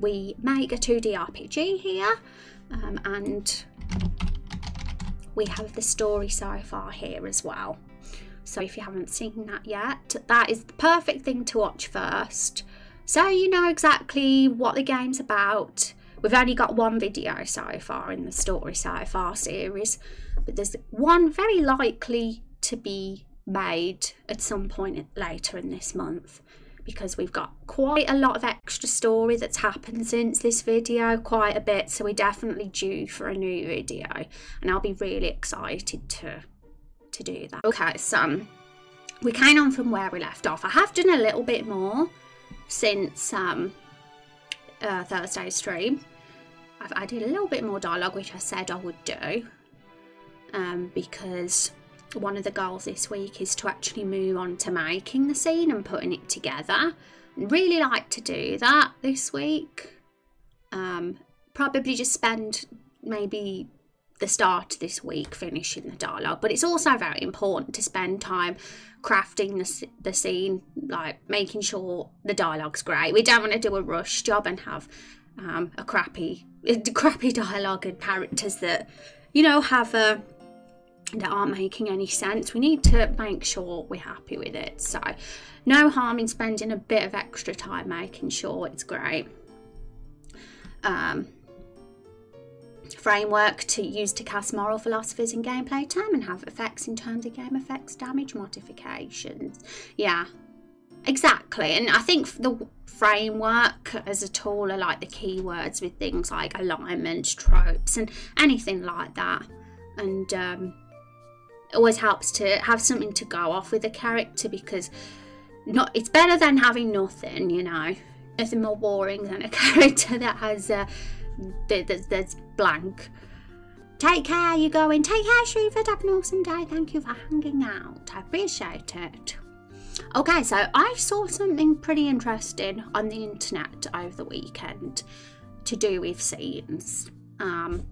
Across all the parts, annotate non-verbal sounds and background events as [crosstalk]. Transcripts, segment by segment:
we make a 2D RPG here um, and we have the story so far here as well. So if you haven't seen that yet, that is the perfect thing to watch first. So you know exactly what the game's about. We've only got one video so far in the story so far series, but there's one very likely to be made at some point later in this month because we've got quite a lot of extra story that's happened since this video, quite a bit, so we're definitely due for a new video and I'll be really excited to to do that. Okay, so we came on from where we left off. I have done a little bit more since um, uh, Thursday's stream. I've added a little bit more dialogue, which I said I would do, um, because one of the goals this week is to actually move on to making the scene and putting it together. Really like to do that this week. Um, probably just spend maybe the start of this week finishing the dialogue, but it's also very important to spend time crafting the, the scene, like making sure the dialogue's great. We don't want to do a rush job and have um, a crappy, [laughs] crappy dialogue and characters that, you know, have a that aren't making any sense. We need to make sure we're happy with it. So, no harm in spending a bit of extra time making sure it's great. Um, framework to use to cast moral philosophies in gameplay time and have effects in terms of game effects, damage modifications. Yeah, exactly. And I think the framework as a tool are like the keywords with things like alignment, tropes, and anything like that. And um, always helps to have something to go off with a character because not it's better than having nothing, you know. Nothing more boring than a [laughs] character that has uh, there's, there's blank. Take care, you going. Take care, Shreevad. Have an awesome day. Thank you for hanging out. I appreciate it. Okay, so I saw something pretty interesting on the internet over the weekend to do with scenes. Um,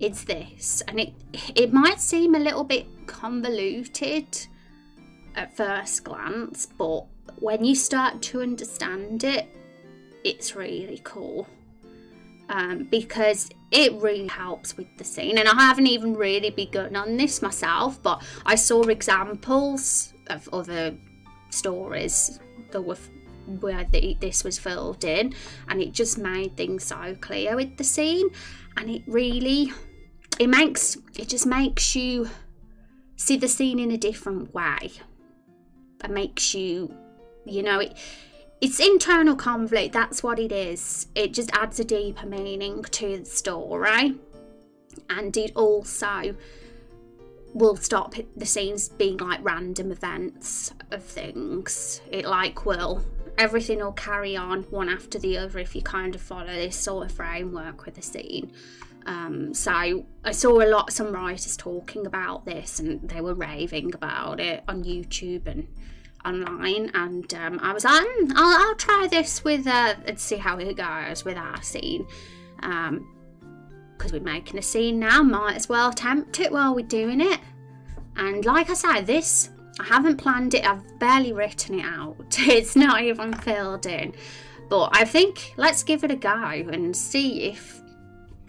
it's this, and it it might seem a little bit convoluted at first glance, but when you start to understand it, it's really cool um, because it really helps with the scene. And I haven't even really begun on this myself, but I saw examples of other stories that were where the, this was filled in, and it just made things so clear with the scene, and it really it makes it just makes you see the scene in a different way. It makes you, you know, it it's internal conflict, that's what it is. It just adds a deeper meaning to the story. And it also will stop the scenes being like random events of things. It like will everything will carry on one after the other if you kind of follow this sort of framework with the scene. Um, so I saw a lot some writers talking about this and they were raving about it on YouTube and online and um, I was like, mm, I'll, I'll, try this with uh, and see how it goes with our scene because um, we're making a scene now might as well attempt it while we're doing it and like I said this I haven't planned it I've barely written it out [laughs] it's not even filled in but I think let's give it a go and see if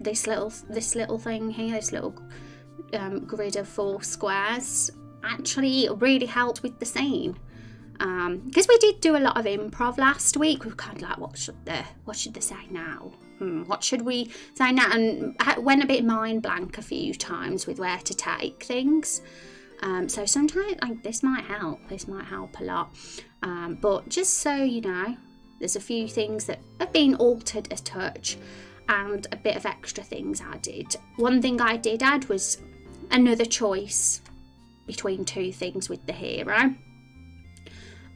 this little this little thing here this little um, grid of four squares actually really helped with the scene because um, we did do a lot of improv last week. We were kind of like, what should the what should they say now? Hmm, what should we say now? And I went a bit mind blank a few times with where to take things. Um, so sometimes like this might help. This might help a lot. Um, but just so you know, there's a few things that have been altered a touch and a bit of extra things added. One thing I did add was another choice between two things with the hero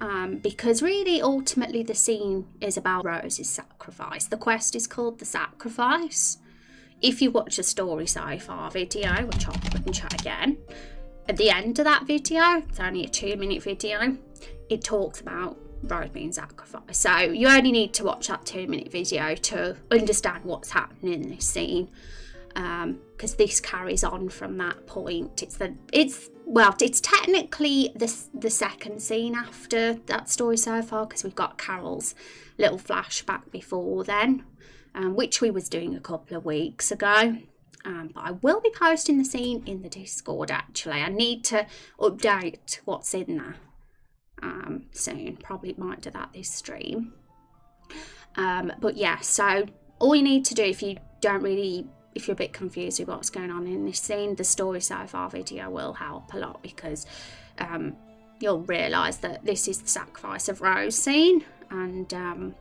um, because really ultimately the scene is about Rose's sacrifice. The quest is called The Sacrifice. If you watch a story so far video, which I'll put in chat again, at the end of that video, it's only a two minute video, it talks about Rose being sacrificed. So you only need to watch that two minute video to understand what's happening in this scene. because um, this carries on from that point. It's the it's well, it's technically the the second scene after that story so far because we've got Carol's little flashback before then, um, which we was doing a couple of weeks ago. Um, but I will be posting the scene in the Discord actually. I need to update what's in there um, soon. Probably might do that this stream. Um, but yeah, so all you need to do if you don't really, if you're a bit confused with what's going on in this scene, the story so far video will help a lot because um, you'll realise that this is the sacrifice of Rose scene and um,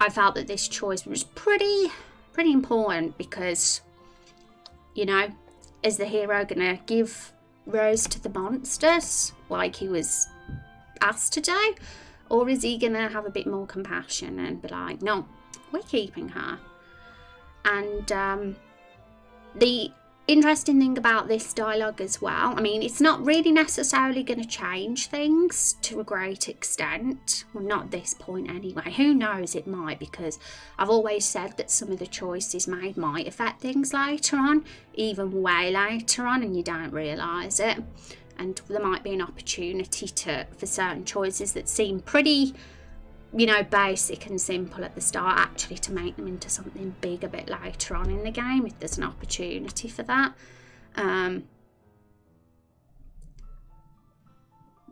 I felt that this choice was pretty, pretty important because you know, is the hero gonna give Rose to the monsters like he was asked to do? Or is he gonna have a bit more compassion and be like, no, we're keeping her? And um, the interesting thing about this dialogue as well, I mean, it's not really necessarily going to change things to a great extent. Well, not this point anyway. Who knows, it might, because I've always said that some of the choices made might affect things later on, even way later on, and you don't realise it. And there might be an opportunity to for certain choices that seem pretty you know, basic and simple at the start, actually to make them into something big a bit later on in the game if there's an opportunity for that. Um,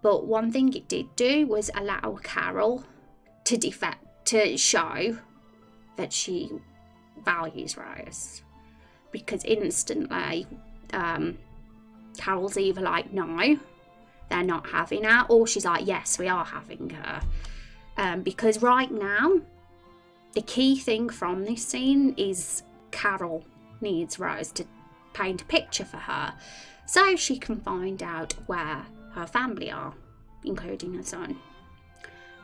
but one thing it did do was allow Carol to defect to show that she values Rose because instantly um, Carol's either like no they're not having her or she's like yes we are having her um, because right now, the key thing from this scene is Carol needs Rose to paint a picture for her so she can find out where her family are, including her son.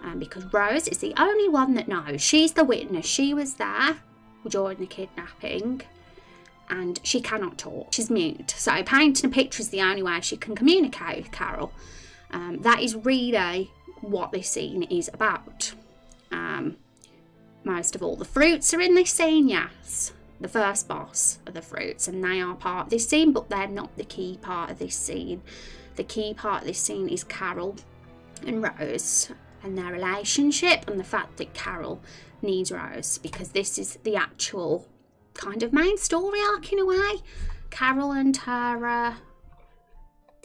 Um, because Rose is the only one that knows. She's the witness. She was there during the kidnapping and she cannot talk. She's mute. So painting a picture is the only way she can communicate with Carol. Um, that is really what this scene is about. Um, most of all, the fruits are in this scene, yes. The first boss are the fruits, and they are part of this scene, but they're not the key part of this scene. The key part of this scene is Carol and Rose and their relationship, and the fact that Carol needs Rose because this is the actual kind of main story arc in a way. Carol and her uh,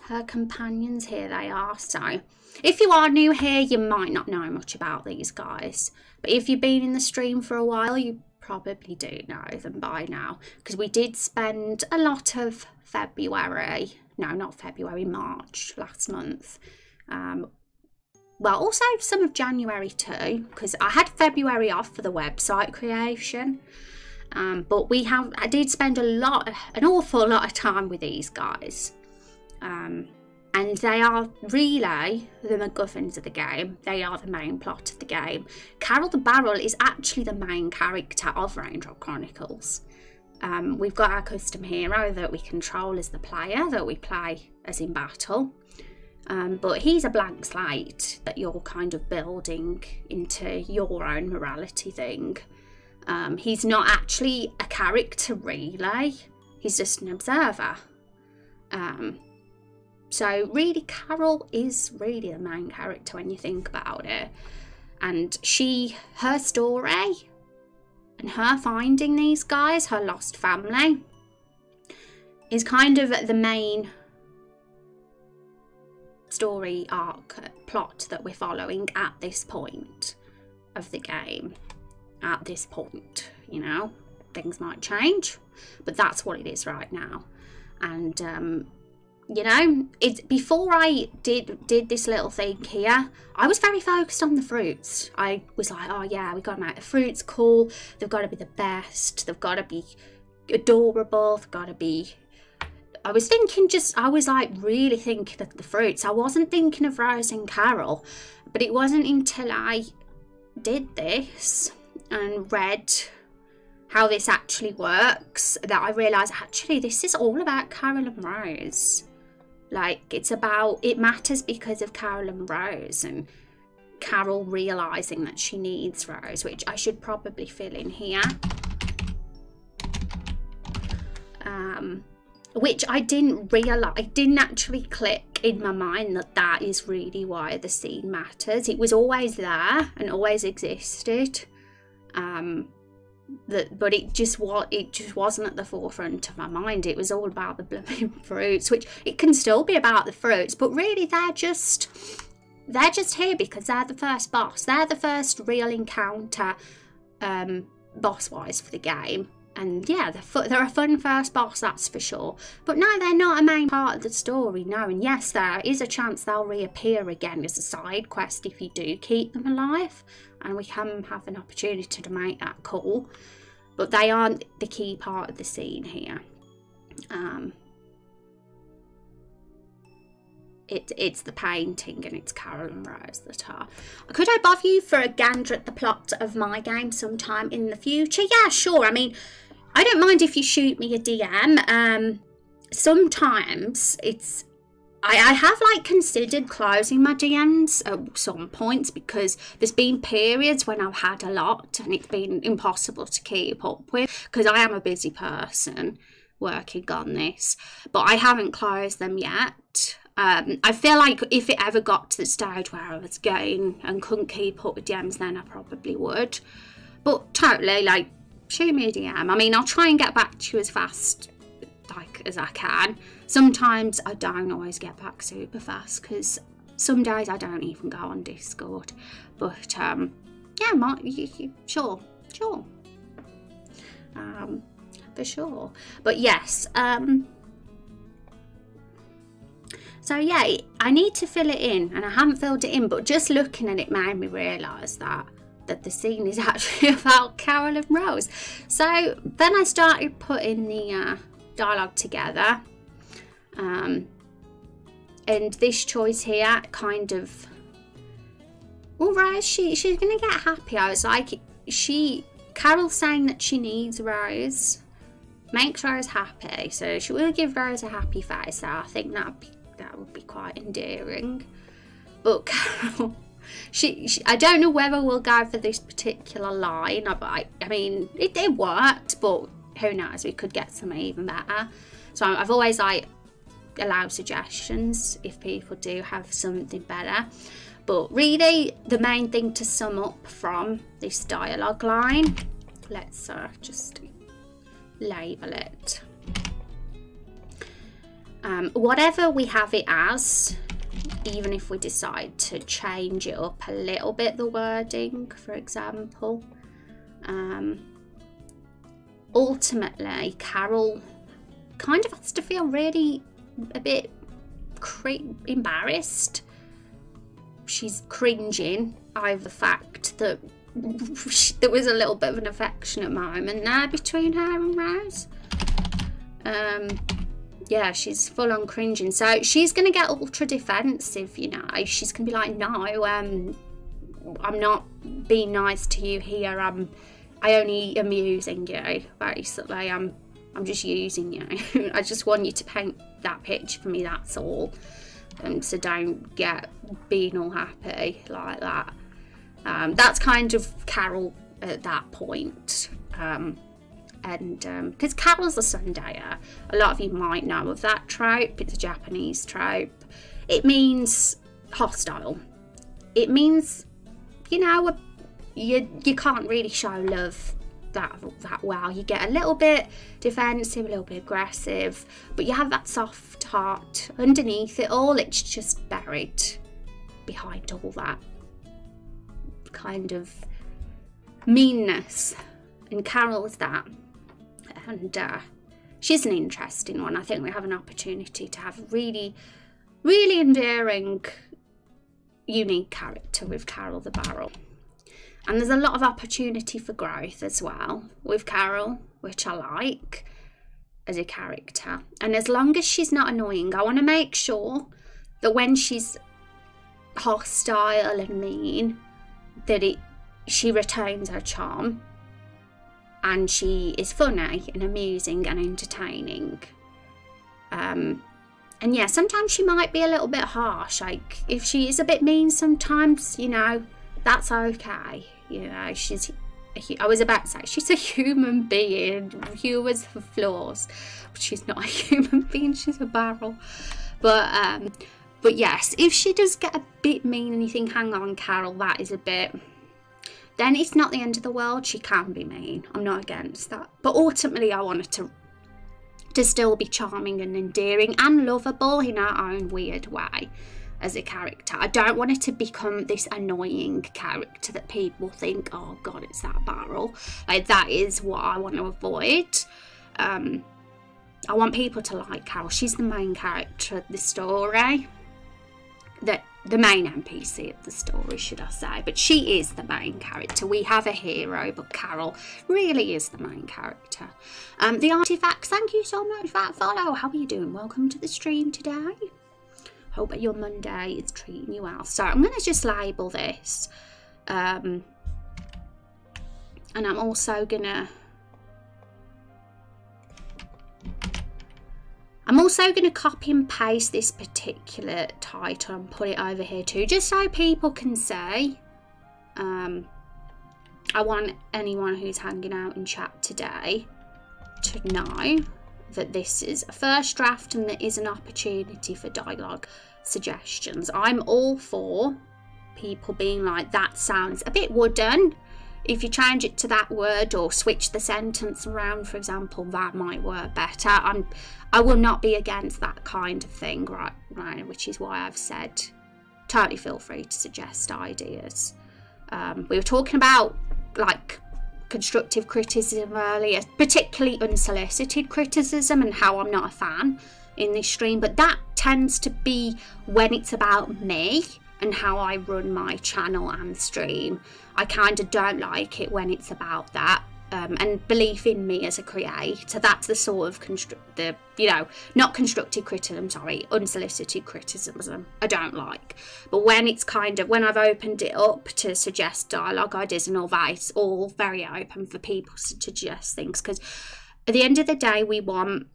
her companions here they are so if you are new here, you might not know much about these guys. But if you've been in the stream for a while, you probably do know them by now. Because we did spend a lot of February, no, not February, March last month. Um, well, also some of January too, because I had February off for the website creation. Um, but we have, I did spend a lot, an awful lot of time with these guys. Um, and they are really the MacGuffins of the game. They are the main plot of the game. Carol the Barrel is actually the main character of Raindrop Chronicles. Um, we've got our custom hero that we control as the player, that we play as in battle. Um, but he's a blank slate that you're kind of building into your own morality thing. Um, he's not actually a character, really. He's just an observer. Um, so really Carol is really the main character when you think about it. And she, her story and her finding these guys, her lost family, is kind of the main story arc plot that we're following at this point of the game. At this point, you know, things might change, but that's what it is right now. And um, you know it's before i did did this little thing here i was very focused on the fruits. I was like oh yeah we got to make the fruits cool. They've got to be the best. They've got to be adorable. They've got to be i was thinking just i was like really thinking of the fruits. I wasn't thinking of rose and carol but it wasn't until i did this and read how this actually works that I realised actually this is all about Carol and Rose. Like, it's about, it matters because of Carol and Rose and Carol realising that she needs Rose, which I should probably fill in here. Um, which I didn't realize, I didn't actually click in my mind that that is really why the scene matters. It was always there and always existed. Um, that, but it just was it just wasn't at the forefront of my mind. It was all about the blooming [laughs] fruits, which it can still be about the fruits, but really they're just they're just here because they're the first boss. They're the first real encounter, um, boss wise for the game. And yeah, they're, they're a fun first boss, that's for sure. But no, they're not a main part of the story, no. And yes, there is a chance they'll reappear again as a side quest if you do keep them alive and we can have an opportunity to make that call. But they aren't the key part of the scene here. Um, it, it's the painting and it's Carol and Rose that are. Could I bother you for a gander at the plot of my game sometime in the future? Yeah, sure. I mean, I don't mind if you shoot me a DM. Um, sometimes it's I, I have like considered closing my DMs at some points because there's been periods when I've had a lot and it's been impossible to keep up with because I am a busy person working on this, but I haven't closed them yet. Um, I feel like if it ever got to the stage where I was going and couldn't keep up with DMs, then I probably would. But totally, like, shoot me a DM. I mean, I'll try and get back to you as fast like as I can. Sometimes I don't always get back super fast because some days I don't even go on Discord. But um, yeah, my, sure, sure, um, for sure. But yes, um, so yeah, I need to fill it in, and I haven't filled it in. But just looking at it made me realise that that the scene is [laughs] actually about Carol and Rose. So then I started putting the uh, dialogue together. Um, and this choice here kind of well Rose she she's gonna get happy. I was like she Carol saying that she needs Rose makes Rose happy. So she will give Rose a happy face. So I think that that would be quite endearing. But Carol [laughs] she, she, I don't know whether we'll go for this particular line. I, I mean it, it worked but who knows, we could get something even better. So I've always like allowed suggestions if people do have something better. But really, the main thing to sum up from this dialogue line, let's uh, just label it. Um, whatever we have it as, even if we decide to change it up a little bit, the wording, for example, um, ultimately, Carol kind of has to feel really a bit embarrassed. She's cringing over the fact that there was a little bit of an affectionate moment there between her and Rose. Um, yeah, she's full on cringing. So she's going to get ultra defensive, you know. She's going to be like, no, um, I'm not being nice to you here. I'm I only am using you, basically. I'm I'm just using you. [laughs] I just want you to paint that picture for me, that's all. Um, so don't get being all happy like that. Um, that's kind of Carol at that point. Um, and because um, Carol's a Tsundere, a lot of you might know of that trope. It's a Japanese trope. It means hostile. It means, you know, you you can't really show love that that well. You get a little bit defensive, a little bit aggressive, but you have that soft heart underneath it all. It's just buried behind all that kind of meanness. And Carol's that, and uh, she's an interesting one. I think we have an opportunity to have really, really endearing, unique character with Carol the Barrel. And there's a lot of opportunity for growth as well with Carol, which I like as a character. And as long as she's not annoying, I want to make sure that when she's hostile and mean, that it she retains her charm and she is funny and amusing and entertaining. Um, and yeah, sometimes she might be a little bit harsh. Like if she is a bit mean sometimes, you know, that's okay. You know, she's I was about to say she's a human being. Humans have flaws, but she's not a [laughs] human being. She's a barrel. But um, but yes, if she does get a bit mean and you think, hang on, Carol, that is a bit, then it's not the end of the world. She can be mean. I'm not against that. But ultimately, I want her to to still be charming and endearing and lovable in her own weird way as a character. I don't want it to become this annoying character that people think, oh god, it's that barrel. Like that is what I want to avoid. Um, I want people to like Carol. She's the main character of the story. The, the main NPC of the story, should I say. But she is the main character. We have a hero, but Carol really is the main character. Um, the artifacts, thank you so much for that follow. How are you doing? Welcome to the stream today. Hope that your Monday is treating you well. So I'm going to just label this. Um, and I'm also going to... I'm also going to copy and paste this particular title and put it over here too, just so people can say, um, I want anyone who's hanging out in chat today to know that this is a first draft and there is an opportunity for dialogue suggestions. I'm all for people being like, that sounds a bit wooden. If you change it to that word or switch the sentence around, for example, that might work better. I'm, I will not be against that kind of thing, right? Right, which is why I've said, totally feel free to suggest ideas. Um, we were talking about like constructive criticism earlier, particularly unsolicited criticism and how I'm not a fan in this stream, but that tends to be when it's about me and how I run my channel and stream. I kind of don't like it when it's about that. Um, and belief in me as a creator. So that's the sort of construct the you know not constructive criticism, sorry, unsolicited criticism. I don't like. But when it's kind of when I've opened it up to suggest dialogue ideas and all that, it's all very open for people to suggest things because at the end of the day, we want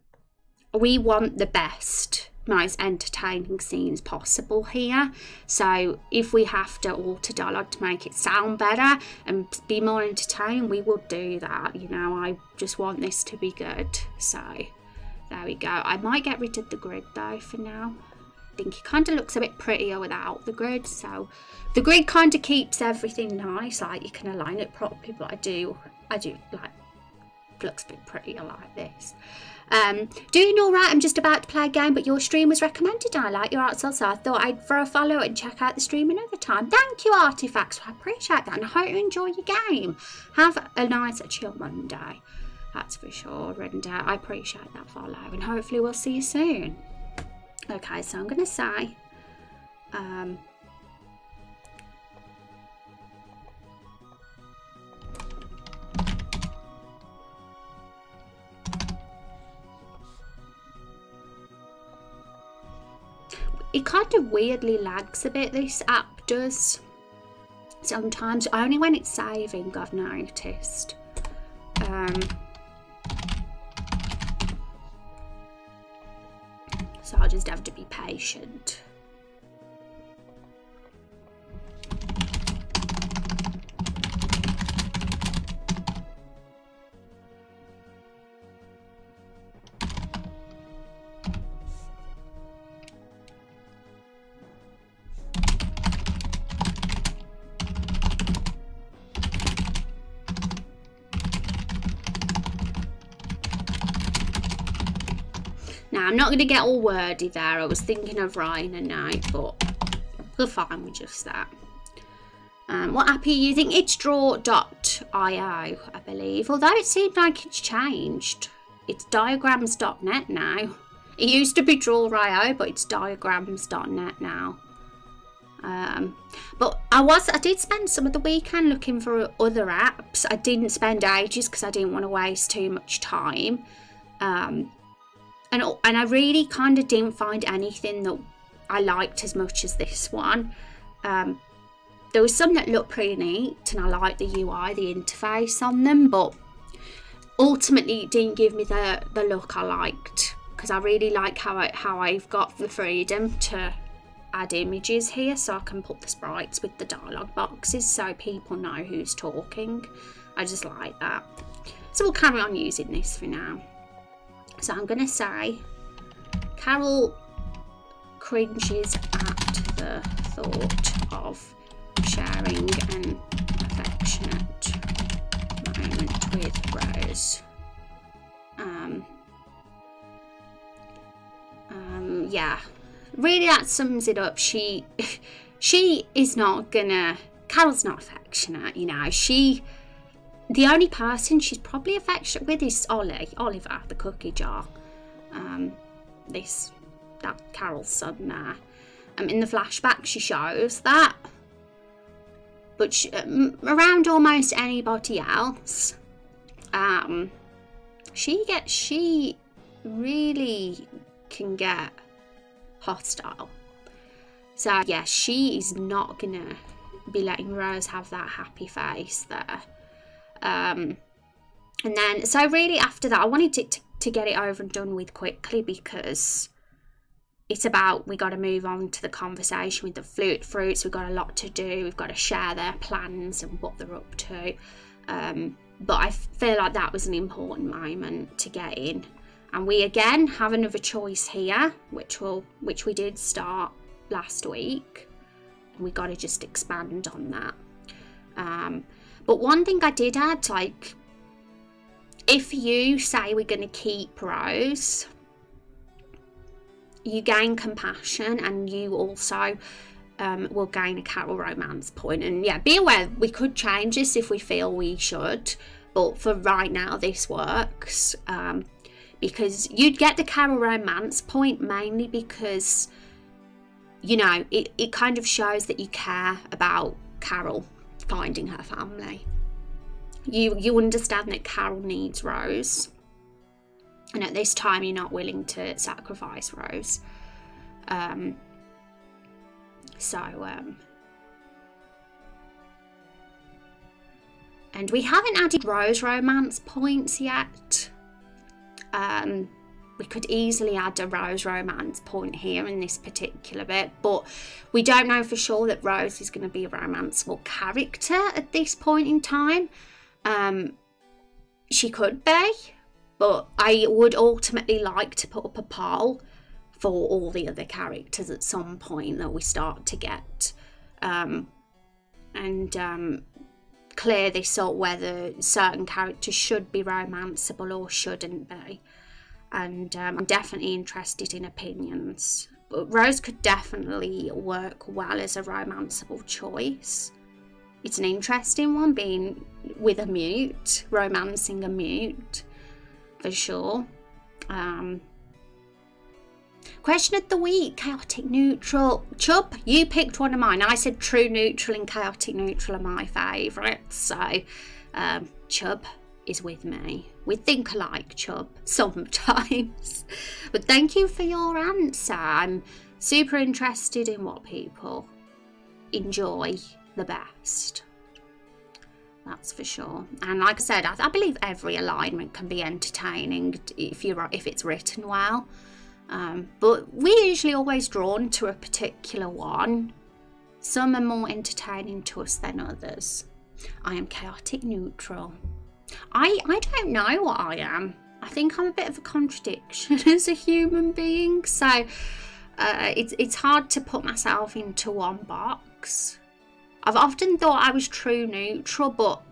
we want the best most entertaining scenes possible here. So if we have to alter dialogue to make it sound better and be more entertaining, we will do that. You know, I just want this to be good. So there we go. I might get rid of the grid though for now. I think it kind of looks a bit prettier without the grid. So the grid kind of keeps everything nice. Like you can align it properly, but I do, I do like, looks a bit prettier like this. Um, doing all right, I'm just about to play a game, but your stream was recommended. I like your art, so I thought I'd throw a follow and check out the stream another time. Thank you, Artifacts. I appreciate that, and I hope you enjoy your game. Have a nice, chill Monday. That's for sure, red and uh, I appreciate that follow, and hopefully we'll see you soon. Okay, so I'm going to say... Um, it kind of weirdly lags a bit this app does sometimes only when it's saving I've noticed. Um, so I'll just have to be patient not going to get all wordy there. I was thinking of Ryan and Night, but we're fine with just that. Um, what app are you using? It's draw.io, I believe. Although it seemed like it's changed. It's diagrams.net now. It used to be draw.io, but it's diagrams.net now. Um, but I was, I did spend some of the weekend looking for other apps. I didn't spend ages because I didn't want to waste too much time. Um, and and I really kind of didn't find anything that I liked as much as this one. Um, there was some that looked pretty neat, and I liked the UI, the interface on them, but ultimately it didn't give me the the look I liked because I really like how I how I've got the freedom to add images here so I can put the sprites with the dialogue boxes so people know who's talking I just like that. So we'll carry on using this for now. So I'm going to say Carol cringes at the thought of sharing an affectionate moment with Rose. Um, um, yeah, really that sums it up. She, [laughs] she is not gonna, Carol's not affectionate, you know, she, the only person she's probably affectionate with is Ollie, Oliver, the cookie jar. Um, this, that Carol's son there. Um, in the flashback, she shows that. But she, um, around almost anybody else, um, she gets, she really can get hostile. So yeah, she is not gonna be letting Rose have that happy face there. Um, and then, so really after that, I wanted to, to, to get it over and done with quickly because it's about we got to move on to the conversation with the flute fruits. We've got a lot to do. We've got to share their plans and what they're up to. Um, but I feel like that was an important moment to get in. And we again have another choice here, which will which we did start last week. And we got to just expand on that. Um, but one thing I did add, like, if you say we're going to keep Rose, you gain compassion and you also um, will gain a Carol romance point. And yeah, be aware we could change this if we feel we should. But for right now, this works. Um, because you'd get the Carol romance point mainly because, you know, it, it kind of shows that you care about Carol finding her family. You you understand that Carol needs Rose, and at this time you're not willing to sacrifice Rose. Um, so um, and we haven't added Rose romance points yet. Um, we could easily add a Rose romance point here in this particular bit, but we don't know for sure that Rose is going to be a romanceable character at this point in time. Um, she could be, but I would ultimately like to put up a poll for all the other characters at some point that we start to get um, and um, clear this up whether certain characters should be romanceable or shouldn't be and um, I'm definitely interested in opinions. But Rose could definitely work well as a romanceable choice. It's an interesting one, being with a mute, romancing a mute, for sure. Um, question of the week, chaotic neutral. Chub, you picked one of mine. I said true neutral and chaotic neutral are my favourites. So, um, Chub, is with me. We think alike, Chub, [laughs] sometimes. but thank you for your answer. I'm super interested in what people enjoy the best. That's for sure. And like I said, I, I believe every alignment can be entertaining if you're if it's written well. Um, but we're usually always drawn to a particular one. Some are more entertaining to us than others. I am chaotic neutral. I, I don't know what I am. I think I'm a bit of a contradiction [laughs] as a human being. So uh, it's, it's hard to put myself into one box. I've often thought I was true neutral, but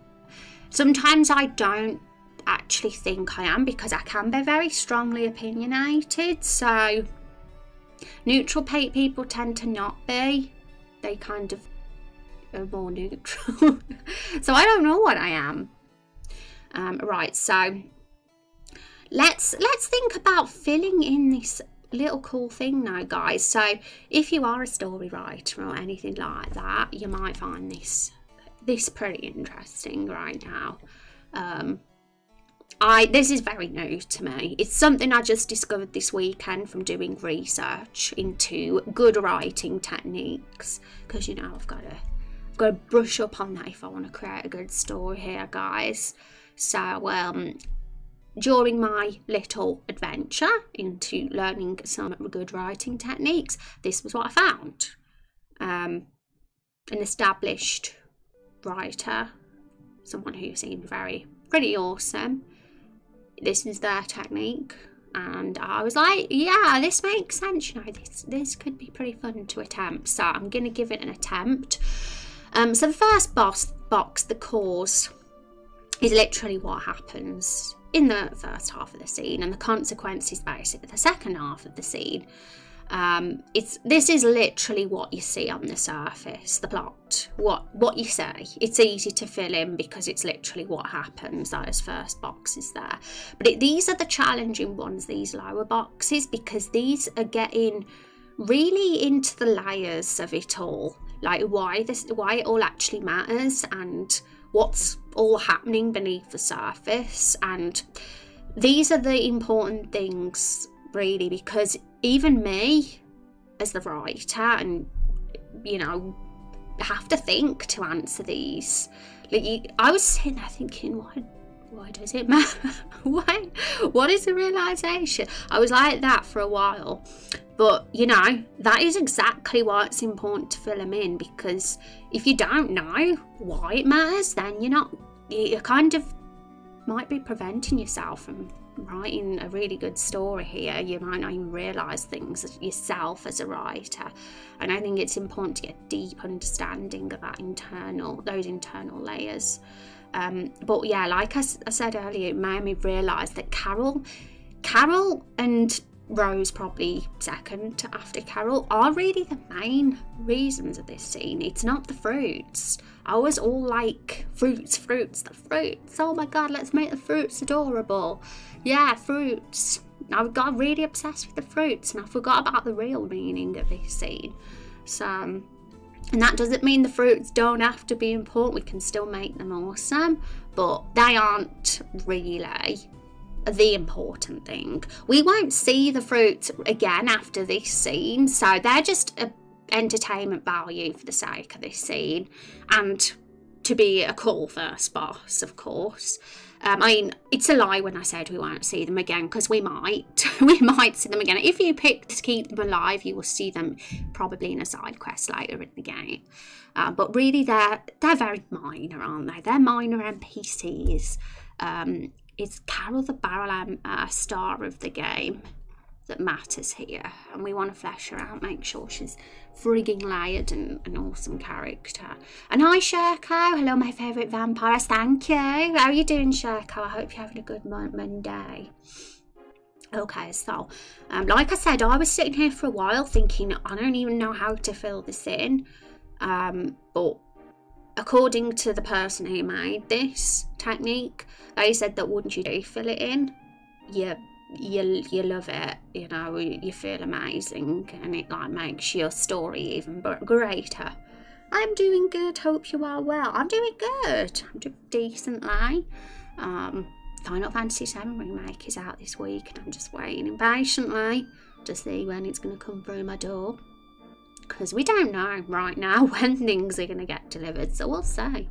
sometimes I don't actually think I am because I can be very strongly opinionated. So neutral people tend to not be. They kind of are more neutral. [laughs] so I don't know what I am. Um, right, so let's let's think about filling in this little cool thing now, guys. So if you are a story writer or anything like that, you might find this this pretty interesting right now. Um, I this is very new to me. It's something I just discovered this weekend from doing research into good writing techniques because you know I've got to I've got to brush up on that if I want to create a good story here, guys. So um, during my little adventure into learning some good writing techniques, this was what I found. Um, an established writer someone who seemed very pretty awesome. This is their technique. And I was like, yeah, this makes sense. You know, this this could be pretty fun to attempt. So I'm gonna give it an attempt. Um, so the first boss box, the cause, is literally what happens in the first half of the scene, and the consequences basically the second half of the scene. Um, it's this is literally what you see on the surface, the plot, what what you say. It's easy to fill in because it's literally what happens. Those first boxes there, but it, these are the challenging ones. These lower boxes because these are getting really into the layers of it all, like why this, why it all actually matters, and what's all happening beneath the surface, and these are the important things really because even me as the writer and you know have to think to answer these. Like i was sitting there thinking why why does it matter [laughs] why what is the realization i was like that for a while but you know that is exactly why it's important to fill them in because if you don't know why it matters then you're not you kind of might be preventing yourself from writing a really good story here, you might not even realise things yourself as a writer. And I think it's important to get deep understanding of that internal, those internal layers. Um, but yeah, like I, I said earlier, it made me realise that Carol, Carol and Rose probably second after Carol are really the main reasons of this scene. It's not the fruits. I was all like fruits, fruits, the fruits. Oh my god, let's make the fruits adorable. Yeah, fruits. I got really obsessed with the fruits and I forgot about the real meaning of this scene. So, um, and that doesn't mean the fruits don't have to be important. We can still make them awesome, but they aren't really the important thing. We won't see the fruits again after this scene, so they're just a entertainment value for the sake of this scene and to be a cool first boss, of course. Um, I mean, it's a lie when I said we won't see them again because we might. [laughs] we might see them again. If you pick to keep them alive, you will see them probably in a side quest later in the game. Uh, but really, they're they're very minor, aren't they? They're minor NPCs. Um, it's Carol the Barrel uh, star of the game that matters here, and we want to flesh her out, make sure she's frigging layered and an awesome character. And hi, Sherko. Hello, my favourite vampires. Thank you. How are you doing, Sherko? I hope you're having a good Monday. Okay, so um, like I said, I was sitting here for a while thinking I don't even know how to fill this in. Um, but according to the person who made this technique, they said that wouldn't you do fill it in, you you you love it. You know, you feel amazing, and it like makes your story even greater. I'm doing good. Hope you are well. I'm doing good. I'm doing decently. Um, Final Fantasy VII remake is out this week, and I'm just waiting impatiently to see when it's going to come through my door because we don't know right now [laughs] when things are going to get delivered. So we'll see.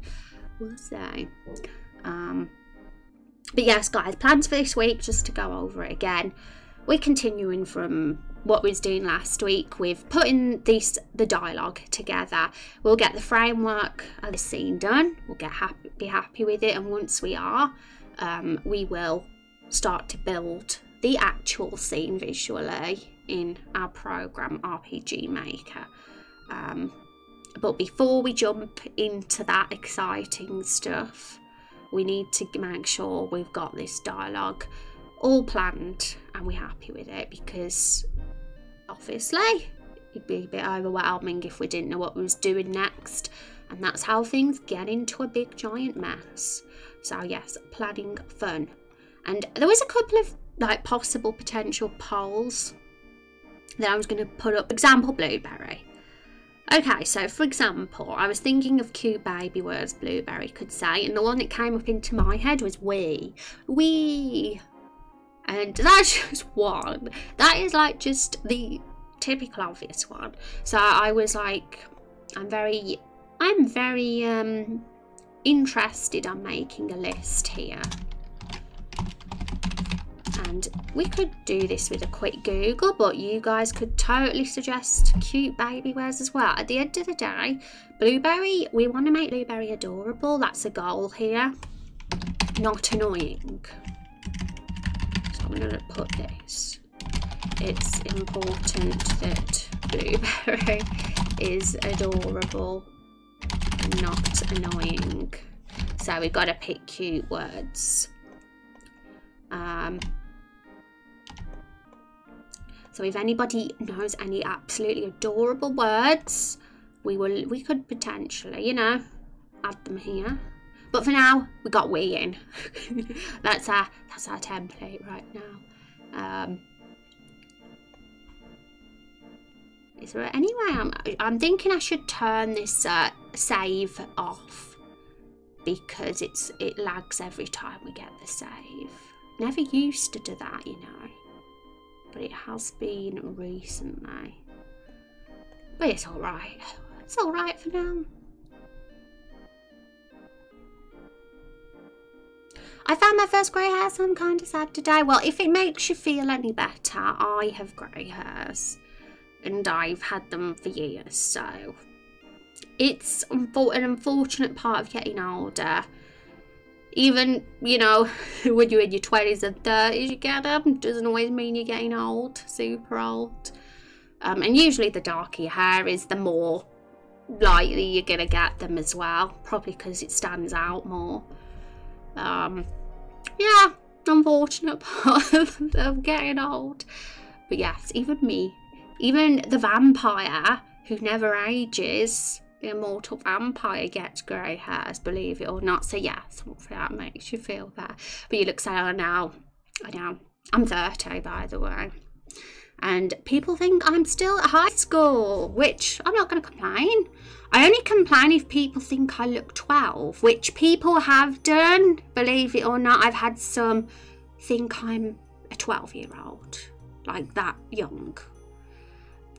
We'll see. Um, but yes, guys, plans for this week, just to go over it again. We're continuing from what we was doing last week with putting this the dialogue together. We'll get the framework of the scene done. We'll get happy, be happy with it, and once we are, um, we will start to build the actual scene visually in our program RPG Maker. Um, but before we jump into that exciting stuff, we need to make sure we've got this dialogue all planned and we're happy with it because obviously it'd be a bit overwhelming if we didn't know what we was doing next and that's how things get into a big giant mess so yes planning fun and there was a couple of like possible potential polls that I was going to put up. Example blueberry. Okay, so for example, I was thinking of cute baby words blueberry could say, and the one that came up into my head was we. We. And that's [laughs] just one. That is like just the typical obvious one. So I was like, I'm very, I'm very um, interested on making a list here And we could do this with a quick Google, but you guys could totally suggest cute baby wears as well. At the end of the day, Blueberry, we want to make Blueberry adorable. That's a goal here. Not annoying. So I'm going to put this. It's important that Blueberry [laughs] is adorable not annoying. So we've got to pick cute words. Um, so if anybody knows any absolutely adorable words, we will we could potentially, you know, add them here. But for now, we got we in. [laughs] that's our that's our template right now. Um, is there any way I'm I'm thinking I should turn this uh, save off because it's it lags every time we get the save. Never used to do that, you know but it has been recently. But it's alright. It's alright for now. I found my first grey hair, so I'm kind of sad today. Well, if it makes you feel any better, I have grey hairs. And I've had them for years, so... It's an unfortunate part of getting older even, you know, [laughs] when you're in your 20s and 30s, you get them. Doesn't always mean you're getting old, super old. Um, and usually the darker your hair is, the more likely you're going to get them as well. Probably because it stands out more. Um, yeah, unfortunate [laughs] part of getting old. But yes, even me, even the vampire who never ages, immortal vampire gets grey hairs, believe it or not. So yes, hopefully that makes you feel better. But you look so I now, I know, I'm 30 by the way. And people think I'm still at high school, which I'm not going to complain. I only complain if people think I look 12, which people have done, believe it or not. I've had some think I'm a 12 year old, like that young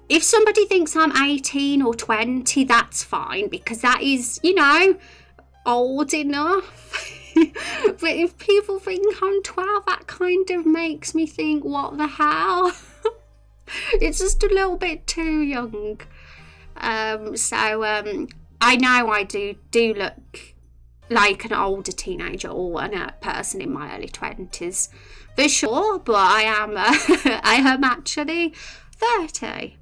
if somebody thinks I'm 18 or 20, that's fine because that is, you know, old enough. [laughs] but if people think I'm 12, that kind of makes me think, what the hell? [laughs] it's just a little bit too young. Um, so um, I know I do do look like an older teenager or a person in my early 20s for sure, but I am, uh, [laughs] I am actually 30.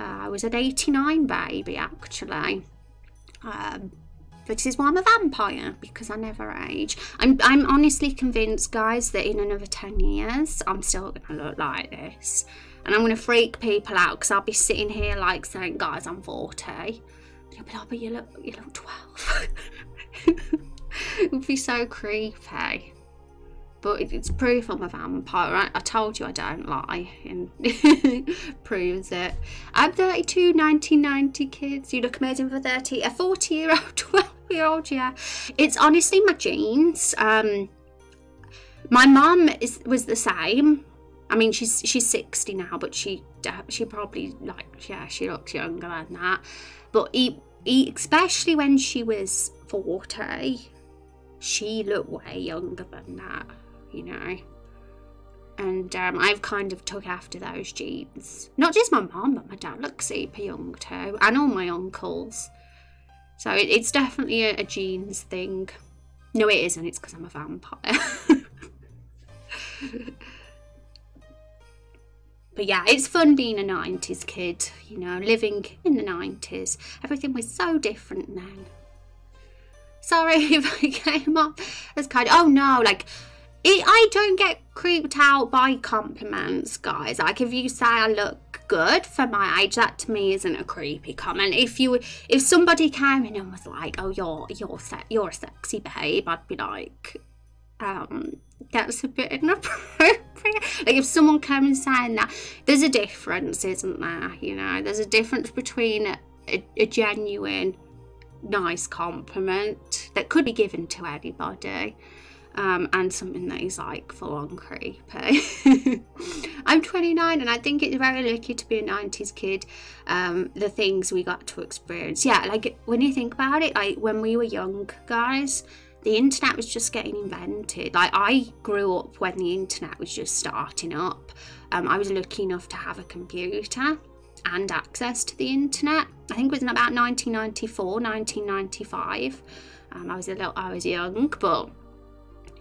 Uh, I was an 89 baby actually. Um, this is why I'm a vampire because I never age. I'm, I'm honestly convinced, guys, that in another 10 years, I'm still going to look like this. And I'm going to freak people out because I'll be sitting here like saying, guys, I'm 40. You'll be like, but you look, you look 12. [laughs] it would be so creepy but it's proof I'm a vampire. Right? I told you I don't lie, and [laughs] proves it. I'm 32, 1990 kids. You look amazing for 30. A 40 year old, [laughs] 12 year old, yeah. It's honestly my genes. Um, my mum is was the same. I mean, she's she's 60 now, but she she probably like yeah, she looks younger than that. But he, he, especially when she was 40, she looked way younger than that you know. And um, I've kind of took after those genes. Not just my mom, but my dad looks super young too, and all my uncles. So it, it's definitely a, a genes thing. No, it isn't. It's because I'm a vampire. [laughs] but yeah, it's fun being a 90s kid, you know, living in the 90s. Everything was so different then. Sorry [laughs] if I came up as kind of, oh no, like it, I don't get creeped out by compliments, guys. Like if you say I look good for my age, that to me isn't a creepy comment. If you, if somebody came in and was like, "Oh, you're you're se- you're a sexy babe," I'd be like, um, "That's a bit inappropriate." [laughs] like if someone came and saying that, there's a difference, isn't there? You know, there's a difference between a, a genuine, nice compliment that could be given to anybody um, and something that is like full on creepy. [laughs] I'm 29 and I think it's very lucky to be a 90s kid. Um, the things we got to experience. Yeah, like when you think about it, like when we were young guys, the internet was just getting invented. Like I grew up when the internet was just starting up. Um, I was lucky enough to have a computer and access to the internet. I think it was in about 1994, 1995. Um, I was a little, I was young, but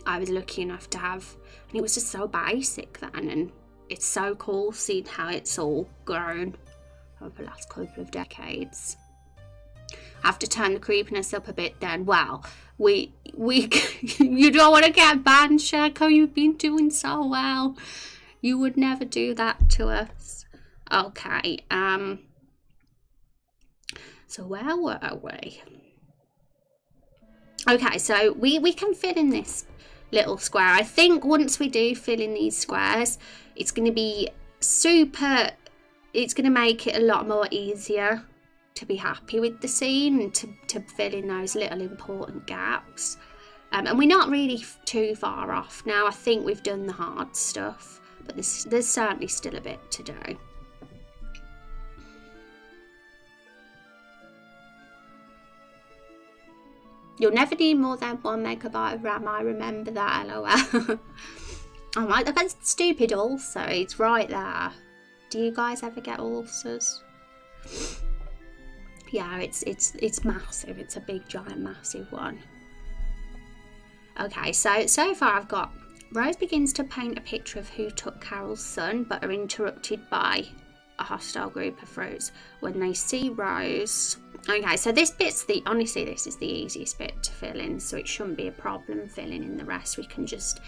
I was lucky enough to have, and it was just so basic then, and it's so cool seeing how it's all grown over the last couple of decades. I have to turn the creepiness up a bit then. Well, we we [laughs] you don't want to get banned, Shako. You've been doing so well. You would never do that to us. Okay. Um. So where were we? Okay, so we we can fill in this little square. I think once we do fill in these squares, it's going to be super. It's going to make it a lot more easier to be happy with the scene and to, to fill in those little important gaps. Um, and we're not really too far off now. I think we've done the hard stuff, but there's, there's certainly still a bit to do. You'll never need more than one megabyte of RAM. I remember that, lol. oh my, that's stupid also. It's right there. Do you guys ever get ulcers? [sighs] yeah, it's it's it's massive. It's a big, giant, massive one. Okay, so so far I've got Rose begins to paint a picture of who took Carol's son, but are interrupted by a hostile group of fruits. When they see Rose, okay, so this bit's the honestly this is the easiest bit to fill in, so it shouldn't be a problem filling in the rest. We can just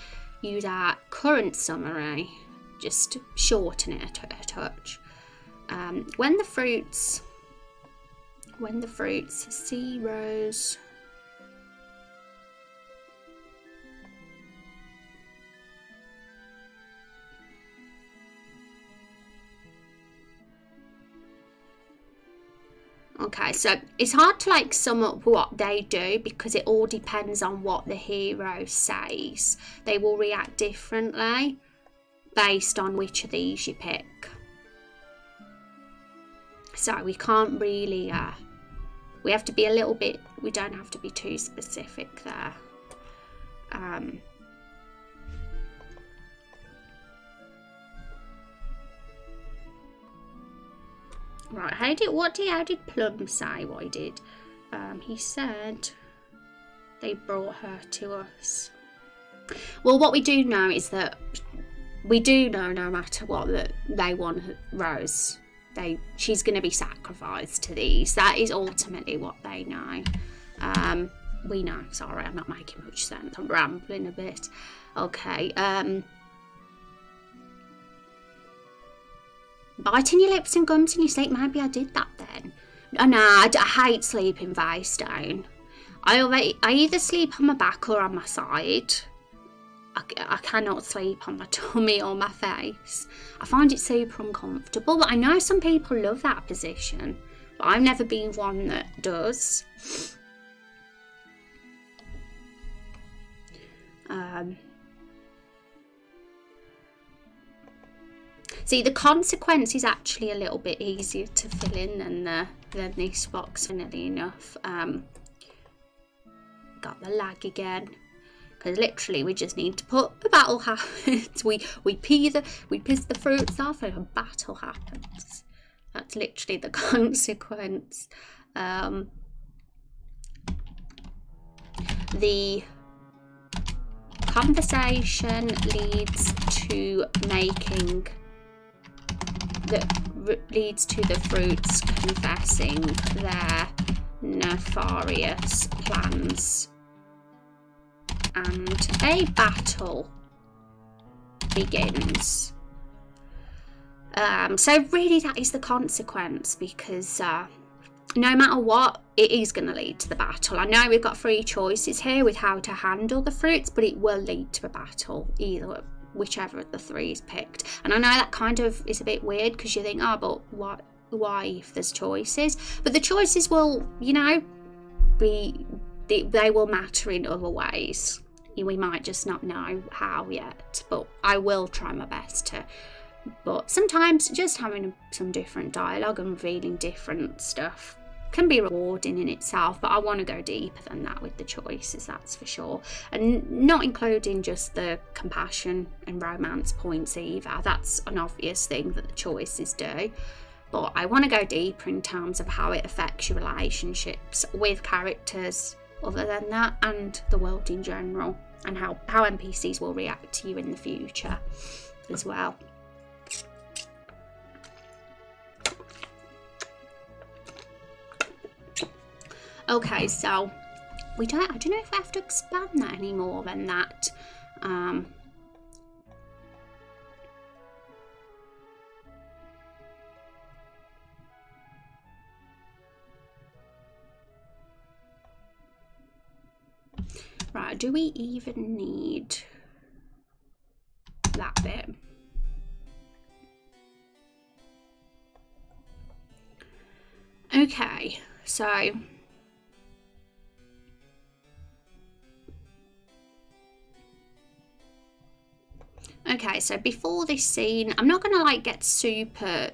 use our current summary, just shorten it a, touch. Um, when the fruits when the fruits see rose Okay, so it's hard to like sum up what they do because it all depends on what the hero says. They will react differently based on which of these you pick. So we can't really uh, we have to be a little bit, we don't have to be too specific there. Um, right, how did, what did, how did Plum say what he did? Um, he said they brought her to us. Well, what we do know is that we do know no matter what that they want Rose they she's going to be sacrificed to these. That is ultimately what they know. Um, we know. Sorry, I'm not making much sense. I'm rambling a bit. Okay. Um, biting your lips and gums in your sleep. Maybe I did that then. Oh, no, I, I hate sleeping face down. I, I either sleep on my back or on my side. I, I cannot sleep on my [laughs] tummy or my face. I find it super uncomfortable. But I know some people love that position, but I've never been one that does. Um, see, the consequence is actually a little bit easier to fill in than the than this box, funnily enough. Um, got the lag again. Because literally we just need to put the battle happens [laughs] we we pee the we piss the fruits off and a battle happens. That's literally the [laughs] consequence. Um, the conversation leads to making the leads to the fruits confessing their nefarious plans and a battle begins. Um, so really that is the consequence because uh, no matter what, it is going to lead to the battle. I know we've got three choices here with how to handle the fruits, but it will lead to a battle, either whichever of the three is picked. And I know that kind of is a bit weird because you think, oh, but why if there's choices? But the choices will, you know, be they, they will matter in other ways. We might just not know how yet, but I will try my best to. But sometimes just having some different dialogue and revealing different stuff can be rewarding in itself, but I want to go deeper than that with the choices, that's for sure. And not including just the compassion and romance points either. That's an obvious thing that the choices do. But I want to go deeper in terms of how it affects your relationships with characters other than that and the world in general and how, how NPCs will react to you in the future as well. Okay, so we don't, I don't know if I have to expand that any more than that. Um, right, do we even need that bit? Okay, so Okay, so before this scene, I'm not going to like get super,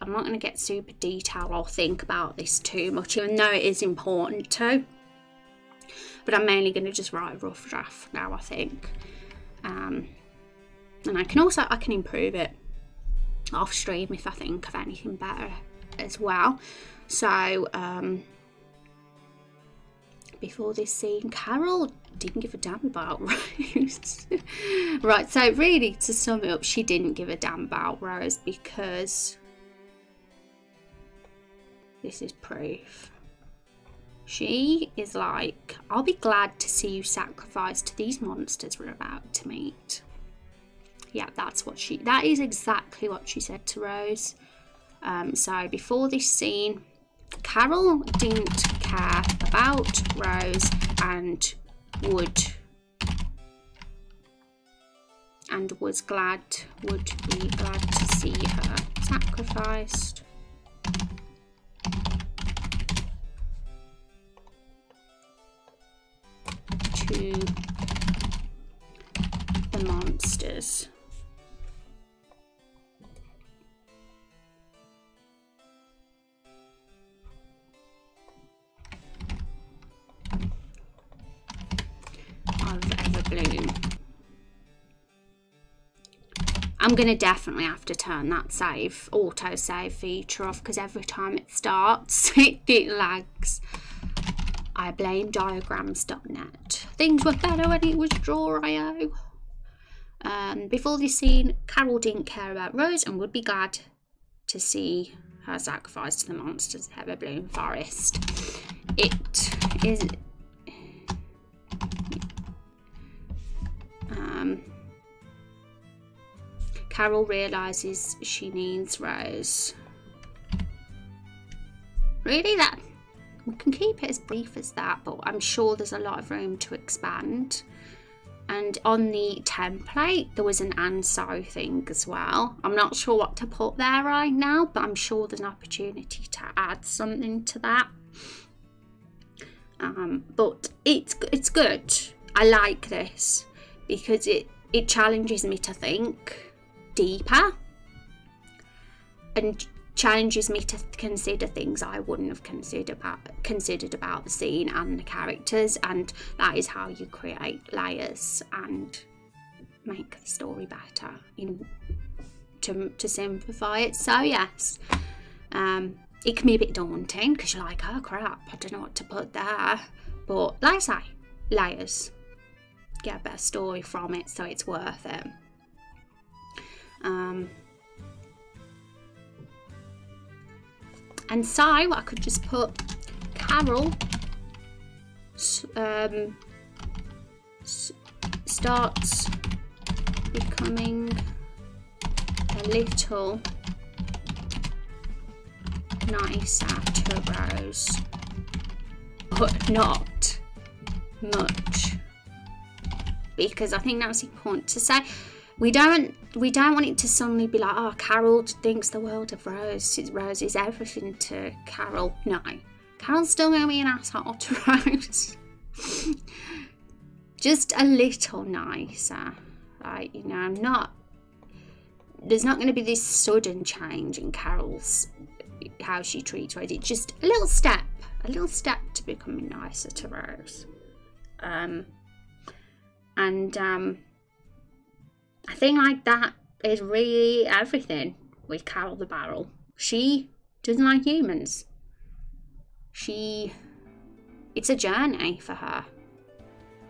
I'm not going to get super detailed or think about this too much, even though it is important to. But I'm mainly going to just write a rough draft now, I think. Um, and I can also, I can improve it off stream if I think of anything better as well. So, um, before this scene, Carol didn't give a damn about [laughs] Rose. right, so really, to sum it up, she didn't give a damn about Rose because this is proof. She is like, I'll be glad to see you sacrifice to these monsters we're about to meet. Yeah, that's what she, that is exactly what she said to Rose. Um, so before this scene, Carol didn't care about Rose and would and was glad would be glad to see her sacrificed. To the monsters I'm going to definitely have to turn that save, auto save feature off because every time it starts, it, [laughs] it lags. I blame diagrams.net. Things were better when it was Draw.io. Um, before this scene, Carol didn't care about Rose and would be glad to see her sacrifice to the monsters of Everbloom Forest. It is... Um, Carol realises she needs Rose. Really? That we can keep it as brief as that, but I'm sure there's a lot of room to expand. And on the template, there was an and thing as well. I'm not sure what to put there right now, but I'm sure there's an opportunity to add something to that. Um, but it's it's good. I like this because it it challenges me to think deeper and challenges me to consider things I wouldn't have considered about considered about the scene and the characters and that is how you create layers and make the story better in to, to simplify it. So yes um, it can be a bit daunting because you're like oh crap I don't know what to put there. But like I say layers get a better story from it so it's worth it. Um, and so I could just put Carol um, starts becoming a little nicer to Rose, but not much because I think that's important to say we don't we don't want it to suddenly be like, oh, Carol thinks the world of Rose. Rose is everything to Carol. No, Carol's still going to be an asshole to [laughs] Rose. Just a little nicer. Like, you know, I'm not. There's not going to be this sudden change in Carol's how she treats Rose. It's just a little step, a little step to becoming nicer to Rose. Um, and um, I think like that is really everything with Carol the Barrel. She doesn't like humans. She, it's a journey for her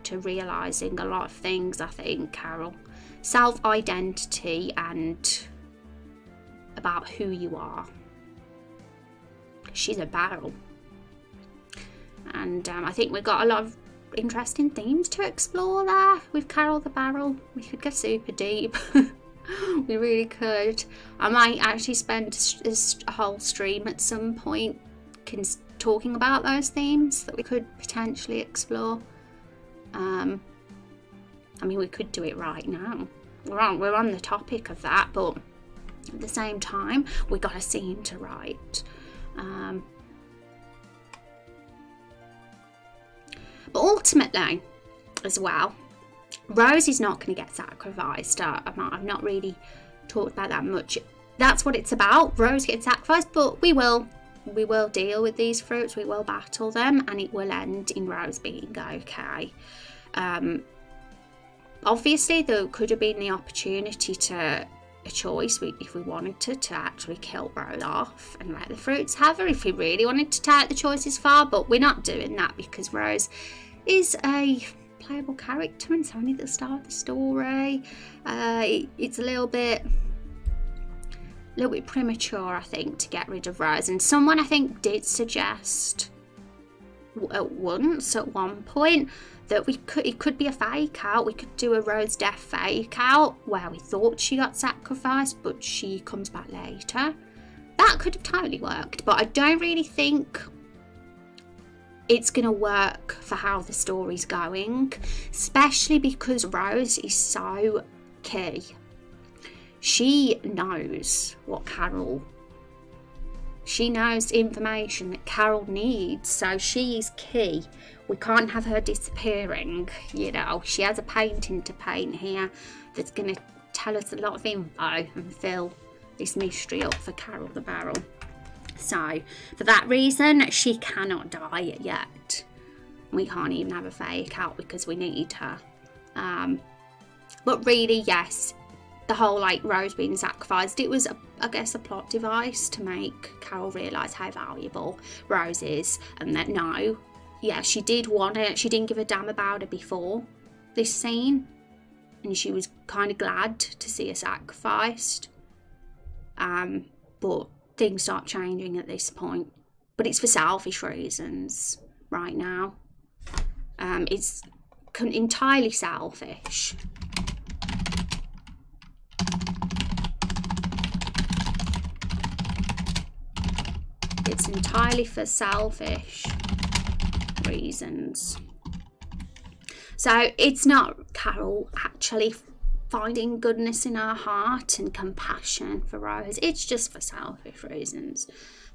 to realizing a lot of things. I think Carol, self identity and about who you are. She's a barrel. And um, I think we've got a lot of interesting themes to explore there with Carol the Barrel. We could go super deep. [laughs] we really could. I might actually spend a whole stream at some point talking about those themes that we could potentially explore. Um, I mean, we could do it right now. We're on, we're on the topic of that, but at the same time, we got a scene to write. Um, but ultimately, as well, Rose is not going to get sacrificed. Uh, I've not really talked about that much. That's what it's about. Rose gets sacrificed, but we will we will deal with these fruits. We will battle them, and it will end in Rose being okay. Um, obviously, there could have been the opportunity to a choice if we wanted to to actually kill Rose off and let the fruits have her if we really wanted to take the choices far but we're not doing that because Rose is a playable character and only the start of the story. Uh, it, it's a little bit a little bit premature, I think, to get rid of Rose. And someone I think did suggest at once, at one point, that we could it could be a fake out. We could do a Rose death fake out where we thought she got sacrificed, but she comes back later. That could have totally worked, but I don't really think it's going to work for how the story's going, especially because Rose is so key. She knows what Carol she knows information that Carol needs, so she's key. We can't have her disappearing, you know. She has a painting to paint here that's going to tell us a lot of info and fill this mystery up for Carol the Barrel. So, for that reason, she cannot die yet. We can't even have a fake out because we need her. Um, but really, yes, the whole like Rose being sacrificed, it was, a, I guess, a plot device to make Carol realise how valuable Rose is and that no, yeah, she did want it. She didn't give a damn about it before this scene and she was kind of glad to see her sacrificed. Um, but things start changing at this point. But it's for selfish reasons right now. Um, it's entirely selfish. It's entirely for selfish reasons. So it's not Carol actually finding goodness in her heart and compassion for Rose. It's just for selfish reasons,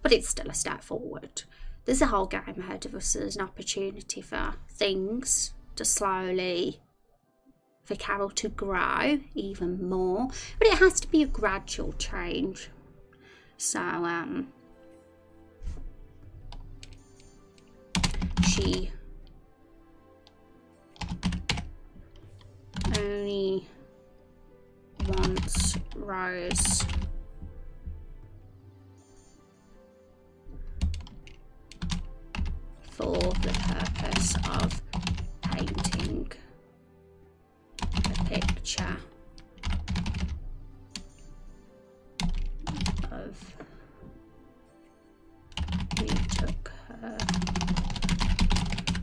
but it's still a step forward. There's a whole game ahead of us. There's an opportunity for things to slowly, for Carol to grow even more, but it has to be a gradual change. So, um, she only wants Rose. For the purpose of painting a picture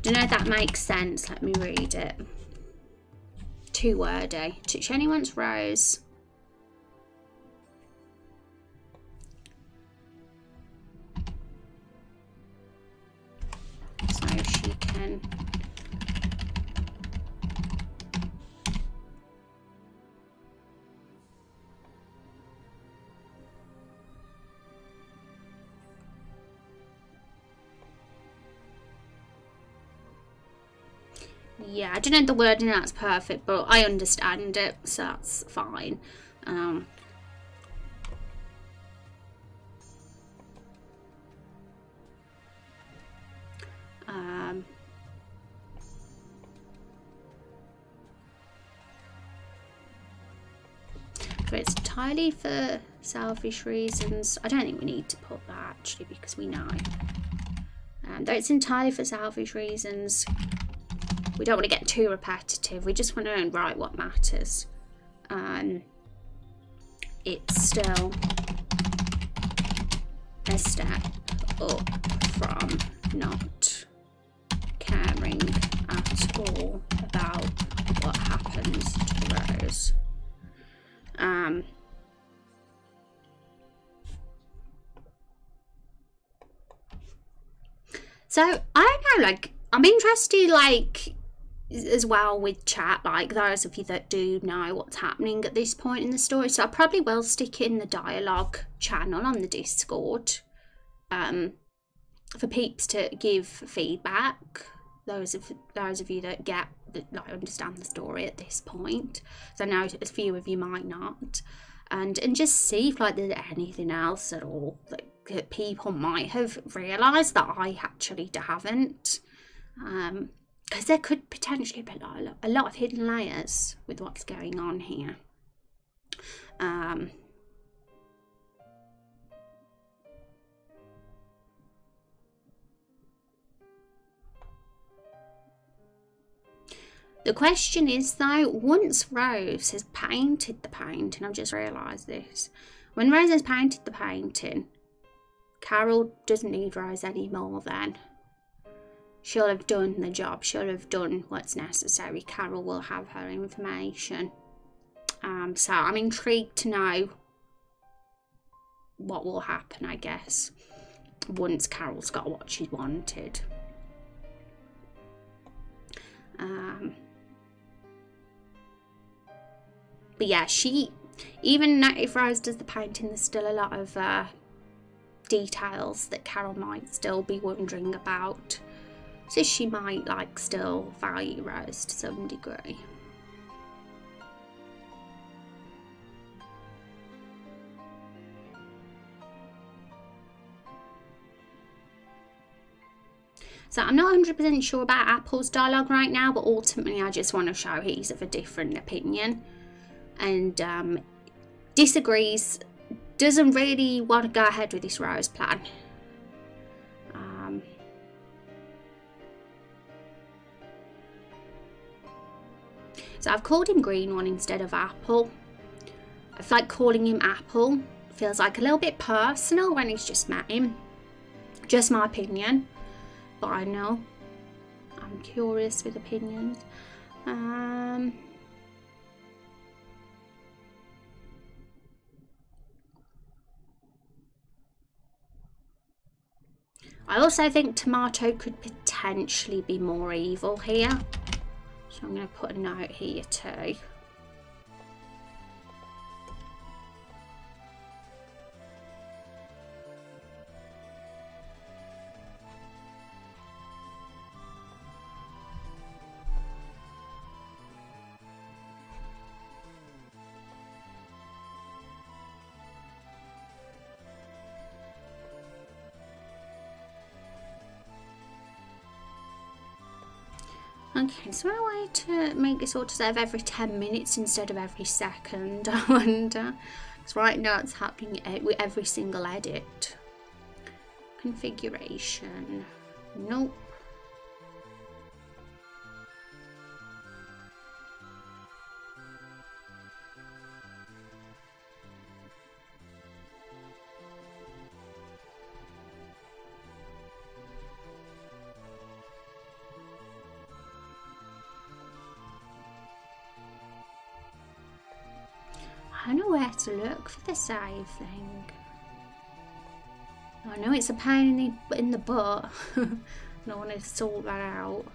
Don't know that makes sense. Let me read it too wordy. She only wants Rose. So she can yeah, I don't know the wording that's perfect, but I understand it, so that's fine. Um, um, so it's entirely for selfish reasons. I don't think we need to put that actually because we know. Um, though it's entirely for selfish reasons, we don't want to get too repetitive. We just want to write what matters. Um, it's still a step up from not caring at all about what happens to Rose. Um, so I don't know, like I'm interested, like as well with chat, like those of you that do know what's happening at this point in the story. So I probably will stick in the dialogue channel on the Discord um, for peeps to give feedback. Those of those of you that get that like understand the story at this point. So I know a few of you might not. And and just see if like there's anything else at all that, that people might have realised that I actually haven't. Um, because there could potentially be a lot of hidden layers with what's going on here. Um, the question is though, once Rose has painted the painting, I've just realised this, when Rose has painted the painting, Carol doesn't need Rose anymore then she'll have done the job, she'll have done what's necessary. Carol will have her information. Um, so I'm intrigued to know what will happen, I guess, once Carol's got what she wanted. Um, but yeah, she, even if Rose does the painting, there's still a lot of uh, details that Carol might still be wondering about. So she might like still value Rose to some degree. So I'm not 100% sure about Apple's dialogue right now, but ultimately I just want to show he's of a different opinion and um, disagrees, doesn't really want to go ahead with this Rose plan. So I've called him Green One instead of Apple. I feel like calling him Apple feels like a little bit personal when he's just met him. Just my opinion. But I know. I'm curious with opinions. Um, I also think Tomato could potentially be more evil here. So I'm going to put a note here too. Is there a way to make this auto-save every 10 minutes instead of every second, [laughs] I wonder? Because right now it's happening with every single edit. Configuration. Nope. Save thing. I know it's a pain in the, in the butt. [laughs] I want to sort that out.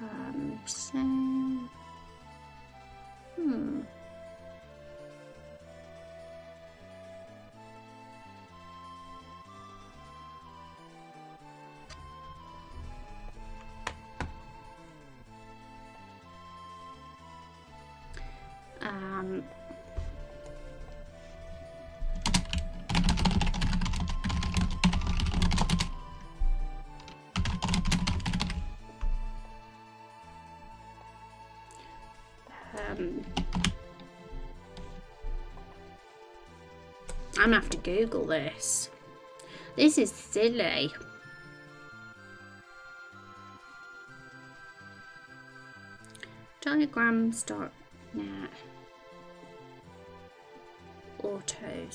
Um, so... Hmm. I'm gonna have to Google this. This is silly. Diagrams.net Auto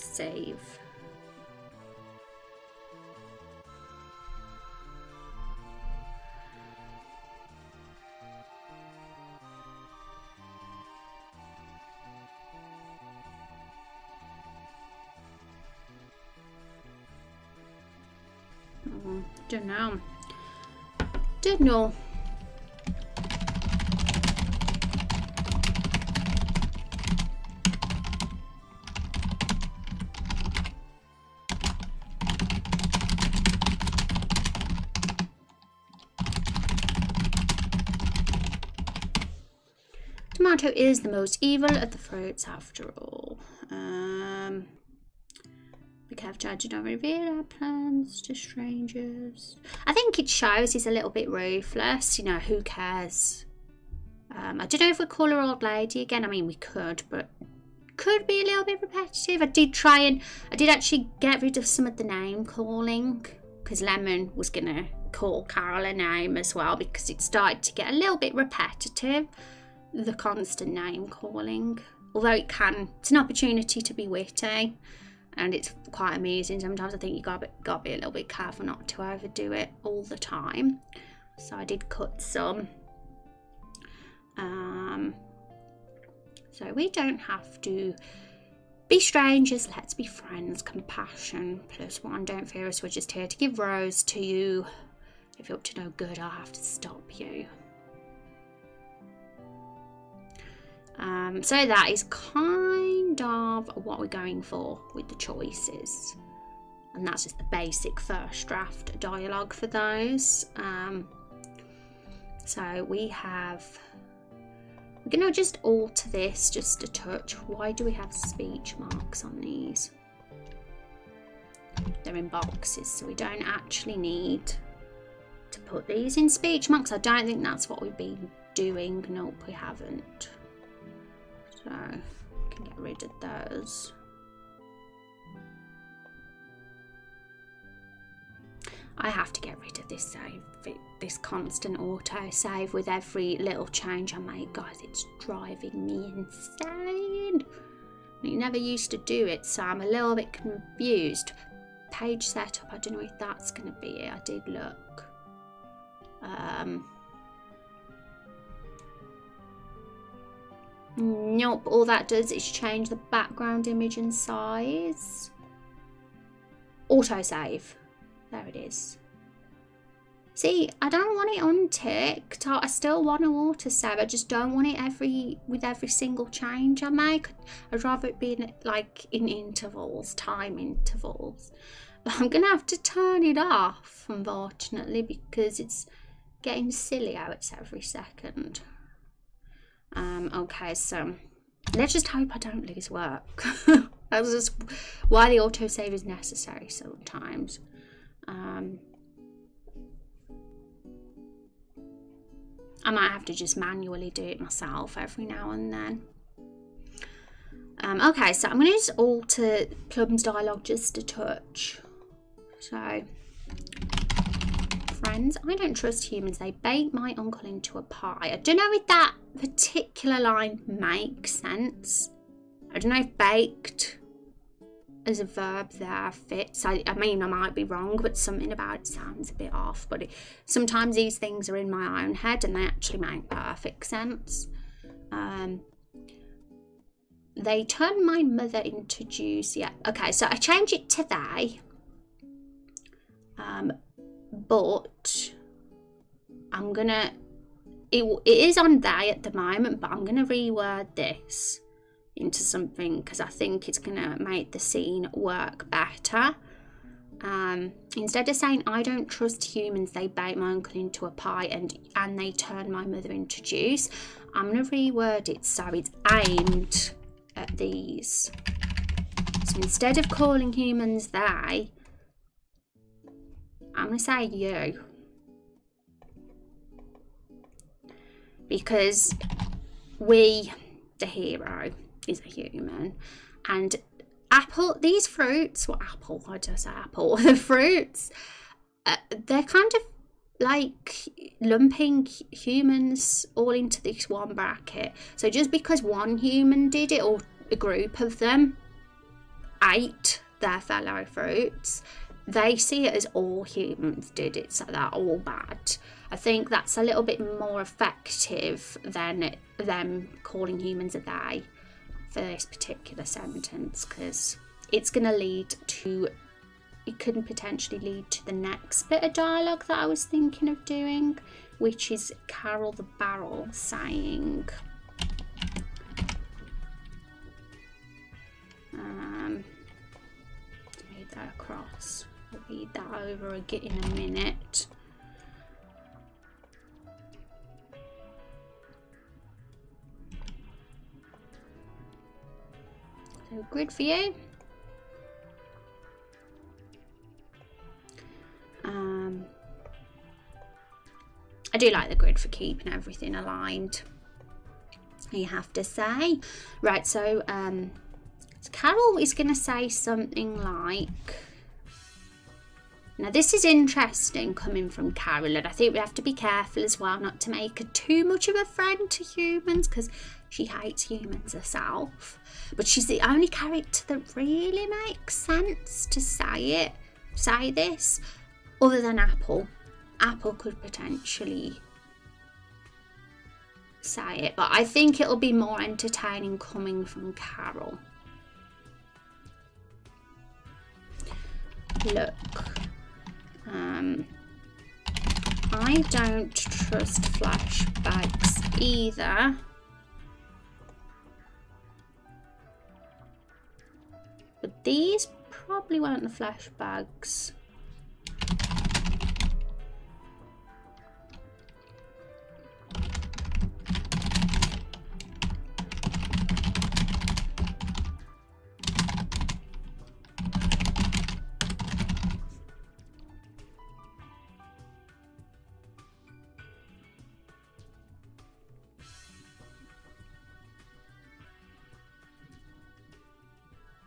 Don't know. Don't know. Tomato is the most evil of the fruits after all. Um, don't reveal our plans to strangers. I think it shows he's a little bit ruthless. You know, who cares? Um, I don't know if we call her old lady again. I mean, we could, but could be a little bit repetitive. I did try and I did actually get rid of some of the name calling because Lemon was gonna call Carol a name as well because it started to get a little bit repetitive. The constant name calling, although it can, it's an opportunity to be witty and it's quite amazing. Sometimes I think you gotta got to be a little bit careful not to overdo it all the time. So I did cut some. Um, so we don't have to be strangers. Let's be friends. Compassion plus one. Don't fear us. We're just here to give rose to you. If you're up to no good, I'll have to stop you. Um, so that is kind of what we're going for with the choices. And that's just the basic first draft dialogue for those. Um, so we have, we're going to just alter this just a touch. Why do we have speech marks on these? They're in boxes, so we don't actually need to put these in speech marks. I don't think that's what we've been doing. Nope, we haven't. So can get rid of those. I have to get rid of this save, this constant auto save with every little change I make, guys. It's driving me insane. You never used to do it, so I'm a little bit confused. Page setup, I don't know if that's going to be it. I did look. Um, Nope, all that does is change the background image and size. Autosave. There it is. See, I don't want it unticked. I still want to autosave. I just don't want it every with every single change I make. I'd rather it be in, like in intervals, time intervals. But I'm going to have to turn it off, unfortunately, because it's getting silly how it's every second. Um, okay, so let's just hope I don't lose work. [laughs] That's just why the autosave is necessary sometimes. Um, I might have to just manually do it myself every now and then. Um, okay, so I'm going to just alter Plum's dialogue just a touch. So, friends, I don't trust humans. They bait my uncle into a pie. I don't know if that particular line makes sense. I don't know if baked as a verb there fits. I, I mean, I might be wrong, but something about it sounds a bit off. But it, sometimes these things are in my own head and they actually make perfect sense. Um, they turn my mother into juice. Yeah, okay, so I change it to they. Um, but I'm gonna it, it is on they at the moment, but I'm to reword this into something because I think it's to make the scene work better. Um, instead of saying I don't trust humans, they bait my uncle into a pie and and they turn my mother into juice. I'm gonna reword it so it's aimed at these. So instead of calling humans they, I'm gonna say you. because we, the hero, is a human, and apple, these fruits, what apple, I say apple? [laughs] The fruits, uh, they're kind of like lumping humans all into this one bracket. So just because one human did it, or a group of them ate their fellow fruits, they see it as all humans did it, so they're all bad. I think that's a little bit more effective than them calling humans a they for this particular sentence because it's going to lead to it could potentially lead to the next bit of dialogue that I was thinking of doing, which is Carol the Barrel saying, um, read that across. I'll read that over again in a minute. So grid for you. Um, I do like the grid for keeping everything aligned. You have to say. Right, so um, Carol is going to say something like... Now this is interesting coming from Carol and I think we have to be careful as well not to make her too much of a friend to humans because she hates humans herself. But she's the only character that really makes sense to say it, say this, other than Apple. Apple could potentially say it, but I think it'll be more entertaining coming from Carol. Look, um, I don't trust fleshbags either. But these probably weren't the fleshbags.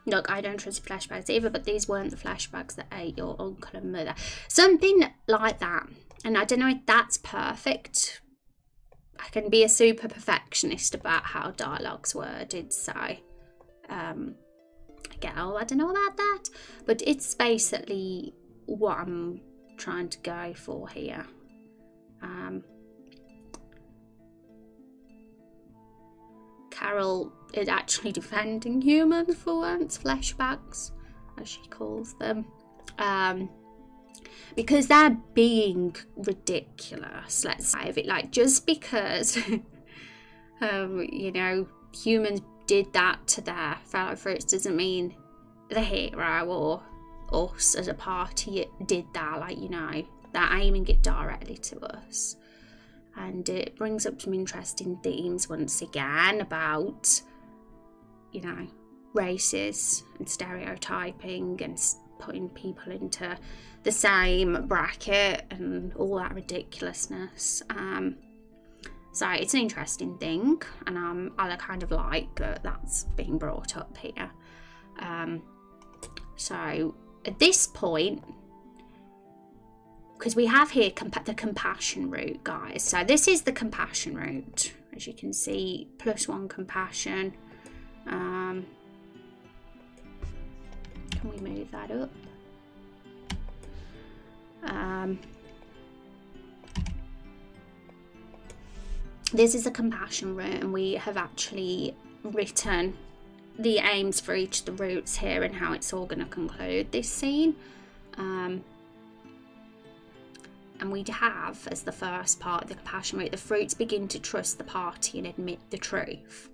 Look, I don't trust fleshbags either, but these weren't the fleshbags that ate your uncle and mother. Something like that. And I don't know if that's perfect. I can be a super perfectionist about how dialogue's worded, so um, I get, oh, I don't know about that. But it's basically what I'm trying to go for here. Um, Carol is actually defending humans for once, fleshbags, as she calls them. Um, because they're being ridiculous, let's say it like just because [laughs] um, you know, humans did that to their fellow fruits doesn't mean the hero or us as a party did that, like, you know, they're aiming it directly to us and it brings up some interesting themes once again about you know races and stereotyping and putting people into the same bracket and all that ridiculousness. Um, so it's an interesting thing and um, I kind of like that that's being brought up here. Um, so at this point because we have here the compassion route, guys. So this is the compassion route. As you can see, plus one compassion. Um, can we move that up? Um, this is a compassion route and we have actually written the aims for each of the routes here and how it's all going to conclude this scene. Um, and we'd have as the first part of the compassion route the fruits begin to trust the party and admit the truth.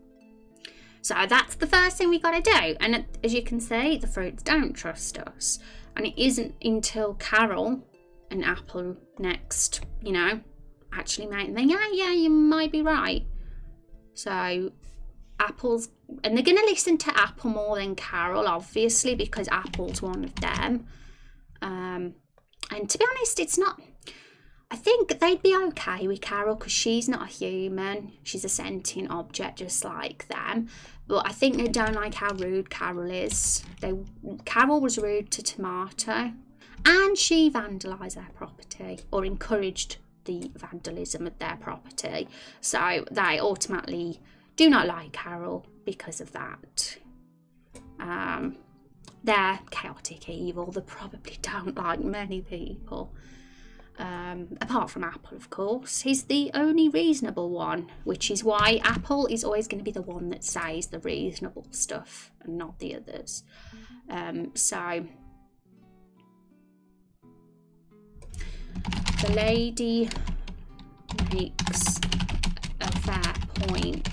So that's the first thing we got to do. And as you can see the fruits don't trust us. And it isn't until carol and apple next you know actually make them yeah yeah you might be right. So apple's and they're going to listen to apple more than carol obviously because apple's one of them. Um and to be honest it's not I think they'd be okay with Carol because she's not a human. She's a sentient object just like them. But I think they don't like how rude Carol is. They Carol was rude to Tomato. And she vandalised their property or encouraged the vandalism of their property. So they ultimately do not like Carol because of that. Um, they're chaotic evil. They probably don't like many people. Um, apart from Apple, of course. He's the only reasonable one, which is why Apple is always going to be the one that says the reasonable stuff and not the others. Um, so, the lady makes a fair point.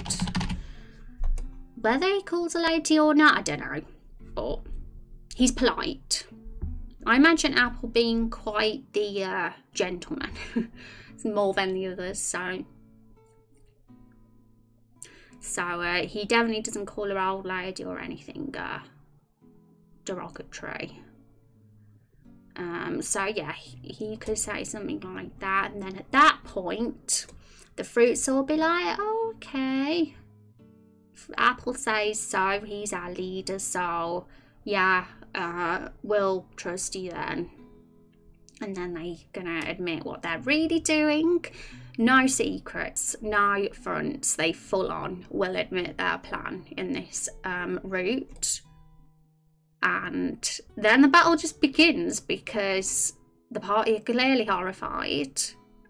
Whether he calls a lady or not, I don't know. But he's polite. I imagine Apple being quite the uh, gentleman [laughs] more than the others, so so uh, he definitely doesn't call her old lady or anything uh, derogatory. Um, so yeah, he, he could say something like that, and then at that point, the fruits will be like, oh, okay. Apple says so. He's our leader, so yeah, uh, we'll trust you then. And then they're gonna admit what they're really doing. No secrets, no fronts. They full on will admit their plan in this um, route. And then the battle just begins because the party are clearly horrified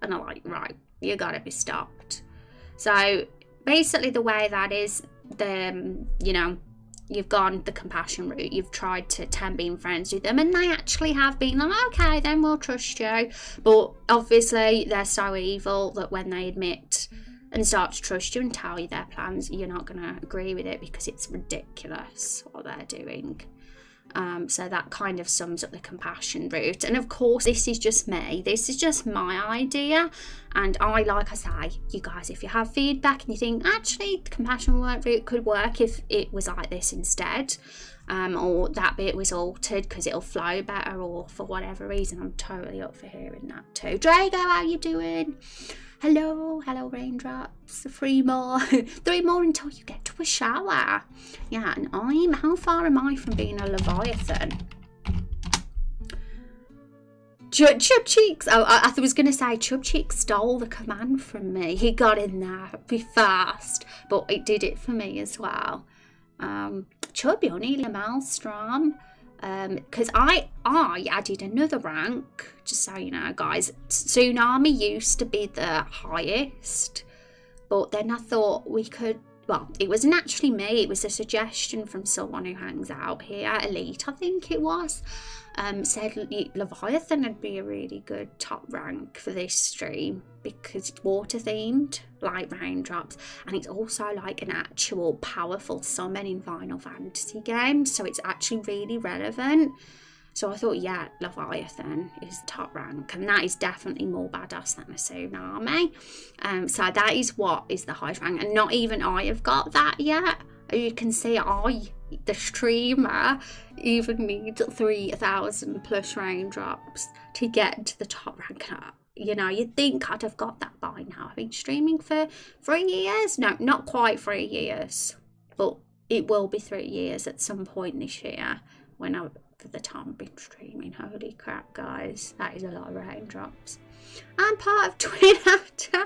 and are like, right, you gotta be stopped. So basically, the way that is, the um, you know, you've gone the compassion route, you've tried to tend being friends with them, and they actually have been like, okay, then we'll trust you. But obviously, they're so evil that when they admit and start to trust you and tell you their plans, you're not going to agree with it because it's ridiculous what they're doing. Um, so that kind of sums up the compassion route. And of course, this is just me. This is just my idea. And I, like I say, you guys, if you have feedback and you think actually the compassion work route could work if it was like this instead, um, or that bit was altered because it'll flow better, or for whatever reason, I'm totally up for hearing that too. Drago, how you doing? Hello, hello raindrops, three more, [laughs] three more until you get to a shower. Yeah, and I'm, how far am I from being a Leviathan? Chub, Chub Cheeks, oh, I, I was going to say Chub Cheeks stole the command from me. He got in there, be fast, but it did it for me as well. Um, Chub, you're nearly a maelstrom because um, I I added another rank just so you know guys. Tsunami used to be the highest but then I thought we could well it wasn't actually me. It was a suggestion from someone who hangs out here elite I think it was um, said Leviathan would be a really good top rank for this stream because it's water themed, like raindrops, and it's also like an actual powerful summon in Final Fantasy games, so it's actually really relevant. So I thought, yeah, Leviathan is top rank, and that is definitely more badass than a tsunami. Um, so that is what is the highest rank, and not even I have got that yet. You can see I the streamer even needs 3,000 plus raindrops to get to the top rank up. You know, you'd think I'd have got that by now. I've been streaming for three years. No, not quite three years, but it will be three years at some point this year when I, for the time I've been streaming. Holy crap, guys, that is a lot of raindrops. I'm part of [laughs] Twin Actor.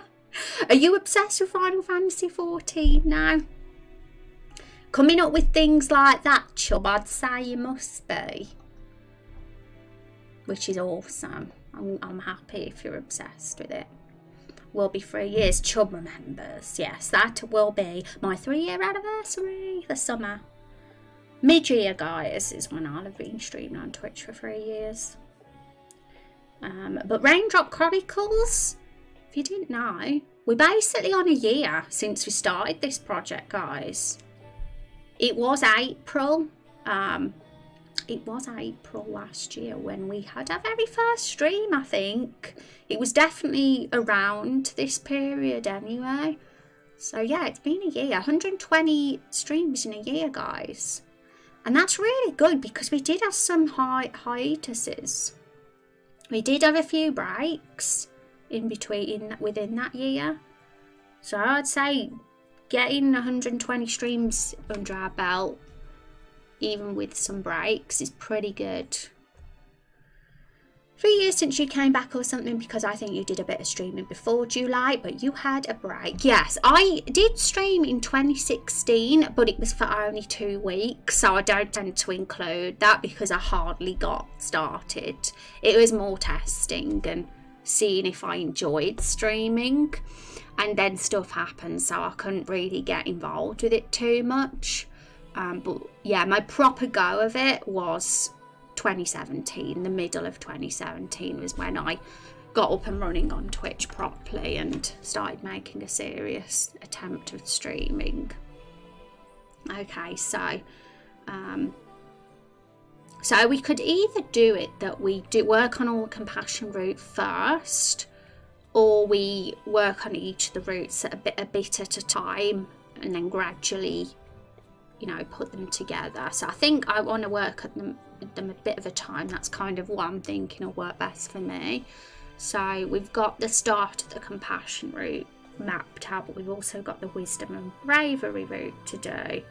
Are you obsessed with Final Fantasy 14 now? Coming up with things like that, Chub, I'd say you must be. Which is awesome. I'm, I'm happy if you're obsessed with it. Will be three years. Chub remembers. Yes, that will be my three-year anniversary this summer. Mid-year, guys, is when I'll have been streaming on Twitch for three years. Um, but Raindrop Chronicles, if you didn't know, we're basically on a year since we started this project, guys. It was April. Um, it was April last year when we had our very first stream, I think. It was definitely around this period anyway. So yeah, it's been a year. 120 streams in a year, guys. And that's really good because we did have some hi hiatuses. We did have a few breaks in between within that year. So I'd say getting 120 streams under our belt, even with some breaks, is pretty good three years since you came back or something because I think you did a bit of streaming before July, but you had a break. Yes, I did stream in 2016, but it was for only two weeks, so I don't tend to include that because I hardly got started. It was more testing and seeing if I enjoyed streaming, and then stuff happened, so I couldn't really get involved with it too much. Um, but yeah, my proper go of it was 2017, the middle of 2017 was when I got up and running on Twitch properly and started making a serious attempt at streaming. Okay, so um, so we could either do it that we do work on all compassion route first, or we work on each of the routes a bit a bit at a time and then gradually, you know, put them together. So I think I want to work at them them a bit of a time. That's kind of what I'm thinking will work best for me. So we've got the start of the compassion route mapped out, but we've also got the wisdom and bravery route to do.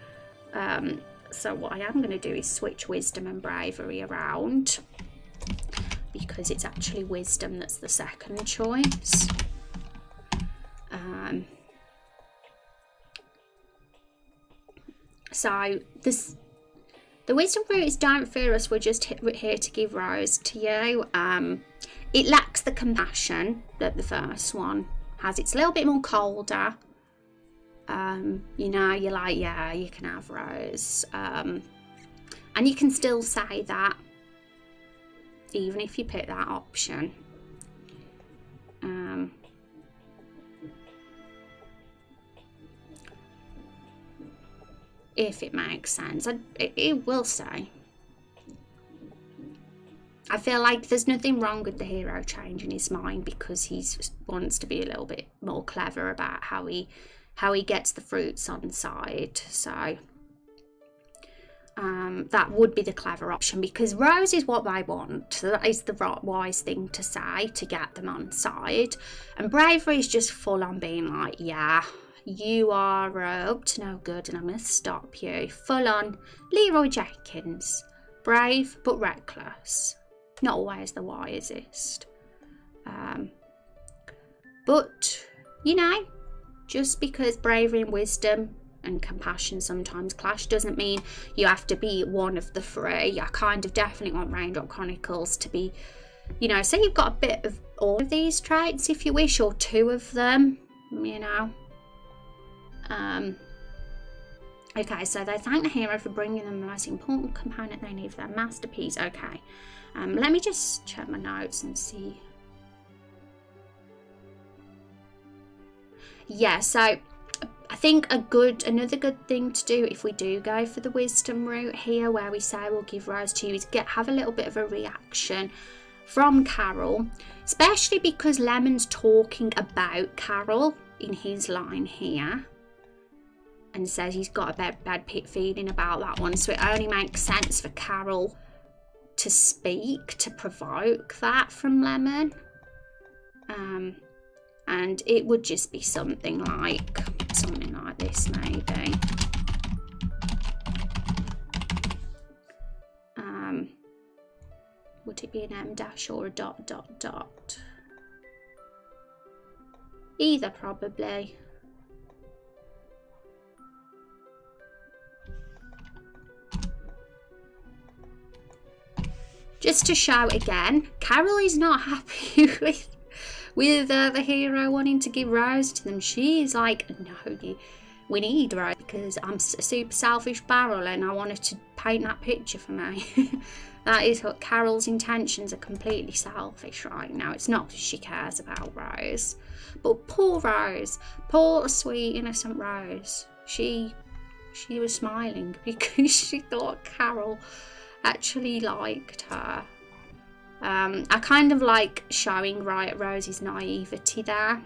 Um, so what I am going to do is switch wisdom and bravery around because it's actually wisdom that's the second choice. Um, so this the wisdom route is don't fear us, we're just here to give rose to you. Um, it lacks the compassion that the first one has. It's a little bit more colder. Um, you know, you're like, yeah, you can have rose. Um, and you can still say that, even if you pick that option. Um, if it makes sense. I, it, it will say. I feel like there's nothing wrong with the hero changing his mind because he wants to be a little bit more clever about how he how he gets the fruits on side. So um, that would be the clever option because rose is what they want. That is the wise thing to say to get them on side. And bravery is just full on being like, yeah, you are up to no good and I'm going to stop you. Full on Leroy Jenkins. Brave but reckless. Not always the wisest. Um, but, you know, just because bravery and wisdom and compassion sometimes clash doesn't mean you have to be one of the three. I kind of definitely want Raindrop Chronicles to be, you know, say you've got a bit of all of these traits if you wish, or two of them, you know, um, okay, so they thank the hero for bringing them the most important component they need for their masterpiece. Okay, um, let me just check my notes and see. Yeah, so I think a good, another good thing to do if we do go for the wisdom route here, where we say we'll give Rose to you, is get have a little bit of a reaction from Carol, especially because Lemon's talking about Carol in his line here and says he's got a bad, bad pit feeling about that one. So it only makes sense for Carol to speak, to provoke that from Lemon. Um, and it would just be something like, something like this maybe. Um, would it be an M dash or a dot dot dot? Either probably. Just to show again, Carol is not happy [laughs] with with uh, the hero wanting to give Rose to them. She's like, no, we need Rose because I'm a super selfish barrel and I wanted to paint that picture for me. [laughs] that is what Carol's intentions are completely selfish right now. It's not because she cares about Rose. But poor Rose, poor sweet innocent Rose, she she was smiling [laughs] because she thought Carol actually liked her. Um, I kind of like showing Riot Rose's naivety there.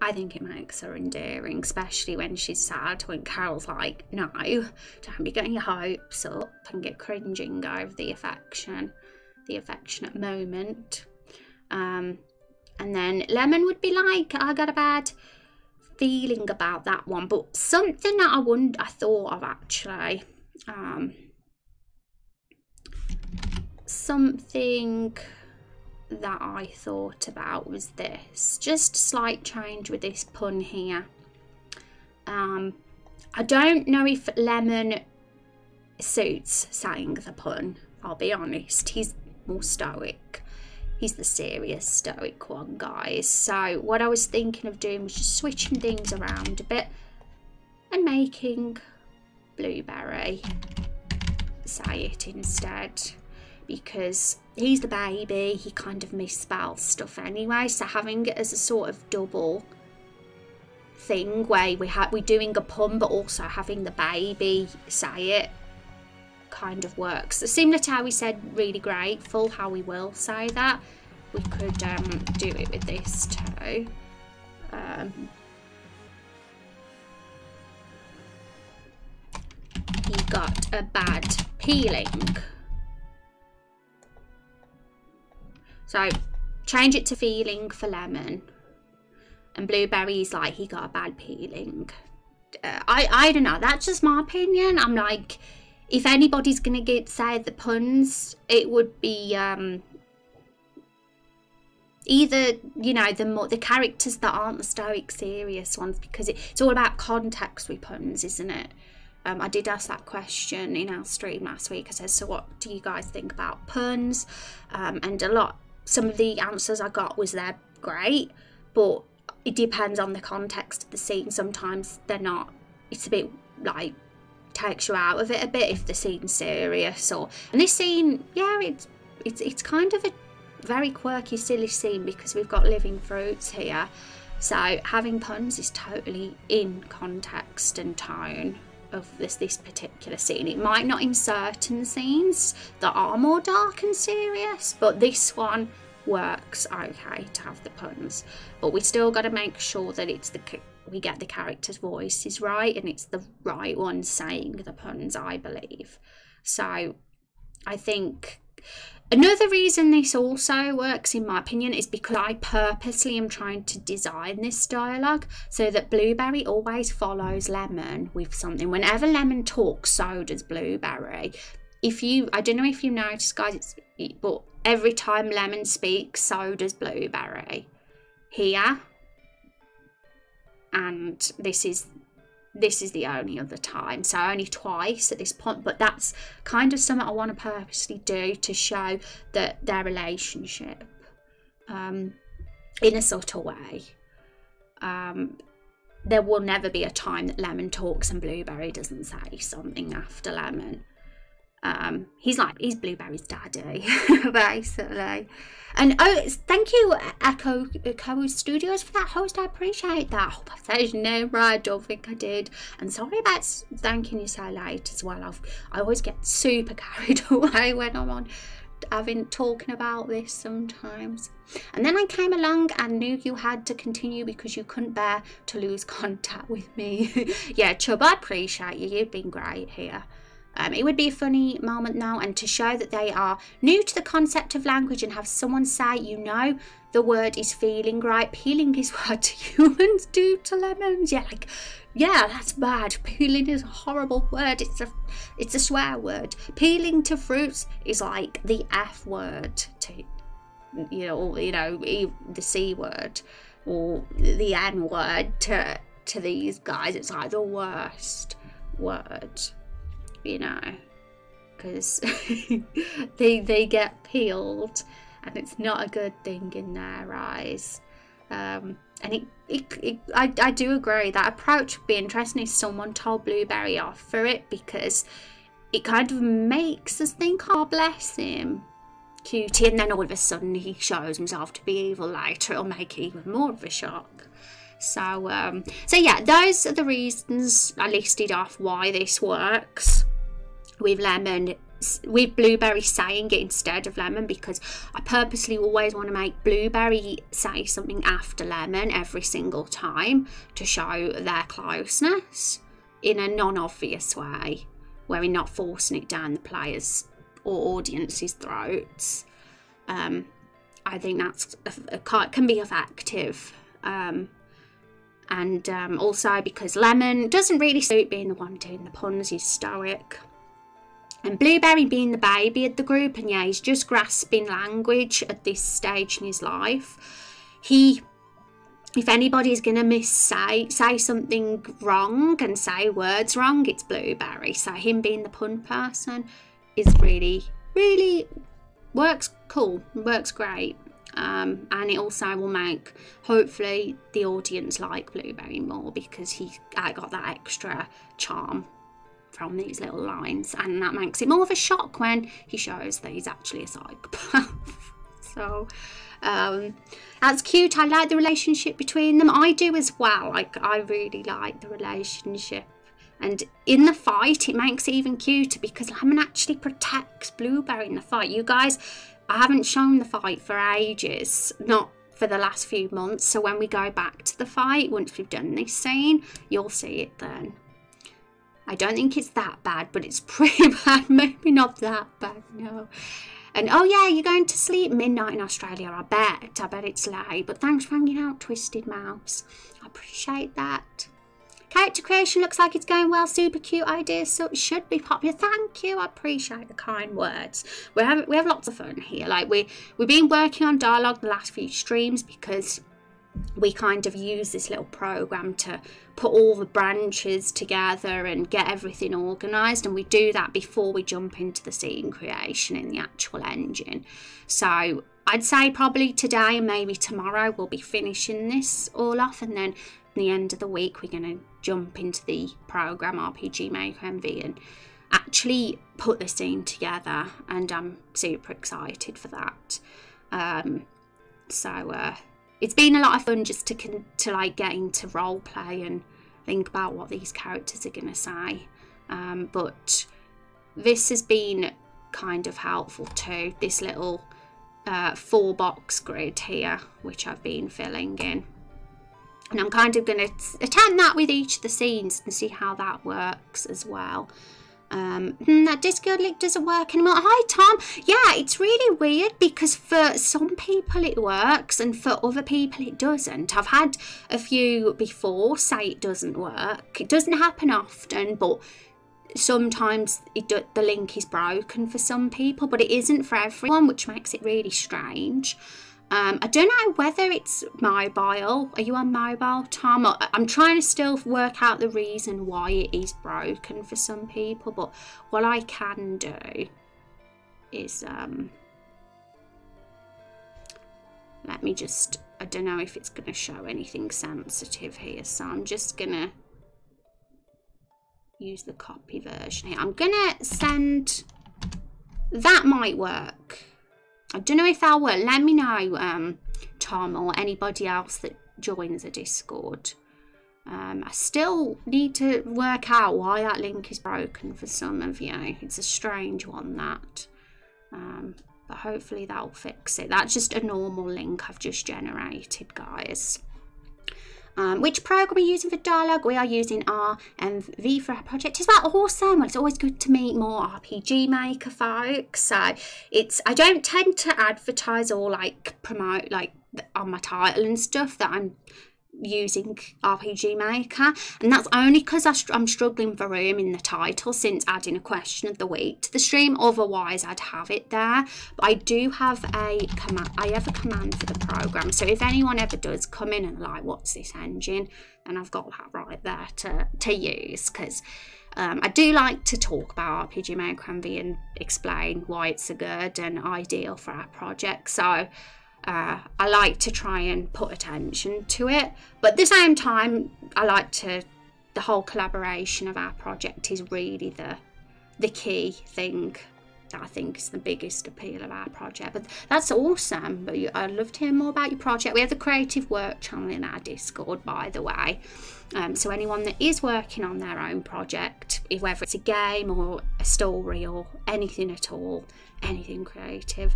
I think it makes her endearing, especially when she's sad, when Carol's like, no, don't be getting your hopes up and get cringing over the affection, the affectionate moment. Um, and then lemon would be like, I got a bad feeling about that one, but something that I wouldn't, I thought of actually. Um, something that I thought about was this. Just slight change with this pun here. Um, I don't know if Lemon suits saying the pun, I'll be honest. He's more stoic. He's the serious stoic one, guys. So what I was thinking of doing was just switching things around a bit and making Blueberry say it instead because he's the baby, he kind of misspells stuff anyway. So having it as a sort of double thing where we we're doing a pun but also having the baby say it kind of works. Similar to how we said really grateful, how we will say that. We could um, do it with this too. Um, he got a bad peeling. So change it to feeling for lemon. And blueberries like he got a bad peeling. Uh, I, I don't know. That's just my opinion. I'm like, if anybody's going to get say the puns, it would be um, either you know the more the characters that aren't the stoic serious ones because it, it's all about context with puns, isn't it? Um, I did ask that question in our stream last week. I said, so what do you guys think about puns? Um, and a lot some of the answers I got was they're great, but it depends on the context of the scene. Sometimes they're not. It's a bit like takes you out of it a bit if the scene's serious or and this scene yeah it's it's it's kind of a very quirky silly scene because we've got living fruits here so having puns is totally in context and tone of this this particular scene. It might not in certain scenes that are more dark and serious, but this one works okay to have the puns. But we still got to make sure that it's the we get the character's voices right and it's the right one saying the puns, I believe. So I think Another reason this also works, in my opinion, is because I purposely am trying to design this dialogue so that Blueberry always follows Lemon with something. Whenever Lemon talks, so does Blueberry. If you, I don't know if you noticed, guys, but every time Lemon speaks, so does Blueberry. Here. And this is this is the only other time. So only twice at this point but that's kind of something i want to purposely do to show that their relationship um, in a subtle way. Um, there will never be a time that lemon talks and blueberry doesn't say something after lemon um, he's like he's blueberry's daddy [laughs] basically and oh, thank you, Echo Echo Studios, for that host. I appreciate that. I hope I said your name right. I don't think I did. And sorry about thanking you so late as well. I've, I always get super [laughs] carried away when I'm on having talking about this sometimes. And then I came along and knew you had to continue because you couldn't bear to lose [laughs] contact with me. yeah, Chub, I appreciate you. You've been great here. Um, it would be a funny moment now, and to show that they are new to the concept of language and have someone say, you know, the word is feeling right. Peeling is [laughs] what humans do to lemons. Yeah, like, yeah, that's bad. Peeling is a horrible word. It's a, it's a swear word. Peeling to fruits is like the F word to, you know, you know, the C word or the N word to to these guys. It's like the worst word you know, because [laughs] they they get peeled, and it's not a good thing in their eyes. Um, and it, it, it, I, I do agree that approach would be interesting if someone told Blueberry off for it because it kind of makes us think, oh, bless him, cutie, and then all of a sudden he shows himself to be evil later. It'll make even more of a shock. So, um, so yeah, those are the reasons I listed off why this works with lemon with blueberry saying it instead of lemon because I purposely always want to make blueberry say something after lemon every single time to show their closeness in a non-obvious way where we're not forcing it down the players or audience's throats um, I think that's a, a, can be effective. Um, and um, also because Lemon doesn't really suit being the one doing the puns, he's stoic. And Blueberry being the baby of the group, and yeah, he's just grasping language at this stage in his life. He, if anybody's gonna miss say say something wrong and say words wrong, it's Blueberry. So him being the pun person is really, really works cool, works great. Um, and it also will make hopefully the audience like Blueberry more because he I got that extra charm from these little lines and that makes it more of a shock when he shows that he's actually a psychopath. [laughs] So um, that's cute. I like the relationship between them. I do as well. Like I really like the relationship. And in the fight it makes it even cuter because Lemon actually protects Blueberry in the fight. You guys I haven't shown the fight for ages, not for the last few months. So when we go back to the fight, once we've done this scene, you'll see it then. I don't think it's that bad, but it's [laughs] pretty bad. Maybe not that bad, no. And oh yeah, you're going to sleep midnight in Australia, I bet. I bet it's late. But thanks for hanging out, Twisted Mouse. I appreciate that. Character creation looks like it's going well. Super cute ideas, so it should be popular. Thank you. I appreciate the kind words. We have we have lots of fun here. Like we we've been working on dialogue the last few streams because we kind of use this little program to put all the branches together and get everything organized and we do that before we jump into the scene creation in the actual engine so I'd say probably today and maybe tomorrow we'll be finishing this all off and then the end of the week we're going to jump into the program RPG Maker MV and actually put the scene together and I'm super excited for that. Um, so uh, it's been a lot of fun just to to like get into role play and think about what these characters are going to say. Um, but this has been kind of helpful too. This little uh, four box grid here, which I've been filling in. And I'm kind of going to attempt that with each of the scenes and see how that works as well. Um, hmm, that Discord link doesn't work anymore. Hi, Tom. Yeah, it's really weird because for some people it works and for other people it doesn't. I've had a few before say it doesn't work. It doesn't happen often, but sometimes do, the link is broken for some people, but it isn't for everyone, which makes it really strange. Um, I don't know whether it's mobile. Are you on mobile, Tom? I'm trying to still work out the reason why it is broken for some people, but what I can do is um, let me just, I don't know if it's going to show anything sensitive here, so I'm just going to use the copy version here. I'm going to send, that might work. I don't know if that will. Let me know, um, Tom, or anybody else that joins the Discord. Um, I still need to work out why that link is broken for some of you. It's a strange one, that. Um, but hopefully that'll fix it. That's just a normal link I've just generated, guys. Um, which program are you using for dialogue? We are using RMV for our project as well. Awesome. Well, it's always good to meet more RPG Maker folks. So it's I don't tend to advertise or like promote like on my title and stuff that I'm using RPG Maker, and that's only because I'm struggling for room in the title since adding a question of the week to the stream. Otherwise, I'd have it there. But I do have a command. I have a command for the program, so if anyone ever does come in and like, "What's this engine?" then I've got that right there to to use because. Um, I do like to talk about RPG Maker and explain why it's so good and ideal for our project. So uh, I like to try and put attention to it. But at the same time, I like to, the whole collaboration of our project is really the, the key thing that I think is the biggest appeal of our project. But that's awesome. But I'd love to hear more about your project. We have the creative work channel in our Discord, by the way. Um, so anyone that is working on their own project, whether it's a game or a story or anything at all, anything creative,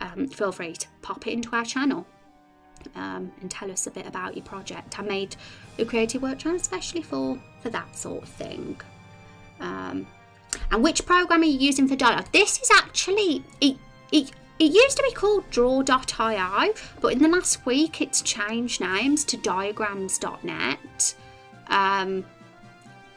um, feel free to pop it into our channel um, and tell us a bit about your project. I made the creative work channel especially for, for that sort of thing. Um, and which program are you using for dialogue? This is actually, it, it it used to be called draw.io, but in the last week it's changed names to diagrams.net. Um,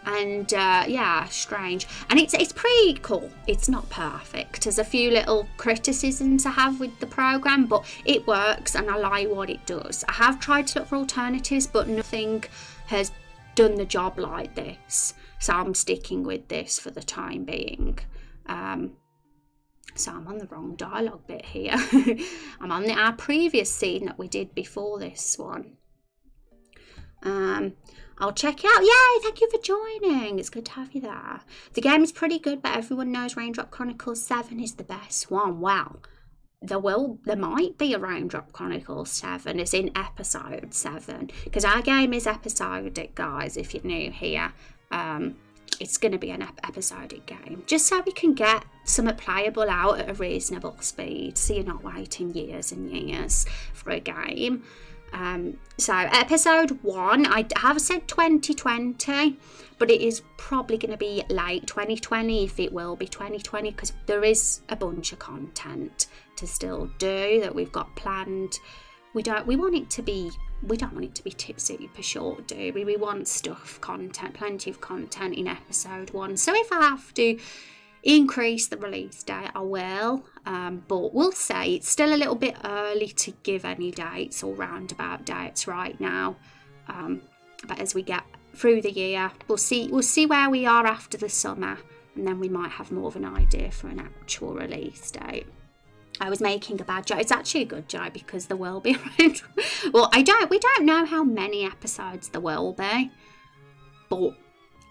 and uh, yeah, strange. And it's it's pretty cool. It's not perfect. There's a few little criticisms I have with the program, but it works and I like what it does. I have tried to look for alternatives, but nothing has done the job like this. So I'm sticking with this for the time being. Um, so I'm on the wrong dialogue bit here. [laughs] I'm on the, our previous scene that we did before this one. Um, I'll check out. Yay, thank you for joining. It's good to have you there. The game is pretty good, but everyone knows Raindrop Chronicles 7 is the best one. Wow. There will, there might be a Raindrop Chronicles 7, It's in episode 7. Because our game is episodic, guys, if you're new here. Um, it's going to be an ep episodic game. Just so we can get some playable out at a reasonable speed. So you're not waiting years and years for a game. Um, so episode one, I have said 2020, but it is probably going to be late 2020 if it will be 2020 because there is a bunch of content to still do that we've got planned. We don't. We want it to be. We don't want it to be tip super short, do we? We want stuff, content, plenty of content in episode one. So if I have to increase the release date, I will. Um, but we'll say it's still a little bit early to give any dates or roundabout dates right now. Um, but as we get through the year, we'll see we'll see where we are after the summer, and then we might have more of an idea for an actual release date. I was making a bad joke. It's actually a good joke because there will [laughs] be well, I don't. We don't know how many episodes there will be, but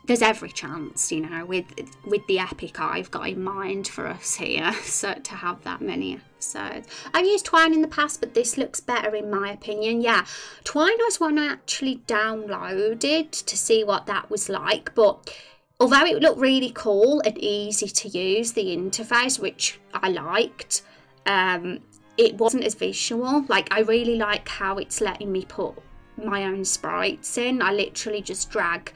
there's every chance, you know, with with the epic I've got in mind for us here, [laughs] so to have that many episodes. I've used Twine in the past, but this looks better in my opinion. Yeah, Twine was one I actually downloaded to see what that was like, but although it looked really cool and easy to use, the interface, which I liked, um, it wasn't as visual. Like, I really like how it's letting me put my own sprites in. I literally just drag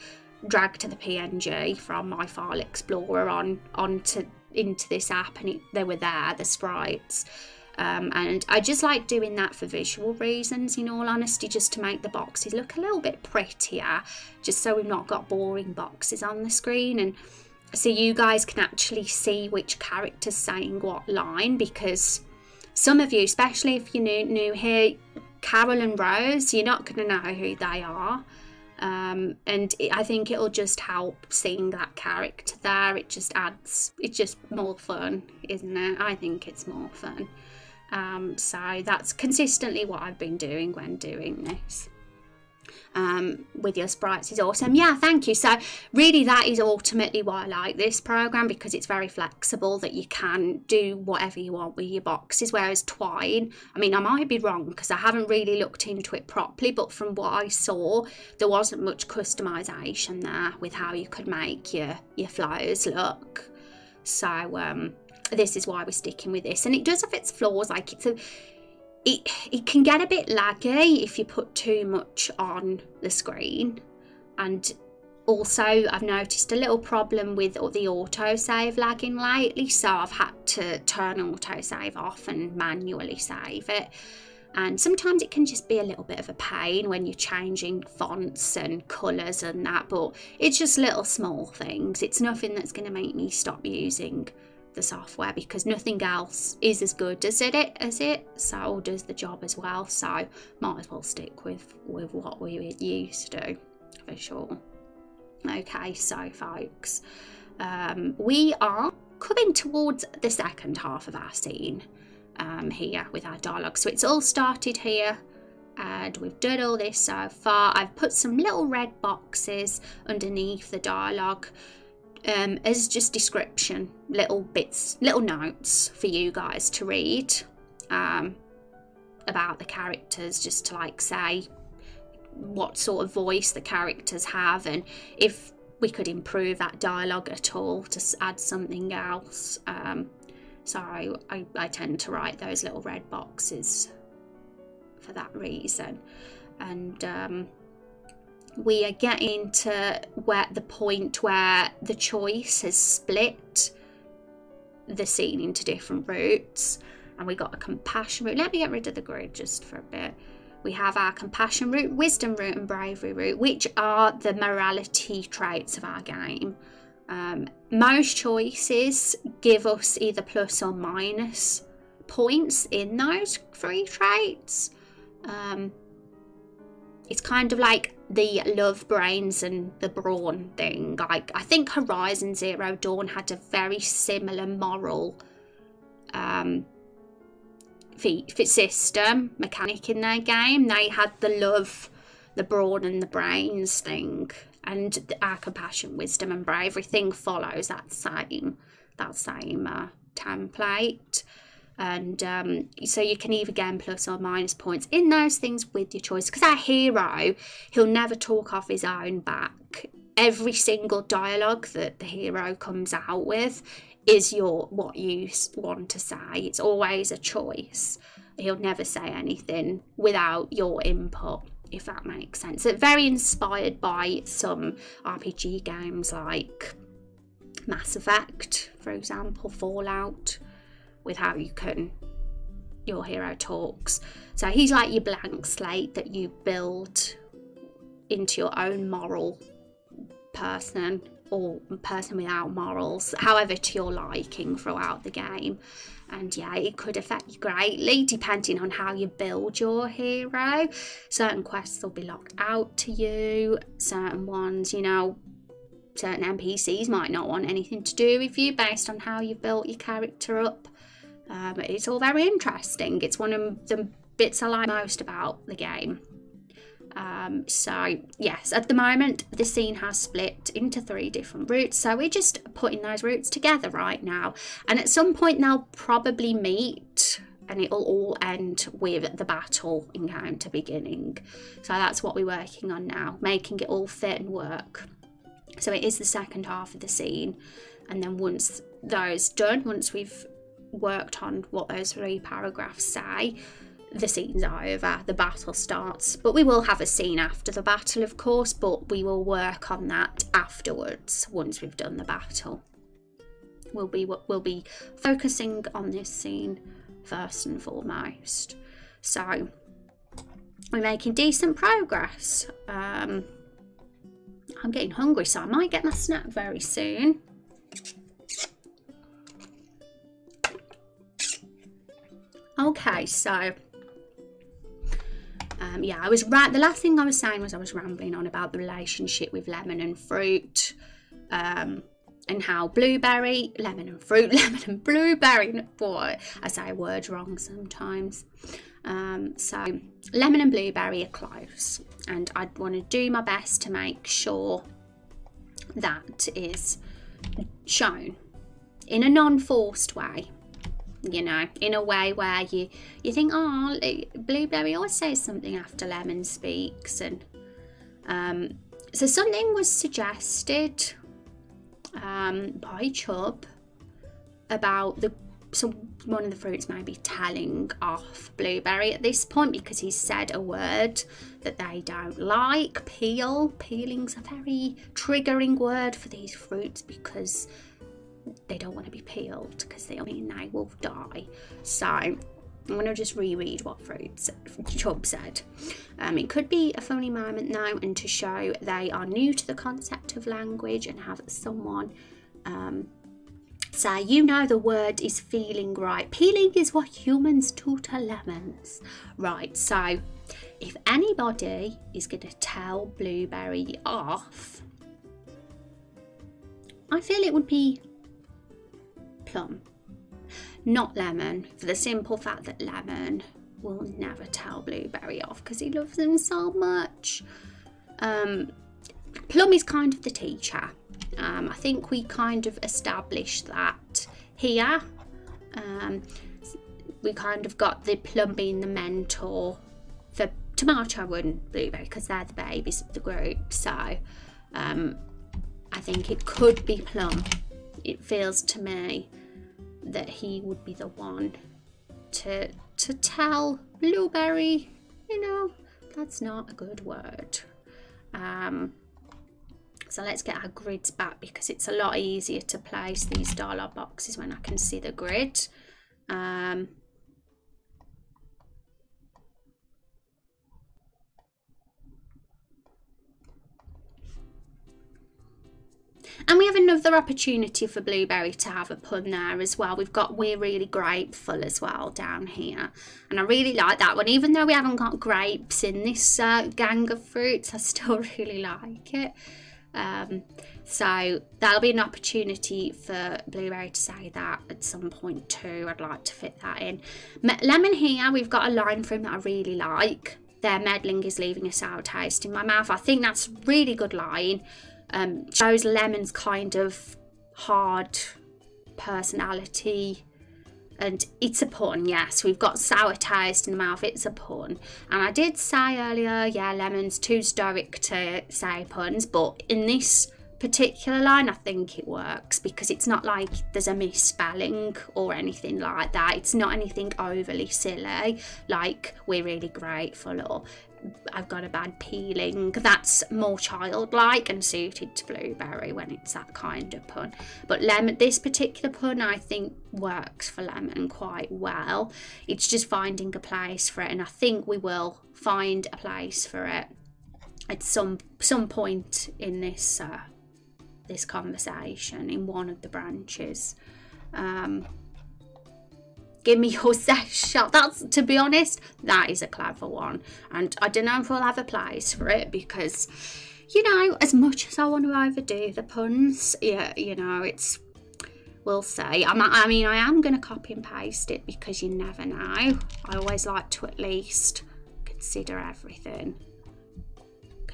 drag to the PNG from my file explorer on onto into this app and it, they were there the sprites. Um, and I just like doing that for visual reasons in all honesty just to make the boxes look a little bit prettier just so we've not got boring boxes on the screen. And so you guys can actually see which character's saying what line because some of you especially if you're new, new here Carol and Rose you're not going to know who they are um, and it, I think it'll just help seeing that character there. It just adds, it's just more fun, isn't it? I think it's more fun. Um, so that's consistently what I've been doing when doing this um, with your sprites is awesome. Yeah, thank you. So really that is ultimately why I like this program because it's very flexible that you can do whatever you want with your boxes. Whereas Twine, I mean, I might be wrong because I haven't really looked into it properly, but from what I saw, there wasn't much customization there with how you could make your, your flows look. So um, this is why we're sticking with this. And it does have its flaws, like it's a it, it can get a bit laggy if you put too much on the screen. And also I've noticed a little problem with the autosave lagging lately so I've had to turn autosave off and manually save it. And sometimes it can just be a little bit of a pain when you're changing fonts and colours and that but it's just little small things. It's nothing that's going to make me stop using the software because nothing else is as good as it as it so does the job as well. So might as well stick with with what we used to for sure. Okay so folks um, we are coming towards the second half of our scene um, here with our dialogue. So it's all started here and we've done all this so far. I've put some little red boxes underneath the dialogue um, as just description, little bits, little notes for you guys to read um, about the characters, just to like say what sort of voice the characters have and if we could improve that dialogue at all to add something else. Um, so I, I, I tend to write those little red boxes for that reason. And um, we are getting to where the point where the choice has split the scene into different routes. And we got a compassion route Let me get rid of the grid just for a bit. We have our compassion route wisdom route and bravery route which are the morality traits of our game. Um, most choices give us either plus or minus points in those three traits. Um, it's kind of like the love brains and the brawn thing. Like I think Horizon Zero Dawn had a very similar moral um, system mechanic in their game. They had the love, the brawn, and the brains thing, and our compassion, wisdom, and bravery thing follows that same that same uh, template. And um, so you can either gain plus or minus points in those things with your choice. Because our hero, he'll never talk off his own back. Every single dialogue that the hero comes out with is your what you want to say. It's always a choice. He'll never say anything without your input, if that makes sense. It's very inspired by some RPG games like Mass Effect, for example, Fallout, with how you can your hero talks. So he's like your blank slate that you build into your own moral person or person without morals, however to your liking throughout the game. And yeah, it could affect you greatly depending on how you build your hero. Certain quests will be locked out to you, certain ones, you know, certain NPCs might not want anything to do with you based on how you've built your character up. Um, it's all very interesting. It's one of the bits I like most about the game. Um, so yes, at the moment the scene has split into three different routes. So we're just putting those routes together right now. And at some point they'll probably meet and it'll all end with the battle encounter beginning. So that's what we're working on now, making it all fit and work. So it is the second half of the scene. And then once those done, once we've worked on what those three paragraphs say, the scenes are over, the battle starts. But we will have a scene after the battle, of course, but we will work on that afterwards once we've done the battle. We'll be we'll be focusing on this scene first and foremost. So we're making decent progress. Um, I'm getting hungry, so I might get my snack very soon. Okay, so um, yeah, I was right. The last thing I was saying was I was rambling on about the relationship with lemon and fruit, um, and how blueberry, lemon and fruit, [laughs] lemon and blueberry. Boy, I say words wrong sometimes. Um, so lemon and blueberry are close, and I'd want to do my best to make sure that is shown in a non-forced way you know, in a way where you you think, oh, blueberry always says something after lemon speaks, and um, so something was suggested um, by Chub about the so one of the fruits may be telling off blueberry at this point because he said a word that they don't like. Peel. Peeling's a very triggering word for these fruits because they don't want to be peeled because they mean they will die. So I'm going to just reread what Fruit Chub said. Um, it could be a funny moment now and to show they are new to the concept of language and have someone um, say, you know the word is feeling right. Peeling is what humans do to lemons. Right, so if anybody is going to tell Blueberry off, I feel it would be plum, not lemon, for the simple fact that lemon will never tell blueberry off because he loves them so much. Um, plum is kind of the teacher. Um, I think we kind of established that here. Um, we kind of got the plum being the mentor for tomato and blueberry because they're the babies of the group. So um, I think it could be plum it feels to me that he would be the one to to tell Blueberry, you know, that's not a good word. Um, so let's get our grids back because it's a lot easier to place these dialogue boxes when I can see the grid. Um, And we have another opportunity for Blueberry to have a pun there as well. We've got We're Really Grateful as well down here. And I really like that one. Even though we haven't got grapes in this uh, gang of fruits, I still [laughs] really like it. Um, so that'll be an opportunity for Blueberry to say that at some point too. I'd like to fit that in. Lemon here, we've got a line from that I really like. Their meddling is leaving a sour taste in my mouth. I think that's a really good line. Um, shows Lemon's kind of hard personality. And it's a pun yes. We've got sour taste in the mouth. It's a pun. And i did say earlier yeah lemon's too stoic to say puns but in this particular line, I think it works because it's not like there's a misspelling or anything like that. It's not anything overly silly, like we're really grateful or I've got a bad peeling. That's more childlike and suited to Blueberry when it's that kind of pun. But lemon, this particular pun, I think works for lemon quite well. It's just finding a place for it, and I think we will find a place for it at some some point in this uh, this conversation in one of the branches. Um, give me your shot. That's, to be honest, that is a clever one. And I don't know if we'll have a place for it because, you know, as much as I want to overdo the puns, yeah, you know, it's, we'll see. I'm, I mean, I am going to copy and paste it because you never know. I always like to at least consider everything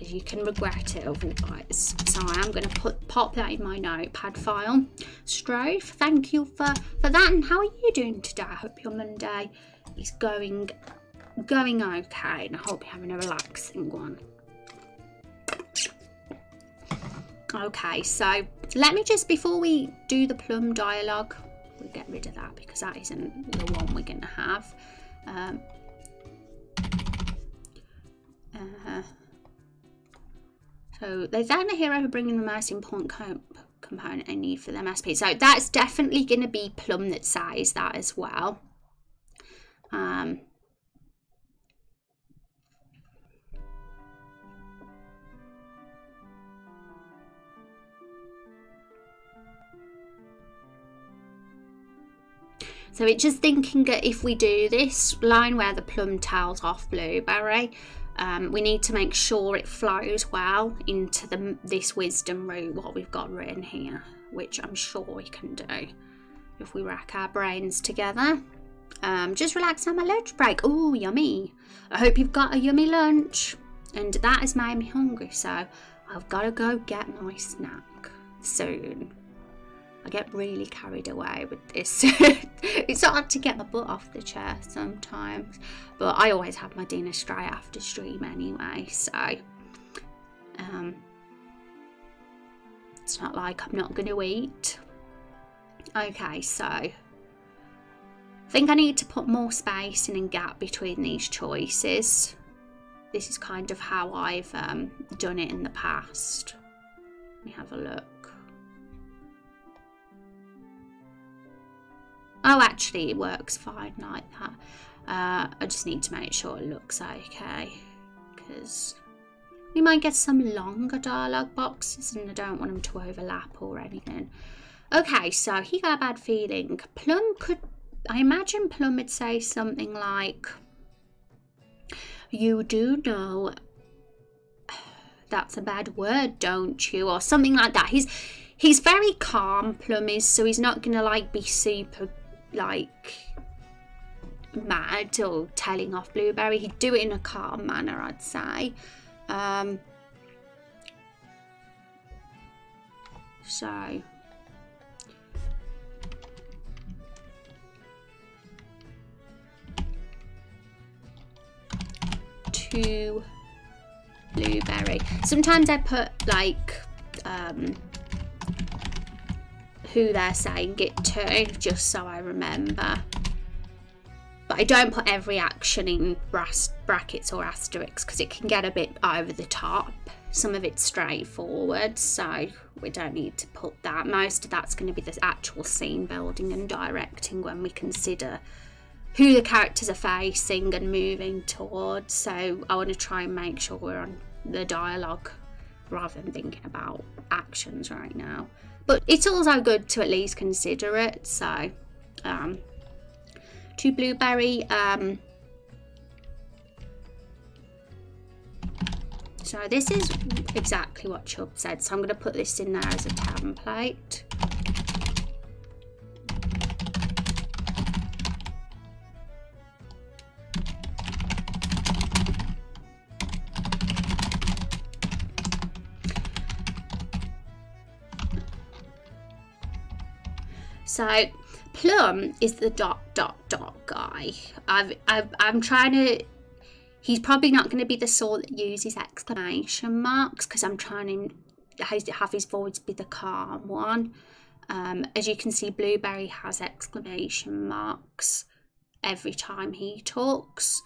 because you can regret it otherwise. So I am going to put pop that in my notepad file. Strofe, thank you for, for that. And how are you doing today? I hope your Monday is going going okay and I hope you're having a relaxing one. Okay, so let me just, before we do the plum dialogue, we'll get rid of that because that isn't the one we're going to have. Um, uh, so they found a hero for bringing the most important co component I need for them SP. So that's definitely going to be Plum that size that as well. Um, So it's just thinking that if we do this line where the plum tails off blueberry, um, we need to make sure it flows well into the, this wisdom route, what we've got written here, which I'm sure we can do if we rack our brains together. Um, just relax on my lunch break. Oh, yummy. I hope you've got a yummy lunch. And that has made me hungry, so I've got to go get my snack soon. I get really carried away with this. [laughs] it's hard to get my butt off the chair sometimes, but I always have my dinner straight after stream anyway, so um, it's not like I'm not going to eat. Okay, so I think I need to put more space in and gap between these choices. This is kind of how I've um, done it in the past. Let me have a look. Oh, actually, it works fine like that. Uh, I just need to make sure it looks okay because we might get some longer dialogue boxes and I don't want them to overlap or anything. Okay, so he got a bad feeling. Plum could, I imagine Plum would say something like, you do know [sighs] that's a bad word, don't you? Or something like that. He's he's very calm, Plum is, so he's not gonna like be super like mad or telling off Blueberry. He'd do it in a calm manner, I'd say. Um, so. To Blueberry. Sometimes I put like um, who they're saying it to, just so I remember. But I don't put every action in brackets or asterisks because it can get a bit over the top. Some of it's straightforward, so we don't need to put that. Most of that's going to be the actual scene building and directing when we consider who the characters are facing and moving towards. So I want to try and make sure we're on the dialogue rather than thinking about actions right now. But it's also good to at least consider it. So, um, to Blueberry, um, So this is exactly what Chub said. So I'm going to put this in there as a template. So Plum is the dot dot dot guy. I've, I've I'm trying to He's probably not going to be the sort that uses exclamation marks because I'm trying to have his voice be the calm one. Um, as you can see, Blueberry has exclamation marks every time he talks,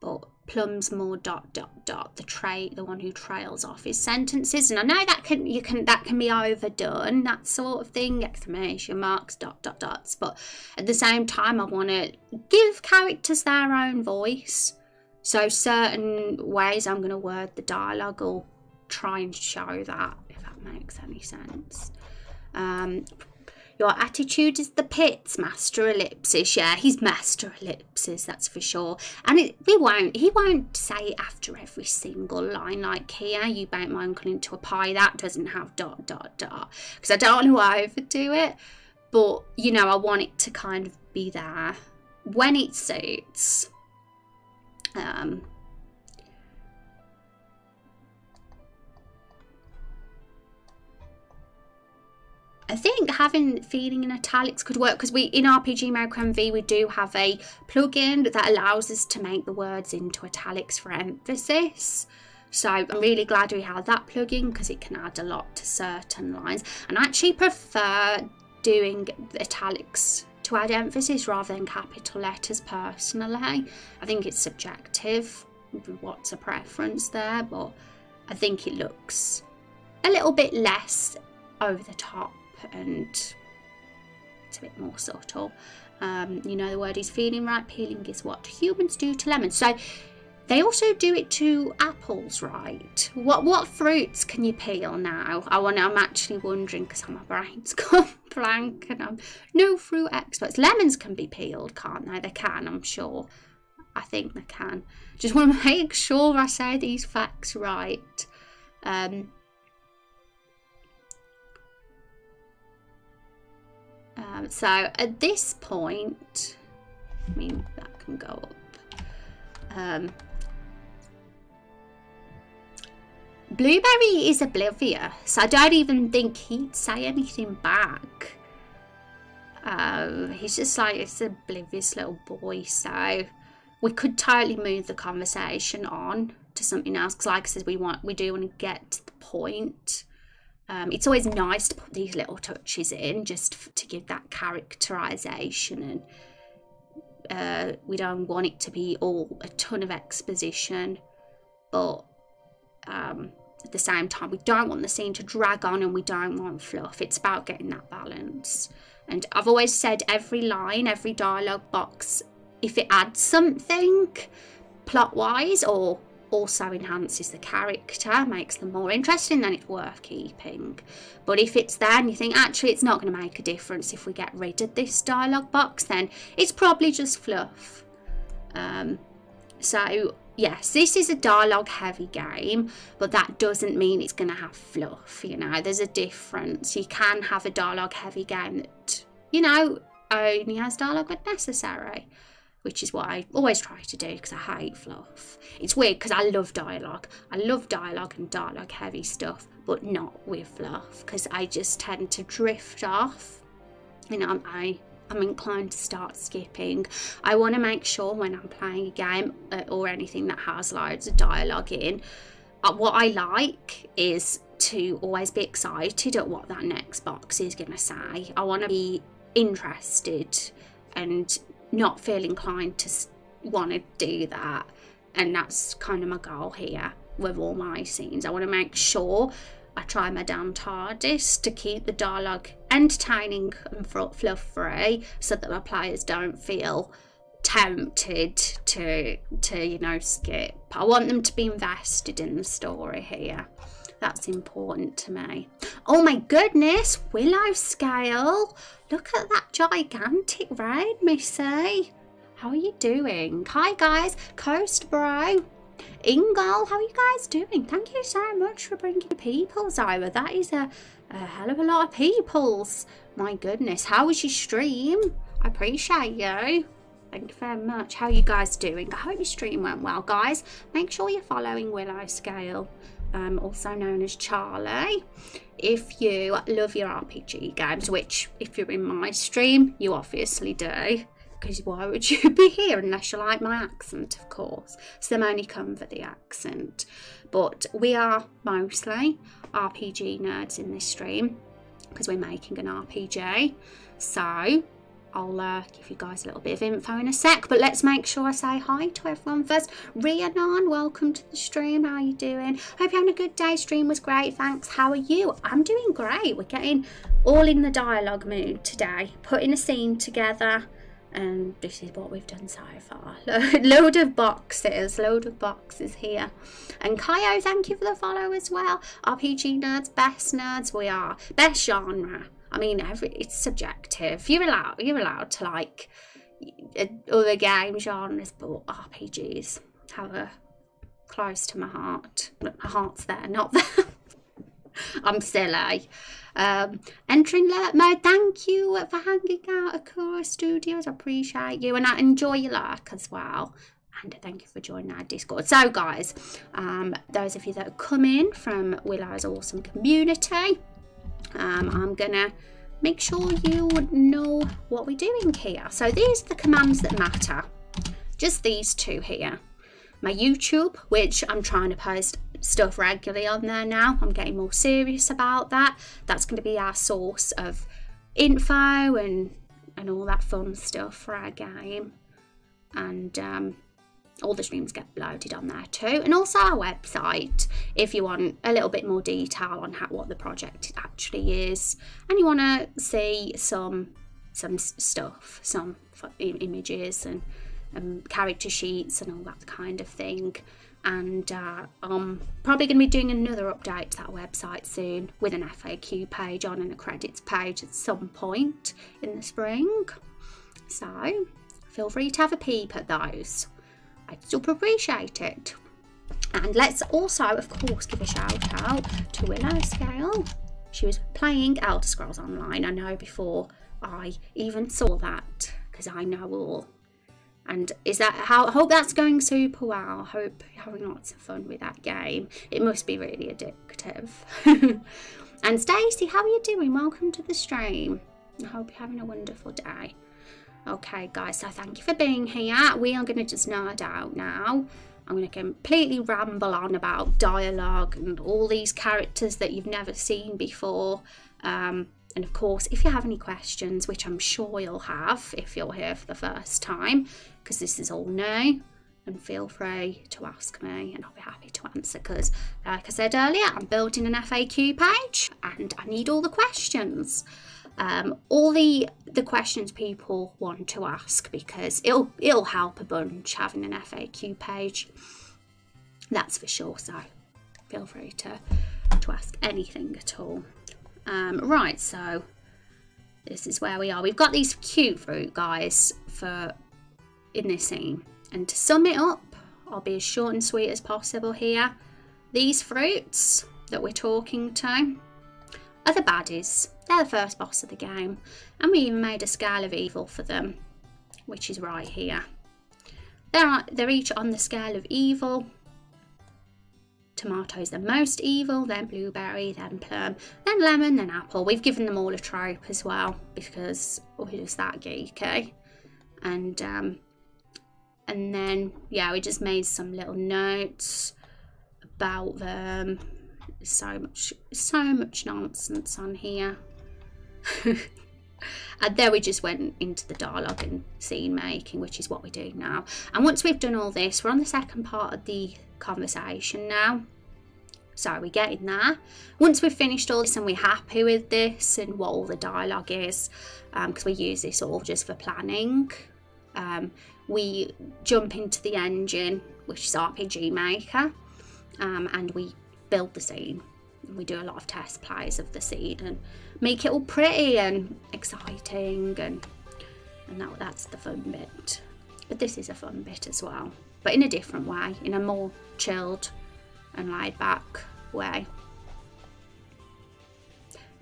but Plum's more dot dot dot, the trait, the one who trails off his sentences. And I know that can you can that can be overdone, that sort of thing, exclamation marks, dot dot dots. But at the same time, I want to give characters their own voice. So certain ways I'm going to word the dialogue or try and show that, if that makes any sense. Um, your attitude is the pits, Master Ellipsis. Yeah, he's Master Ellipsis, that's for sure. And it, he won't he won't say it after every single line like here. You bake my uncle into a pie. That doesn't have dot dot dot. Because I don't want to overdo it. But you know, I want it to kind of be there when it suits. Um, I think having feeling in italics could work because we in RPG Maker MV we do have a plugin that allows us to make the words into italics for emphasis. So I'm really glad we have that plugin because it can add a lot to certain lines. And I actually prefer doing italics to add emphasis rather than capital letters personally. I think it's subjective, what's a preference there, but I think it looks a little bit less over the top and it's a bit more subtle. Um, you know, the word is feeling right, peeling is what humans do to lemons. So they also do it to apples, right? What what fruits can you peel now? I want. I'm actually wondering because my brain's [laughs] gone blank and I'm no fruit experts. Lemons can be peeled, can't they? They can, I'm sure. I think they can. Just want to [laughs] make sure I say these facts right. Um, um, so at this point, I mean that can go up. Um, Blueberry is oblivious. I don't even think he'd say anything back. Uh, he's just like, it's a oblivious little boy. So we could totally move the conversation on to something else. Because like I said, we want, we do want to get to the point. Um, it's always nice to put these little touches in just to give that characterization and uh, we don't want it to be all a ton of exposition but um, at the same time, we don't want the scene to drag on and we don't want fluff. It's about getting that balance. And I've always said every line, every dialogue box, if it adds something plot wise or also enhances the character, makes them more interesting, then it's worth keeping. But if it's there and you think actually it's not going to make a difference if we get rid of this dialogue box, then it's probably just fluff. Um, so yes, this is a dialogue heavy game, but that doesn't mean it's going to have fluff, you know, there's a difference. You can have a dialogue heavy game that, you know, only has dialogue when necessary, which is what I always try to do because I hate fluff. It's weird because I love dialogue. I love dialogue and dialogue heavy stuff, but not with fluff because I just tend to drift off. You know, I I'm inclined to start skipping. I want to make sure when I'm playing a game uh, or anything that has loads of dialogue in, uh, what I like is to always be excited at what that next box is going to say. I want to be interested and not feel inclined to want to do that. And that's kind of my goal here with all my scenes. I want to make sure I try my damn hardest to keep the dialogue entertaining and fluff free so that my players don't feel tempted to to you know skip i want them to be invested in the story here That's important to me. Oh my goodness, willow scale. Look at that gigantic raid, Missy. How are you doing? Hi guys, Coast Bro. Ingal, how are you guys doing? Thank you so much for bringing peoples over. That is a, a hell of a lot of peoples. My goodness, how was your stream? I appreciate you. Thank you very much. How are you guys doing? I hope your stream went well, guys. Make sure you're following Willow Scale, um, also known as Charlie. If you love your RPG games, which if you're in my stream, you obviously do because why would you [laughs] be here unless you like my accent, of course. So I'm only come for the accent. But we are mostly RPG nerds in this stream because we're making an RPG. So I'll uh, give you guys a little bit of info in a sec, but let's make sure I say hi to everyone first. Rhiannon, welcome to the stream. How are you doing? Hope you're having a good day. Stream was great, thanks. How are you? I'm doing great. We're getting all in the dialogue mood today, putting a scene together, and this is what we've done so far. [laughs] load of boxes, load of boxes here. And Kaio, thank you for the follow as well. RPG nerds, best nerds we are. Best genre. I mean, every it's subjective. You're allowed, you're allowed to like other game genres, but RPGs have a close to my heart. My heart's there, not there. [laughs] I'm silly. Um, entering lurk mode, thank you for hanging out at Kura Studios. I appreciate you and I enjoy your lurk as well. And thank you for joining our Discord. So, guys, um, those of you that have come in from Willow's awesome community, um, I'm to make sure you know what we're doing here. So, these are the commands that matter. Just these two here my YouTube, which I'm trying to post stuff regularly on there now. I'm getting more serious about that. That's going to be our source of info and and all that fun stuff for our game. And um, all the streams get loaded on there too. And also our website, if you want a little bit more detail on how, what the project actually is. And you want to see some some stuff, some images and um, character sheets and all that kind of thing. And uh, I'm probably going to be doing another update to that website soon with an FAQ page on and a credits page at some point in the spring. So feel free to have a peep at those. I'd super appreciate it. And let's also, of course, give a shout out to Willow Scale. She was playing Elder Scrolls Online, I know, before I even saw that, because I know all and is that how I hope that's going super well. I hope you're having lots of fun with that game. It must be really addictive. [laughs] and Stacey, how are you doing? Welcome to the stream. I hope you're having a wonderful day. Okay, guys, so thank you for being here. We are going to just nerd out now. I'm going to completely ramble on about dialogue and all these characters that you've never seen before. Um, and of course, if you have any questions, which I'm sure you'll have if you're here for the first time, because this is all new, and feel free to ask me and I'll be happy to answer because like I said earlier I'm building an FAQ page and I need all the questions um, all the the questions people want to ask because it'll it'll help a bunch having an FAQ page that's for sure so feel free to to ask anything at all um, right, so this is where we are. We've got these cute fruit guys for in this scene. And to sum it up, I'll be as short and sweet as possible here. These fruits that we're talking to are the baddies. They're the first boss of the game. And we even made a scale of evil for them, which is right here. They're, they're each on the scale of evil tomatoes the most evil, then blueberry, then plum, then lemon, then apple. We've given them all a trope as well because we're just that geeky. And um, and then yeah, we just made some little notes about them. So much, so much nonsense on here. [laughs] and there we just went into the dialogue and scene making, which is what we do now. And once we've done all this, we're on the second part of the conversation now. So we get in there. Once we've finished all this and we're happy with this and what all the dialogue is, because um, we use this all just for planning, um, we jump into the engine, which is RPG Maker, um, and we build the scene. we do a lot of test plays of the scene and make it all pretty and exciting and and that, that's the fun bit. But this is a fun bit as well but in a different way in a more chilled and laid back way.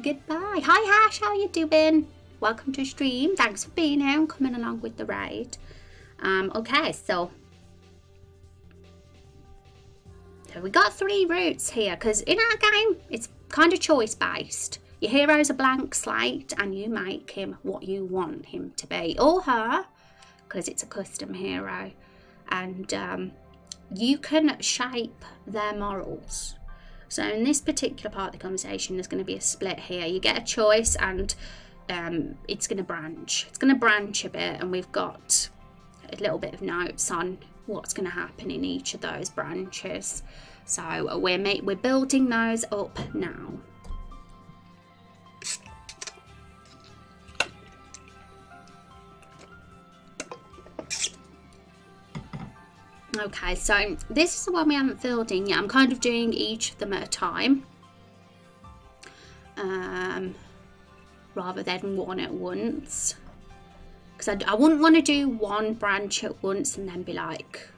Goodbye. Hi hash. How you doing? Welcome to stream. Thanks for being here and coming along with the ride. um okay so we got three routes here because in our game it's kind of choice based your hero's a blank slate and you make him what you want him to be or her because it's a custom hero and um, you can shape their morals. So in this particular part of the conversation there's going to be a split here. You get a choice and um, it's going to branch. It's going to branch a bit and we've got a little bit of notes on what's going to happen in each of those branches. So we're, we're building those up now. Okay, so this is the one we haven't filled in yet. I'm kind of doing each of them at a time. Um, rather than one at once. Because I, I wouldn't want to do one branch at once and then be like,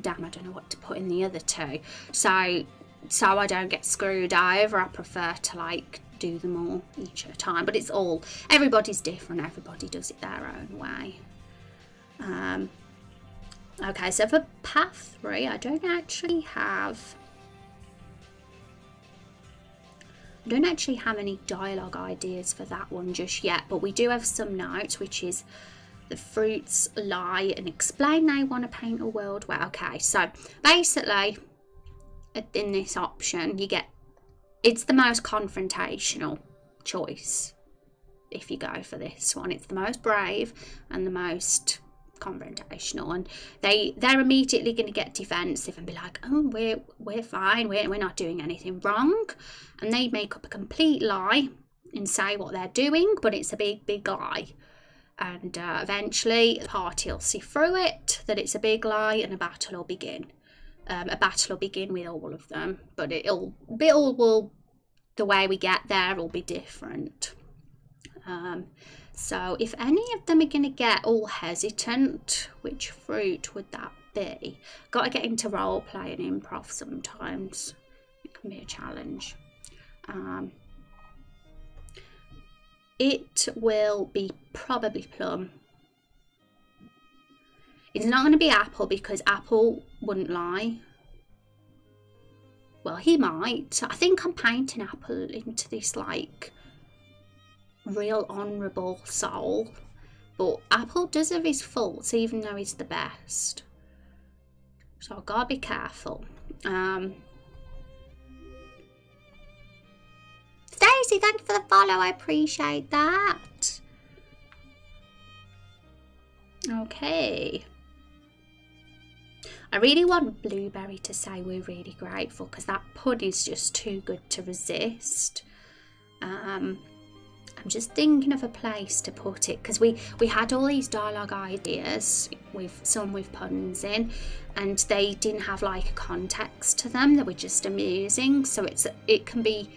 damn, I don't know what to put in the other two. So, so I don't get screwed over, I prefer to like do them all each at a time. But it's all, everybody's different. Everybody does it their own way. Um, Okay, so for path three, I don't actually have... I don't actually have any dialogue ideas for that one just yet, but we do have some notes, which is the fruits lie and explain they want to paint a world where... Okay, so basically, in this option, you get... It's the most confrontational choice if you go for this one. It's the most brave and the most confrontational and they they're immediately going to get defensive and be like oh we're we're fine. We're, we're not doing anything wrong. And they make up a complete lie and say what they're doing but it's a big big lie and uh, eventually the party will see through it that it's a big lie and a battle will begin um, a battle will begin with all of them but it'll it all will the way we get there will be different um, so if any of them are going to get all hesitant, which fruit would that be? Got to get into role play and improv sometimes. It can be a challenge. Um, it will be probably plum. It's not going to be apple because apple wouldn't lie. Well, he might. I think I'm painting apple into this like real honourable soul. But Apple does have his faults, even though he's the best. So I've got to be careful. Um, Stacey, thank you for the follow. I appreciate that. Okay. I really want Blueberry to say we're really grateful because that pun is just too good to resist. Um, I'm just thinking of a place to put it because we we had all these dialogue ideas with some with puns in and they didn't have like a context to them they were just amusing so it's it can be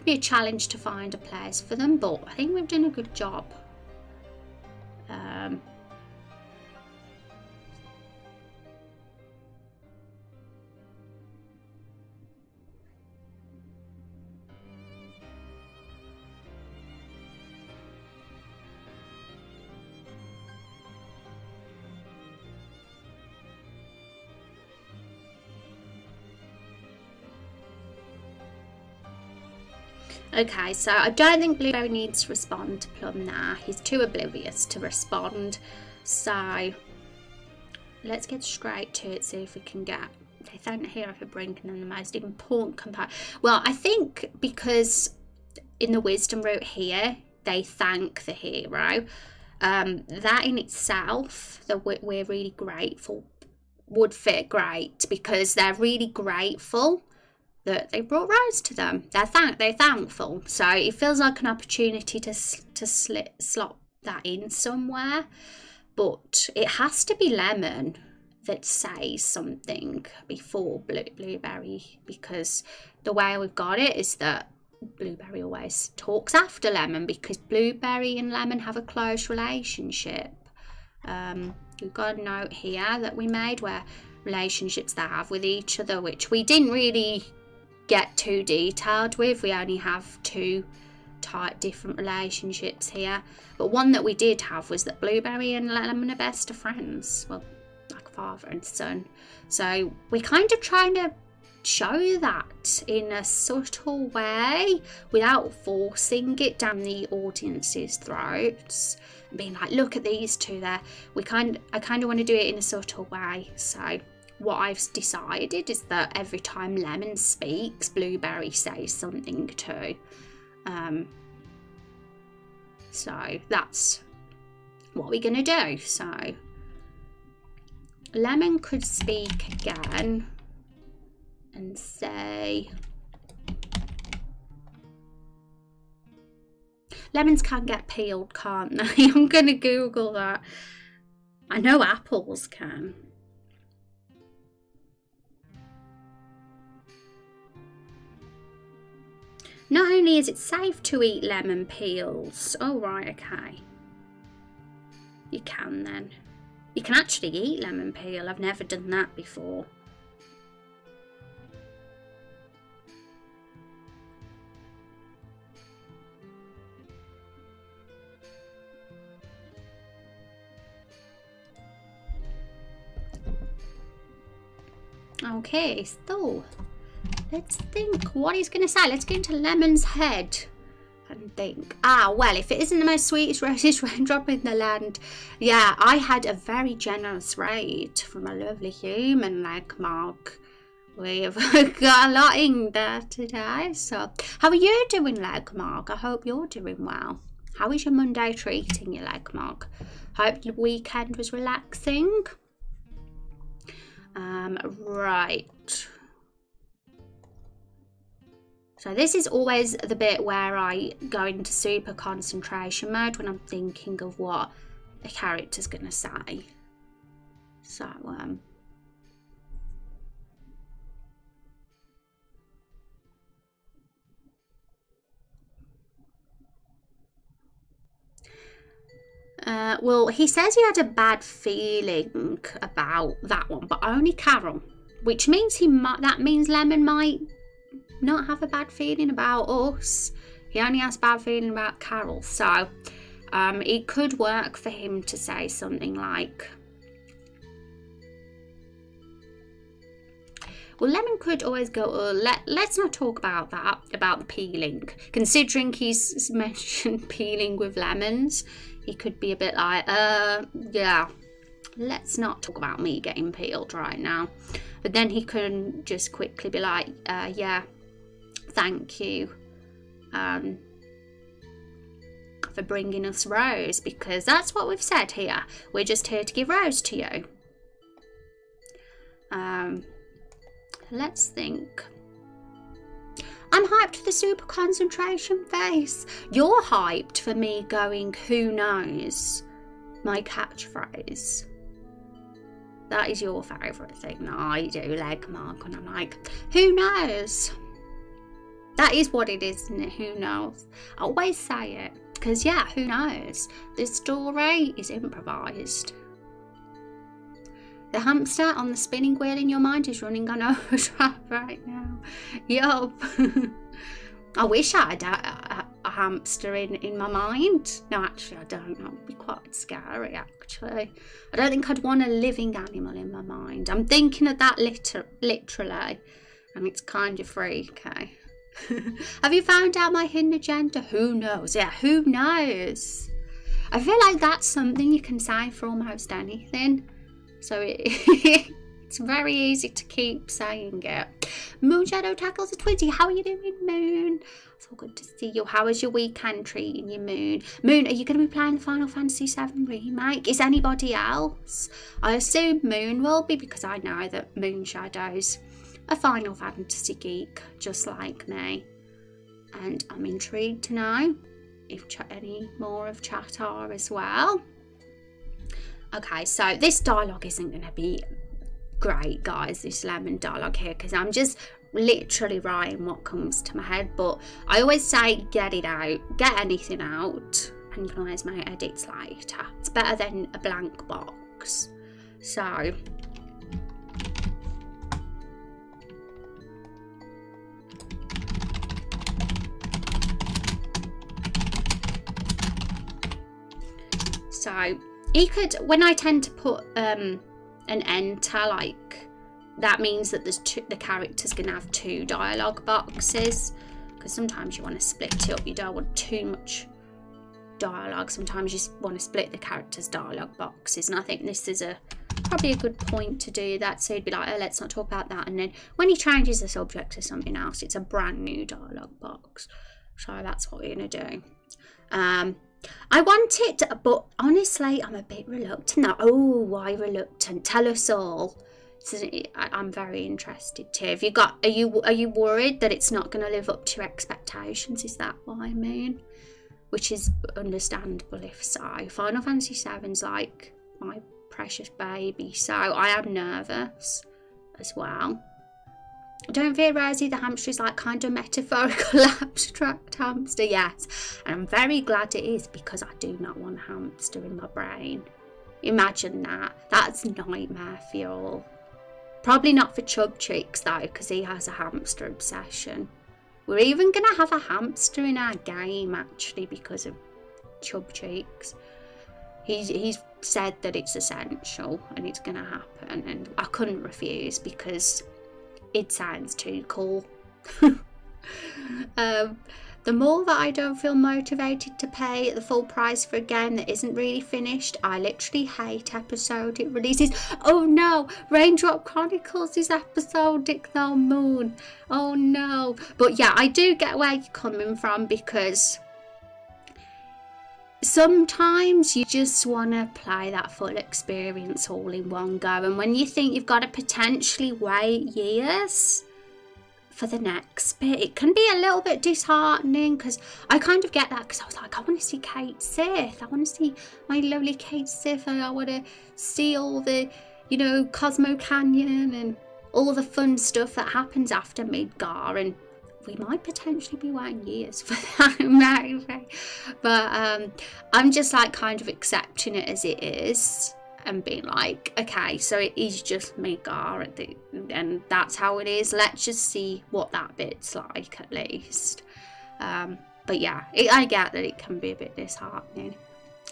can be a challenge to find a place for them but I think we've done a good job. Um, Okay, so I don't think Blueberry needs to respond to Plum now. He's too oblivious to respond. So let's get straight to it, see if we can get they thank the hero for bringing them the most important component. Well, I think because in the wisdom route here, they thank the hero. Um, that in itself, that we're really grateful, would fit great because they're really grateful that they brought Rose to them. They're thank they're thankful. So it feels like an opportunity to to slit slot that in somewhere. But it has to be lemon. that says something before blue, blueberry because the way we've got it is that blueberry always talks after lemon because blueberry and lemon have a close relationship um, we've got a note here that we made where relationships they have with each other which we didn't really get too detailed with. We only have two type different relationships here. But one that we did have was that blueberry and lemon are best of friends. Well like father and son. So we're kind of trying to show that in a subtle way without forcing it down the audience's throats and being like look at these two there. We kind I kind of want to do it in a subtle way. So what I've decided is that every time lemon speaks blueberry says something too. Um, so that's what we're gonna do. So Lemon could speak again and say lemons can get peeled can't they? [laughs] I'm gonna google that. I know apples can not only is it safe to eat lemon peels oh right okay you can then you can actually eat lemon peel. I've never done that before. Okay, so let's think what he's going to say. Let's get into Lemon's head and think, ah, well, if it isn't the most sweetest [laughs] rosest raindrop in the land, yeah, I had a very generous raid from a lovely human like Mark. We've [laughs] got a lot in there today. So, how are you doing, Leg Mark? I hope you're doing well. How is your Monday treating you, Leg Mark? Hope the weekend was relaxing. Um, right. So this is always the bit where I go into super concentration mode when I'm thinking of what a character's going to say. So, um, Uh, well, he says he had a bad feeling about that one, but only Carol, which means he might. That means Lemon might not have a bad feeling about us. He only has bad feeling about Carol. So um, it could work for him to say something like, Well, Lemon could always go, oh, let, let's not talk about that, about the peeling. Considering he's [laughs] mentioned peeling with lemons, he could be a bit like, uh, yeah, let's not talk about me getting peeled right now. But then he can just quickly be like, uh, yeah, thank you um, for bringing us Rose because that's what we've said here. We're just here to give Rose to you. Um, let's think. I'm hyped for the super concentration phase. You're hyped for me going, who knows, my catchphrase. That is your favourite thing that I do, leg mark, and I'm like, who knows? That is what it is, isn't it? Who knows? I always say it because, yeah, who knows? This story is improvised. The hamster on the spinning wheel in your mind is running on [laughs] overdrive right now. Yup. [laughs] I wish I had a, a, a, hamster in, in my mind. No, actually, I don't. That would be quite scary, actually. I don't think I'd want a living animal in my mind. I'm thinking of that liter literally, and it's kind of freaky. [laughs] Have you found out my hidden agenda? Who knows? Yeah, who knows? I feel like that's something you can sign for almost anything. So it, [laughs] it's very easy to keep saying it. Moon Shadow tackles a 20. How are you doing, Moon? So good to see you. How is your weekend treating you, Moon? Moon, are you going to be playing the Final Fantasy VII Remake? Is anybody else? I assume Moon will be because I know that Moon Shadows a Final Fantasy geek just like me. And I'm intrigued to know if any more of chat are as well. Okay, so this dialogue isn't going to be great, guys, this lemon dialogue here, because I'm just literally writing what comes to my head. But I always say, get it out, get anything out, and you can always make edits later. It's better than a blank box. So, So could, when I tend to put um, an enter, like that means that there's two, the character's going to have two dialogue boxes because sometimes you want to split it up. You don't want too much dialogue. Sometimes you want to split the character's dialogue boxes. And I think this is a probably a good point to do that. So you'd be like, oh, let's not talk about that. And then when he changes the subject to something else, it's a brand new dialogue box. So that's what we're going to do. Um, I want it, but honestly, I'm a bit reluctant. Oh, why reluctant? Tell us all. I'm very interested too. Have you got? Are you are you worried that it's not going to live up to expectations? Is that what I mean? Which is understandable if so. Final Fantasy VII's like my precious baby, so I am nervous as well. Don't fear Rosie the hamster is like kind of metaphorical [laughs] abstract hamster, yes. And I'm very glad it is because I do not want hamster in my brain. Imagine that. That's nightmare fuel. Probably not for Chub Cheeks though, because he has a hamster obsession. We're even going to have a hamster in our game actually because of Chub Cheeks. He's, he's said that it's essential and it's going to happen and I couldn't refuse because it sounds too cool. [laughs] um, the more that I don't feel motivated to pay the full price for a game that isn't really finished, I literally hate episode it releases. Oh no, Raindrop Chronicles is episodic though, Moon. Oh no. But yeah, I do get where you're coming from because sometimes you just want to apply that full experience all in one go and when you think you've got to potentially wait years for the next bit it can be a little bit disheartening because I kind of get that because I was like I want to see Cait Sith. I want to see my lovely Cait Sith I want to see all the you know Cosmo Canyon and all the fun stuff that happens after Midgar and we might potentially be waiting years [laughs] for that maybe but um, i'm just like kind of accepting it as it is and being like okay so it is just Midgar and that's how it is let's just see what that bit's like at least um, but yeah it, i get that it can be a bit disheartening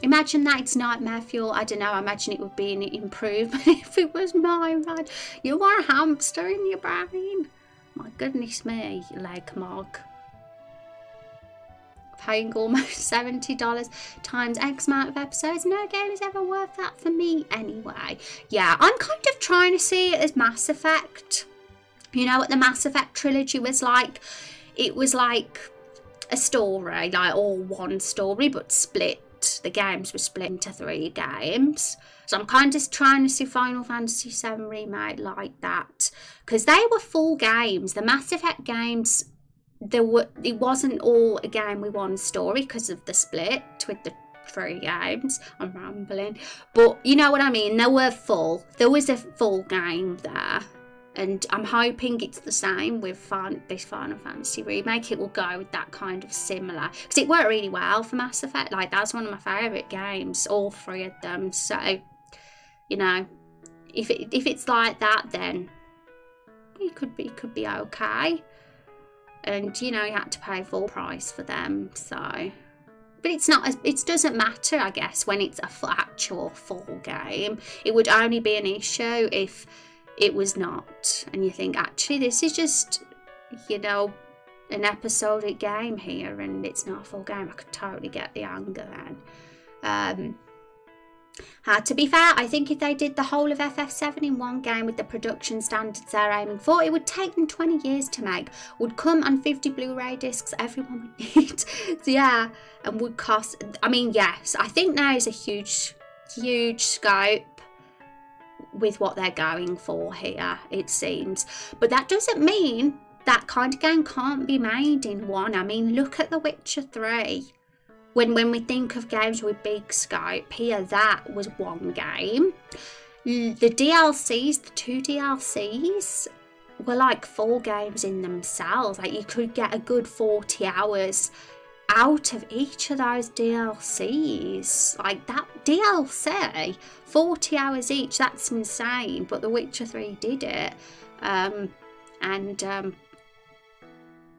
Imagine that it's nightmare fuel. I don't know. I imagine it would be an improvement [laughs] if it was mine. You are a hamster in your brain. My goodness me, Legmog. Paying almost [laughs] $70 times X amount of episodes. No game is ever worth that for me anyway. Yeah, I'm kind of trying to see it as Mass Effect. You know what the Mass Effect trilogy was like? It was like a story, like all one story, but split. The games were split into three games. So I'm kind of trying to see Final Fantasy VII Remake like that. Because they were full games. The Mass Effect games, there were it wasn't all a game with one story because of the split with the three games. I'm rambling. But you know what I mean? They were full. There was a full game there. And I'm hoping it's the same with Fan this Final Fantasy remake. It will go with that kind of similar. Because it worked really well for Mass Effect. Like, that's one of my favourite games. All three of them. So you know, if it, if it's like that, then it could be could be okay. And you know, you had to pay full price for them, so. But it's not. It doesn't matter, I guess, when it's a actual full game. It would only be an issue if it was not, and you think actually this is just, you know, an episodic game here, and it's not a full game. I could totally get the anger then. Um, uh, to be fair, I think if they did the whole of FF7 in one game with the production standards they're aiming for, it would take them 20 years to make. Would come on 50 Blu-ray discs everyone would [laughs] need. so yeah, and would cost, I mean, yes, I think there is a huge, huge scope with what they're going for here, it seems. But that doesn't mean that kind of game can't be made in one. I mean, look at The Witcher 3 when when we think of games with big scope here that was one game the DLCs, the two DLCs, were like full games in themselves. Like you could get a good 40 hours out of each of those DLCs. Like that DLC, 40 hours each, that's insane. But The Witcher 3 did it. Um, and um,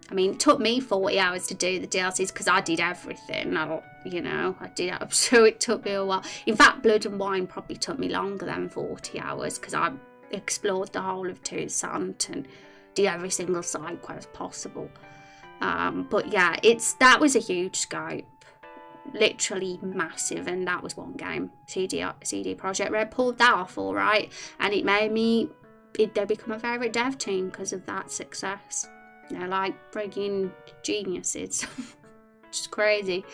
I mean, it took me 40 hours to do the DLCs because I did everything. I you know, I did. I'm [laughs] it took me a while. In fact, Blood and Wine probably took me longer than 40 hours because I explored the whole of Toussaint and did every single side quest possible. Um, but yeah, it's that was a huge scope, literally massive, and that was one game. CD CD Projekt Red pulled that off all right, and it made me it, they become a favourite dev team because of that success. They're like frigging geniuses, [laughs] is crazy.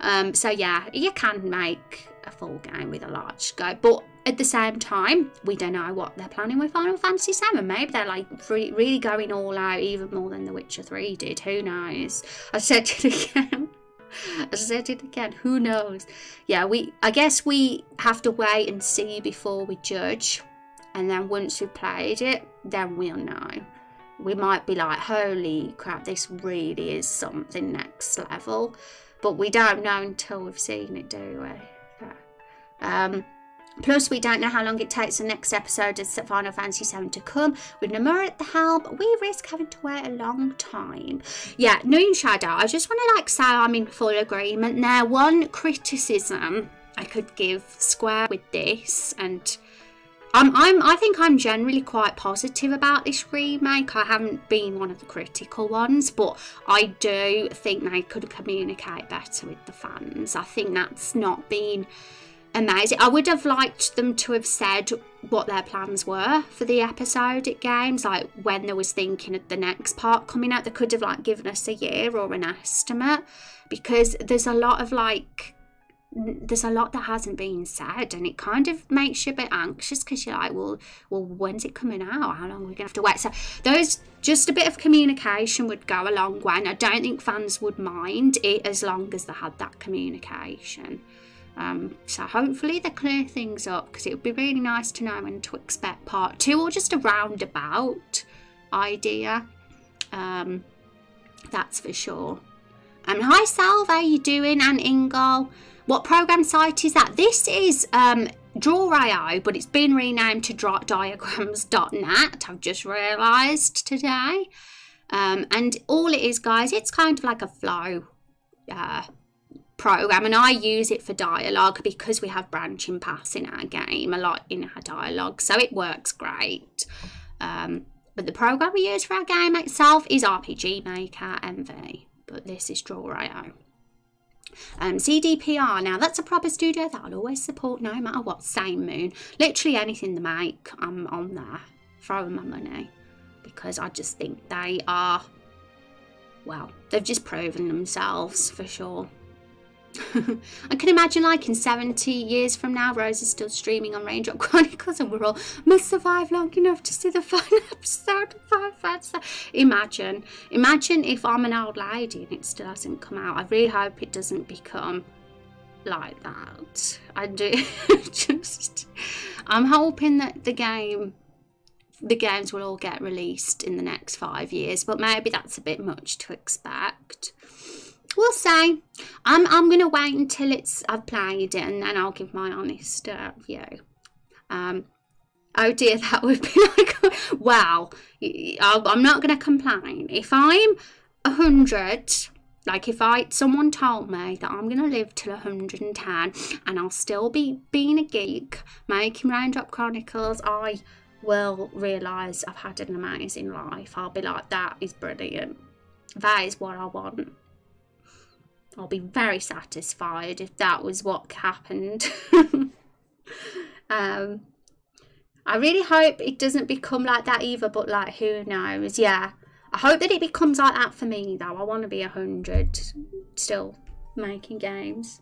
Um, so yeah, you can make a full game with a large scope, but at the same time, we don't know what they're planning with Final Fantasy VII. Maybe they're like re really going all out, even more than The Witcher 3 did. Who knows? I said it [laughs] again. I said it again. Who knows? Yeah, we. I guess we have to wait and see before we judge, and then once we've played it, then we'll know. We might be like, "Holy crap! This really is something next level," but we don't know until we've seen it, do we? Um. Plus, we don't know how long it takes the next episode of Final Fantasy VII to come. With Nomura at the helm, we risk having to wait a long time. Yeah, Moon Shadow, I just want to like say I'm in full agreement there. One criticism I could give Square with this, and I'm, I'm, I think I'm generally quite positive about this remake. I haven't been one of the critical ones, but I do think they could communicate better with the fans. I think that's not been amazing. I would have liked them to have said what their plans were for the episodic games, like when they was thinking of the next part coming out. They could have like given us a year or an estimate because there's a lot of like there's a lot that hasn't been said and it kind of makes you a bit anxious because you're like well well when's it coming out how long are we gonna have to wait so those just a bit of communication would go a long way and i don't think fans would mind it as long as they had that communication um, so hopefully they clear things up because it would be really nice to know when to expect part two or just a roundabout idea. Um, that's for sure. Um, hi Salve, how are you doing? And Ingo. What program site is that? This is um, Draw.io, but it's been renamed to diagrams.net. I've just realised today. Um, and all it is, guys, it's kind of like a flow uh, program and I use it for dialogue because we have branching paths in our game a lot in our dialogue so it works great. Um, but the program we use for our game itself is RPG Maker MV but this is Draw.io um, CDPR now that's a proper studio that I'll always support no matter what same moon. Literally anything they make I'm on there throwing my money because I just think they are well they've just proven themselves for sure I can imagine like in 70 years from now, Rose is still streaming on Raindrop [laughs] Chronicles and we're all must survive long enough to see the final [laughs] episode. Imagine. Imagine if I'm an old lady and it still hasn't come out. I really hope it doesn't become like that. I do [laughs] just I'm hoping that the game the games will all get released in the next five years, but maybe that's a bit much to expect we'll see. I'm I'm gonna wait until it's I've played it and then I'll give my honest uh, view. Um, oh dear, [laughs] that would be like wow. I'm not gonna complain if I'm a hundred. Like if I someone told me that I'm gonna live till 110 and I'll still be being a geek, making Raindrop Chronicles, I will realise I've had an amazing life. I'll be like, that is brilliant. That is what I want. I'll be very satisfied if that was what happened. [laughs] um, I really hope it doesn't become like that either, but like who knows? Yeah, I hope that it becomes like that for me though. I want to be a hundred still making games.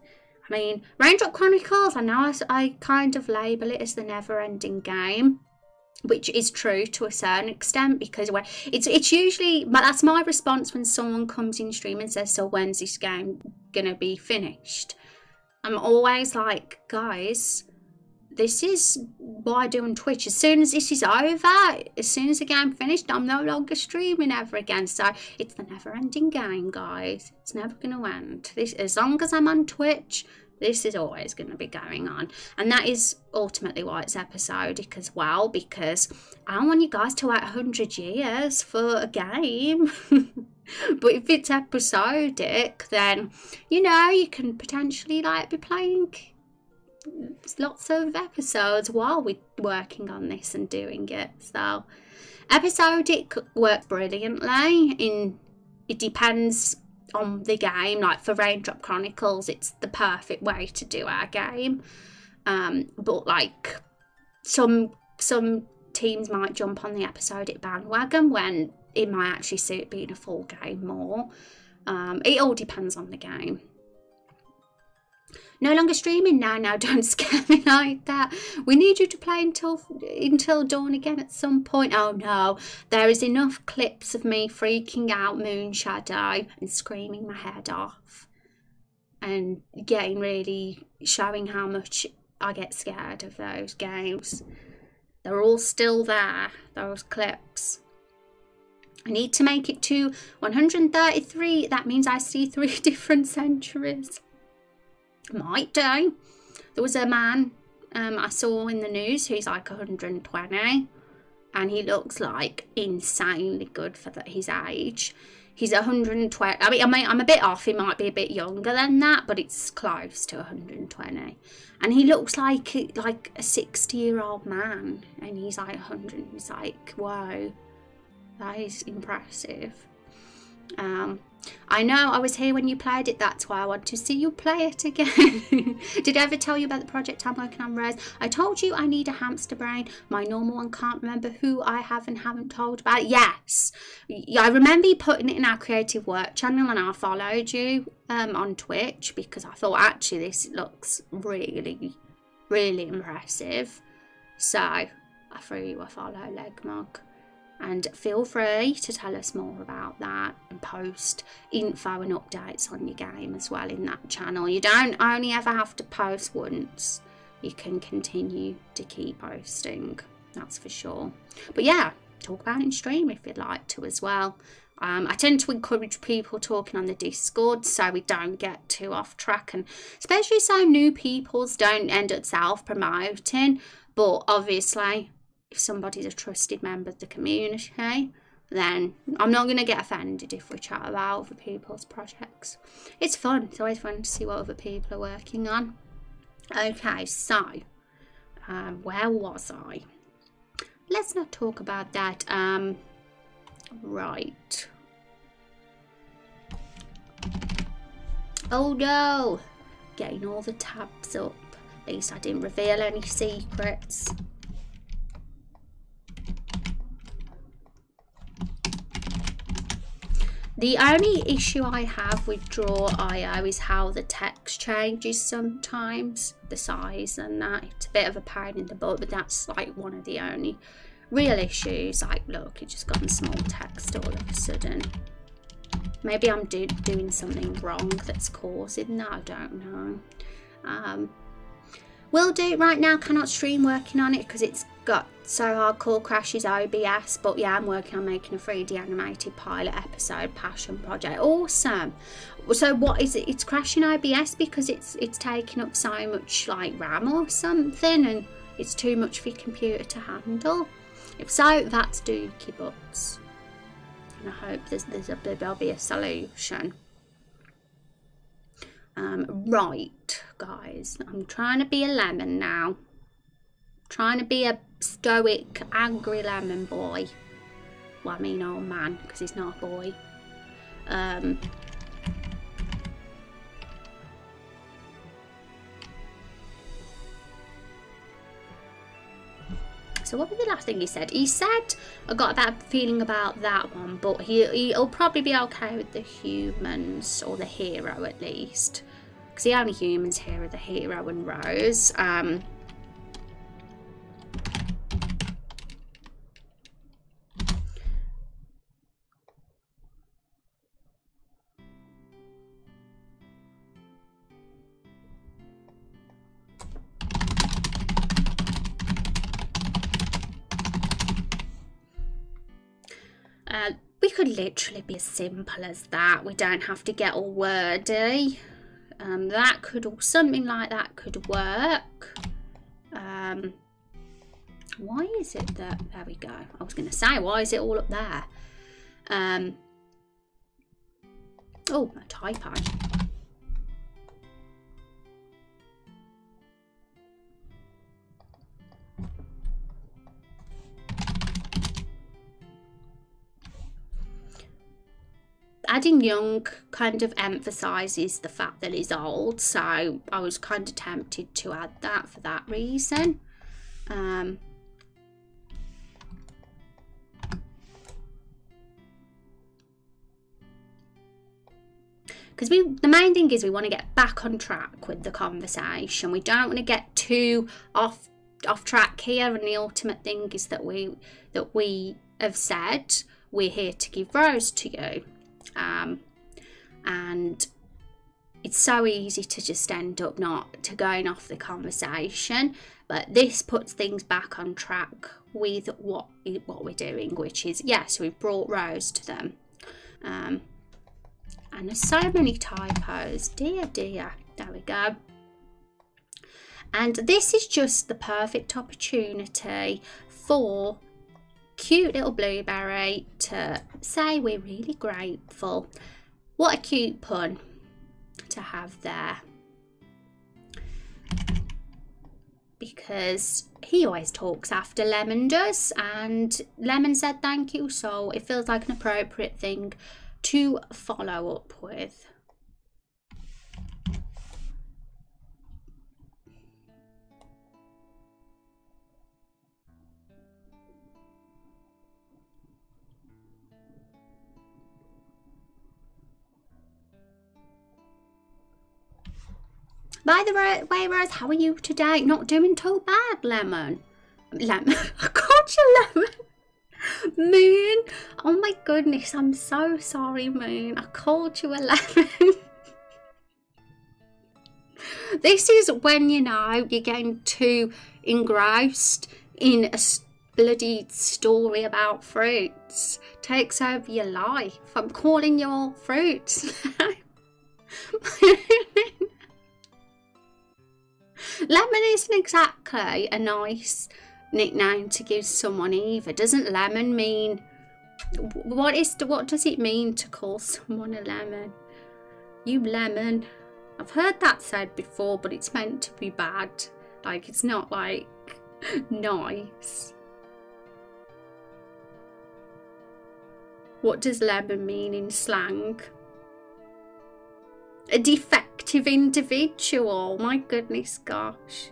I mean, Raindrop Chronicles. I know I, I kind of label it as the never-ending game which is true to a certain extent because it's it's usually that's my response when someone comes in stream and says so when's this game gonna be finished i'm always like guys this is why I do on Twitch. As soon as this is over, as soon as the game finished, I'm no longer streaming ever again. So it's the never-ending game, guys. It's never going to end. This, as long as I'm on Twitch, this is always going to be going on. And that is ultimately why it's episodic as well, because I don't want you guys to wait 100 years for a game. [laughs] but if it's episodic, then, you know, you can potentially like be playing lots of episodes while we're working on this and doing it. So episodic work brilliantly in it depends on the game. Like for Raindrop Chronicles, it's the perfect way to do our game. Um, but like some some teams might jump on the episodic bandwagon when it might actually suit being a full game more. Um, it all depends on the game. No longer streaming now. Now [laughs] don't scare me like that. We need you to play until until dawn again at some point. Oh no, there is enough clips of me freaking out Moon Shadow and screaming my head off, and getting really showing how much I get scared of those games. They're all still there. Those clips. I need to make it to 133. That means I see three [laughs] different centuries might do. There was a man um, I saw in the news who's like 120 and he looks like insanely good for the, his age. He's 120. I mean, I mean, I'm a bit off. He might be a bit younger than that, but it's close to 120. And he looks like like a 60 year old man, and he's like 100. He's like, whoa, that is impressive. Um, I know I was here when you played it, that's why I want to see you play it again. [laughs] Did I ever tell you about the project I'm working on, Rose? I told you I need a hamster brain. My normal one can't remember who I have and haven't told about. Yes, I remember you putting it in our creative work channel and I followed you um, on Twitch because I thought actually this looks really, really impressive. So I threw you a follow, Legmog and feel free to tell us more about that and post info and updates on your game as well in that channel. You don't only ever have to post once, you can continue to keep posting, that's for sure. But yeah, talk about it in stream if you'd like to as well. Um, I tend to encourage people talking on the Discord so we don't get too off track and especially so new peoples don't end up self-promoting. But obviously, if somebody's a trusted member of the community, then I'm not going to get offended if we chat about other people's projects. It's fun. It's always fun to see what other people are working on. Okay, so um, where was I? Let's not talk about that. Um, right. Oh no! Getting all the tabs up. At least I didn't reveal any secrets. The only issue I have with Draw.io is how the text changes sometimes, the size and that. It's a bit of a pain in the butt, but that's like one of the only real issues. Like, look, it's just gotten small text all of a sudden. Maybe I'm do doing something wrong that's causing that, I don't know. Um, will do. Right now, cannot stream working on it because it's got so hardcore crashes OBS but yeah I'm working on making a 3D animated pilot episode passion project. Awesome. So what is it? It's crashing OBS because it's it's taking up so much like RAM or something and it's too much for your computer to handle. If so that's dookie books and I hope there's, there's a, there'll be a solution um, right guys I'm trying to be a lemon now trying to be a stoic, angry lemon boy. Well, I mean old man, because he's not a boy. Um, So what was the last thing he said? He said, I got a bad feeling about that one, but he, he'll probably be okay with the humans, or the hero at least. Because the only humans here are the hero and Rose. Um, Uh, we could literally be as simple as that. We don't have to get all wordy. Um, that could, or something like that could work. Um, why is it that, there we go. I was going to say, why is it all up there? Um, oh, a typo. Adding young kind of emphasizes the fact that he's old so I was kind of tempted to add that for that reason. Um, because the main thing is we want to get back on track with the conversation. We don't want to get too off off track here and the ultimate thing is that we that we have said we're here to give rose to you um, and it's so easy to just end up not to going off the conversation but this puts things back on track with what what we're doing which is yes we've brought rose to them. Um, and there's so many typos. Dear dear. There we go. And this is just the perfect opportunity for cute little blueberry to say we're really grateful. What a cute pun to have there. Because he always talks after Lemon does and Lemon said thank you so it feels like an appropriate thing to follow up with. By the way, Rose, how are you today? Not doing too bad, Lemon. Lemon. [laughs] I called you Lemon. Moon. Oh my goodness, I'm so sorry, Moon. I called you a lemon. [laughs] this is when you know you're getting too engrossed in a bloody story about fruits. Takes over your life. I'm calling you all fruits. [laughs] Lemon isn't exactly a nice nickname to give someone either. Doesn't lemon mean what is what does it mean to call someone a lemon? You lemon. I've heard that said before, but it's meant to be bad. Like it's not like [laughs] nice. What does lemon mean in slang? A defective individual. My goodness gosh.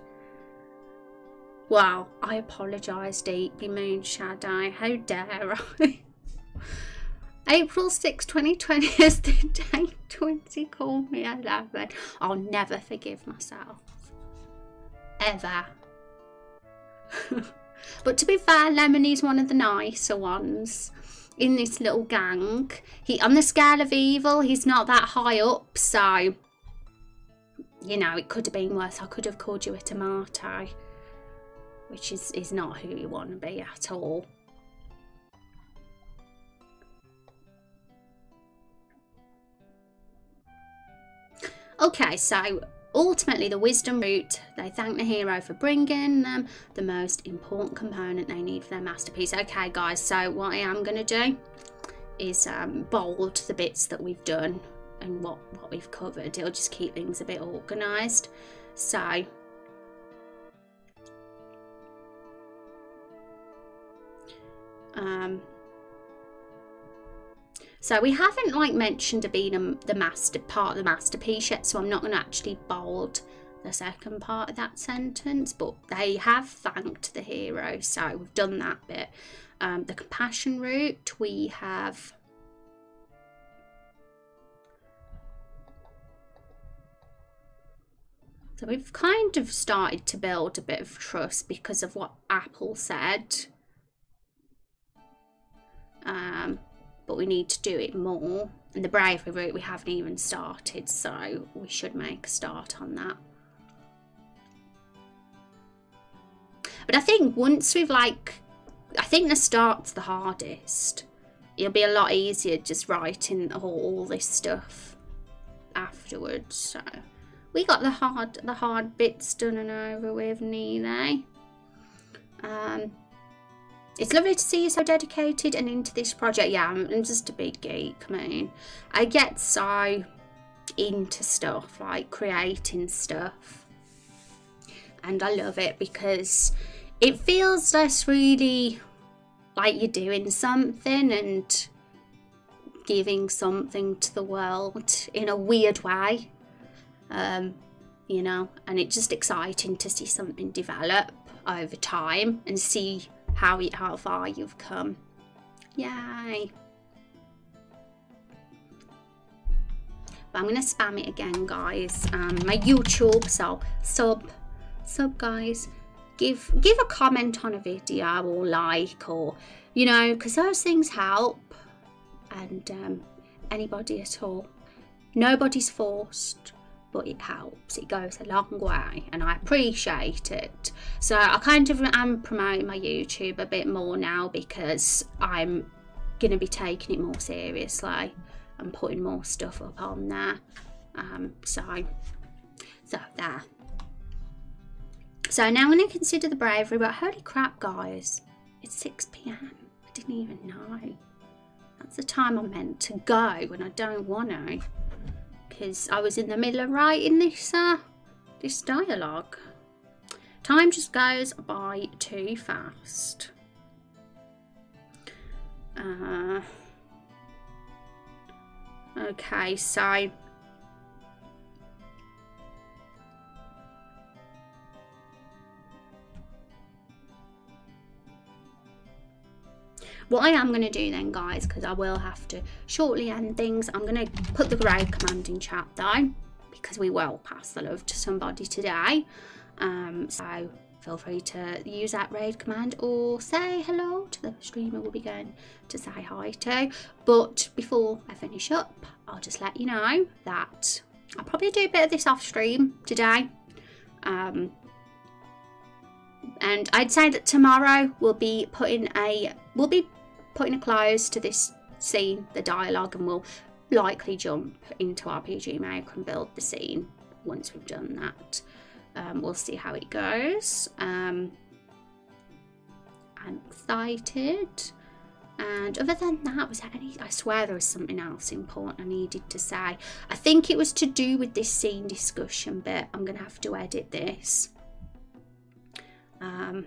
Wow, I apologise deeply, Moon Shadow. How dare I? [laughs] April 6, 2020 is the day 20 call me 11. I'll never forgive myself. Ever. [laughs] but to be fair, Lemon's one of the nicer ones in this little gang. He on the scale of evil, he's not that high up, so you know, it could have been worse. I could have called you a tomato, which is, is not who you want to be at all. Okay, so Ultimately, the wisdom route, they thank the hero for bringing them the most important component they need for their masterpiece. Okay, guys, so what I am going to do is um, bold the bits that we've done and what, what we've covered. It'll just keep things a bit organised. So, um, so we haven't like mentioned being a, the master part of the masterpiece yet, so I'm not going to actually bold the second part of that sentence, but they have thanked the hero, so we've done that bit. Um, the compassion route, we have So we've kind of started to build a bit of trust because of what Apple said. Um, but we need to do it more. And the bravery route we haven't even started, so we should make a start on that. But I think once we've like, I think the start's the hardest. it'll be a lot easier just writing all, all this stuff afterwards. So we got the hard the hard bits done and over with nearly. Um, it's lovely to see you so dedicated and into this project. Yeah, I'm, I'm just a big geek, I mean. I get so into stuff, like creating stuff. And I love it because it feels less really like you're doing something and giving something to the world in a weird way. Um, you know, and it's just exciting to see something develop over time and see how how far you've come. Yay! But I'm gonna spam it again, guys. Um, my YouTube, so sub, sub, guys. Give give a comment on a video or like or you know, because those things help. And um, anybody at all, nobody's forced but it helps. It goes a long way and I appreciate it. So I kind of am promoting my YouTube a bit more now because I'm going to be taking it more seriously and putting more stuff up on there. Um, so so there. So now I'm going to consider the bravery but holy crap guys it's 6pm I didn't even know. That's the time I'm meant to go when I don't want to because I was in the middle of writing this uh, this dialogue. Time just goes by too fast. Uh, okay, so What I am going to do then, guys, because I will have to shortly end things, I'm going to put the raid command in chat though, because we will pass the love to somebody today. Um, so feel free to use that raid command or say hello to the streamer we'll be going to say hi to. But before I finish up, I'll just let you know that I'll probably do a bit of this off stream today. Um, and I'd say that tomorrow we'll be putting a we'll be putting a close to this scene, the dialogue, and we'll likely jump into RPG Maker and build the scene once we've done that. Um, we'll see how it goes. Um, I'm excited. And other than that, was there any? I swear there was something else important I needed to say. I think it was to do with this scene discussion bit. I'm going to have to edit this. Um,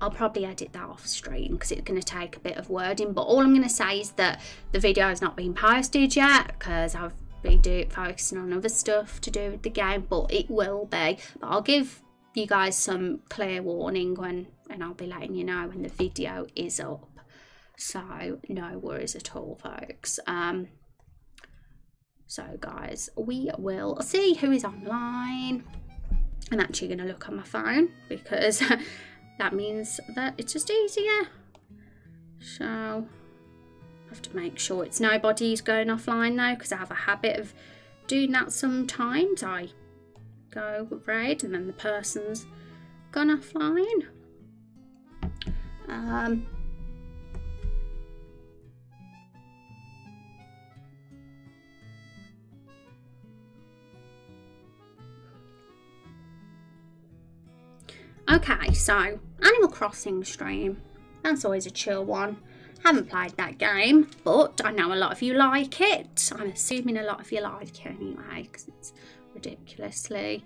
I'll probably edit that off stream because it's going to take a bit of wording. But all I'm going to say is that the video has not been posted yet because I've been do focusing on other stuff to do with the game. But it will be. But I'll give you guys some clear warning when, and I'll be letting you know when the video is up. So no worries at all, folks. Um, so guys, we will see who is online. I'm actually going to look on my phone because [laughs] that means that it's just easier. So I have to make sure it's nobody's going offline now because I have a habit of doing that sometimes. I go red and then the person's gone offline. Um, Okay, so Animal Crossing stream. That's always a chill one. Haven't played that game, but I know a lot of you like it. I'm assuming a lot of you like it anyway, because it's ridiculously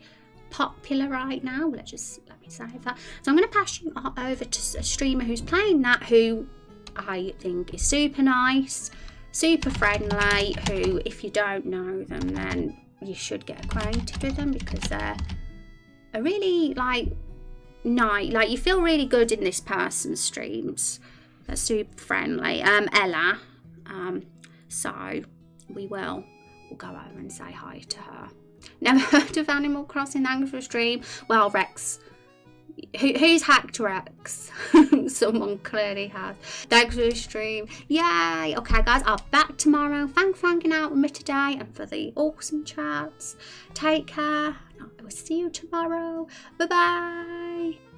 popular right now. Let's just let me save that. So I'm going to pass you over to a streamer who's playing that, who I think is super nice, super friendly. Who, if you don't know them, then you should get acquainted with them because they're a really like night. Like you feel really good in this person's streams. They're super friendly. Um, Ella. Um, so we will we'll go over and say hi to her. [laughs] Never heard of Animal Crossing Angry Stream? Well, Rex. Who, who's hacked Rex? [laughs] Someone clearly has. Thanks for the stream. Yay! Okay, guys, I'll back tomorrow. Thanks for hanging out with me today and for the awesome chats. Take care. I will see you tomorrow. Bye bye.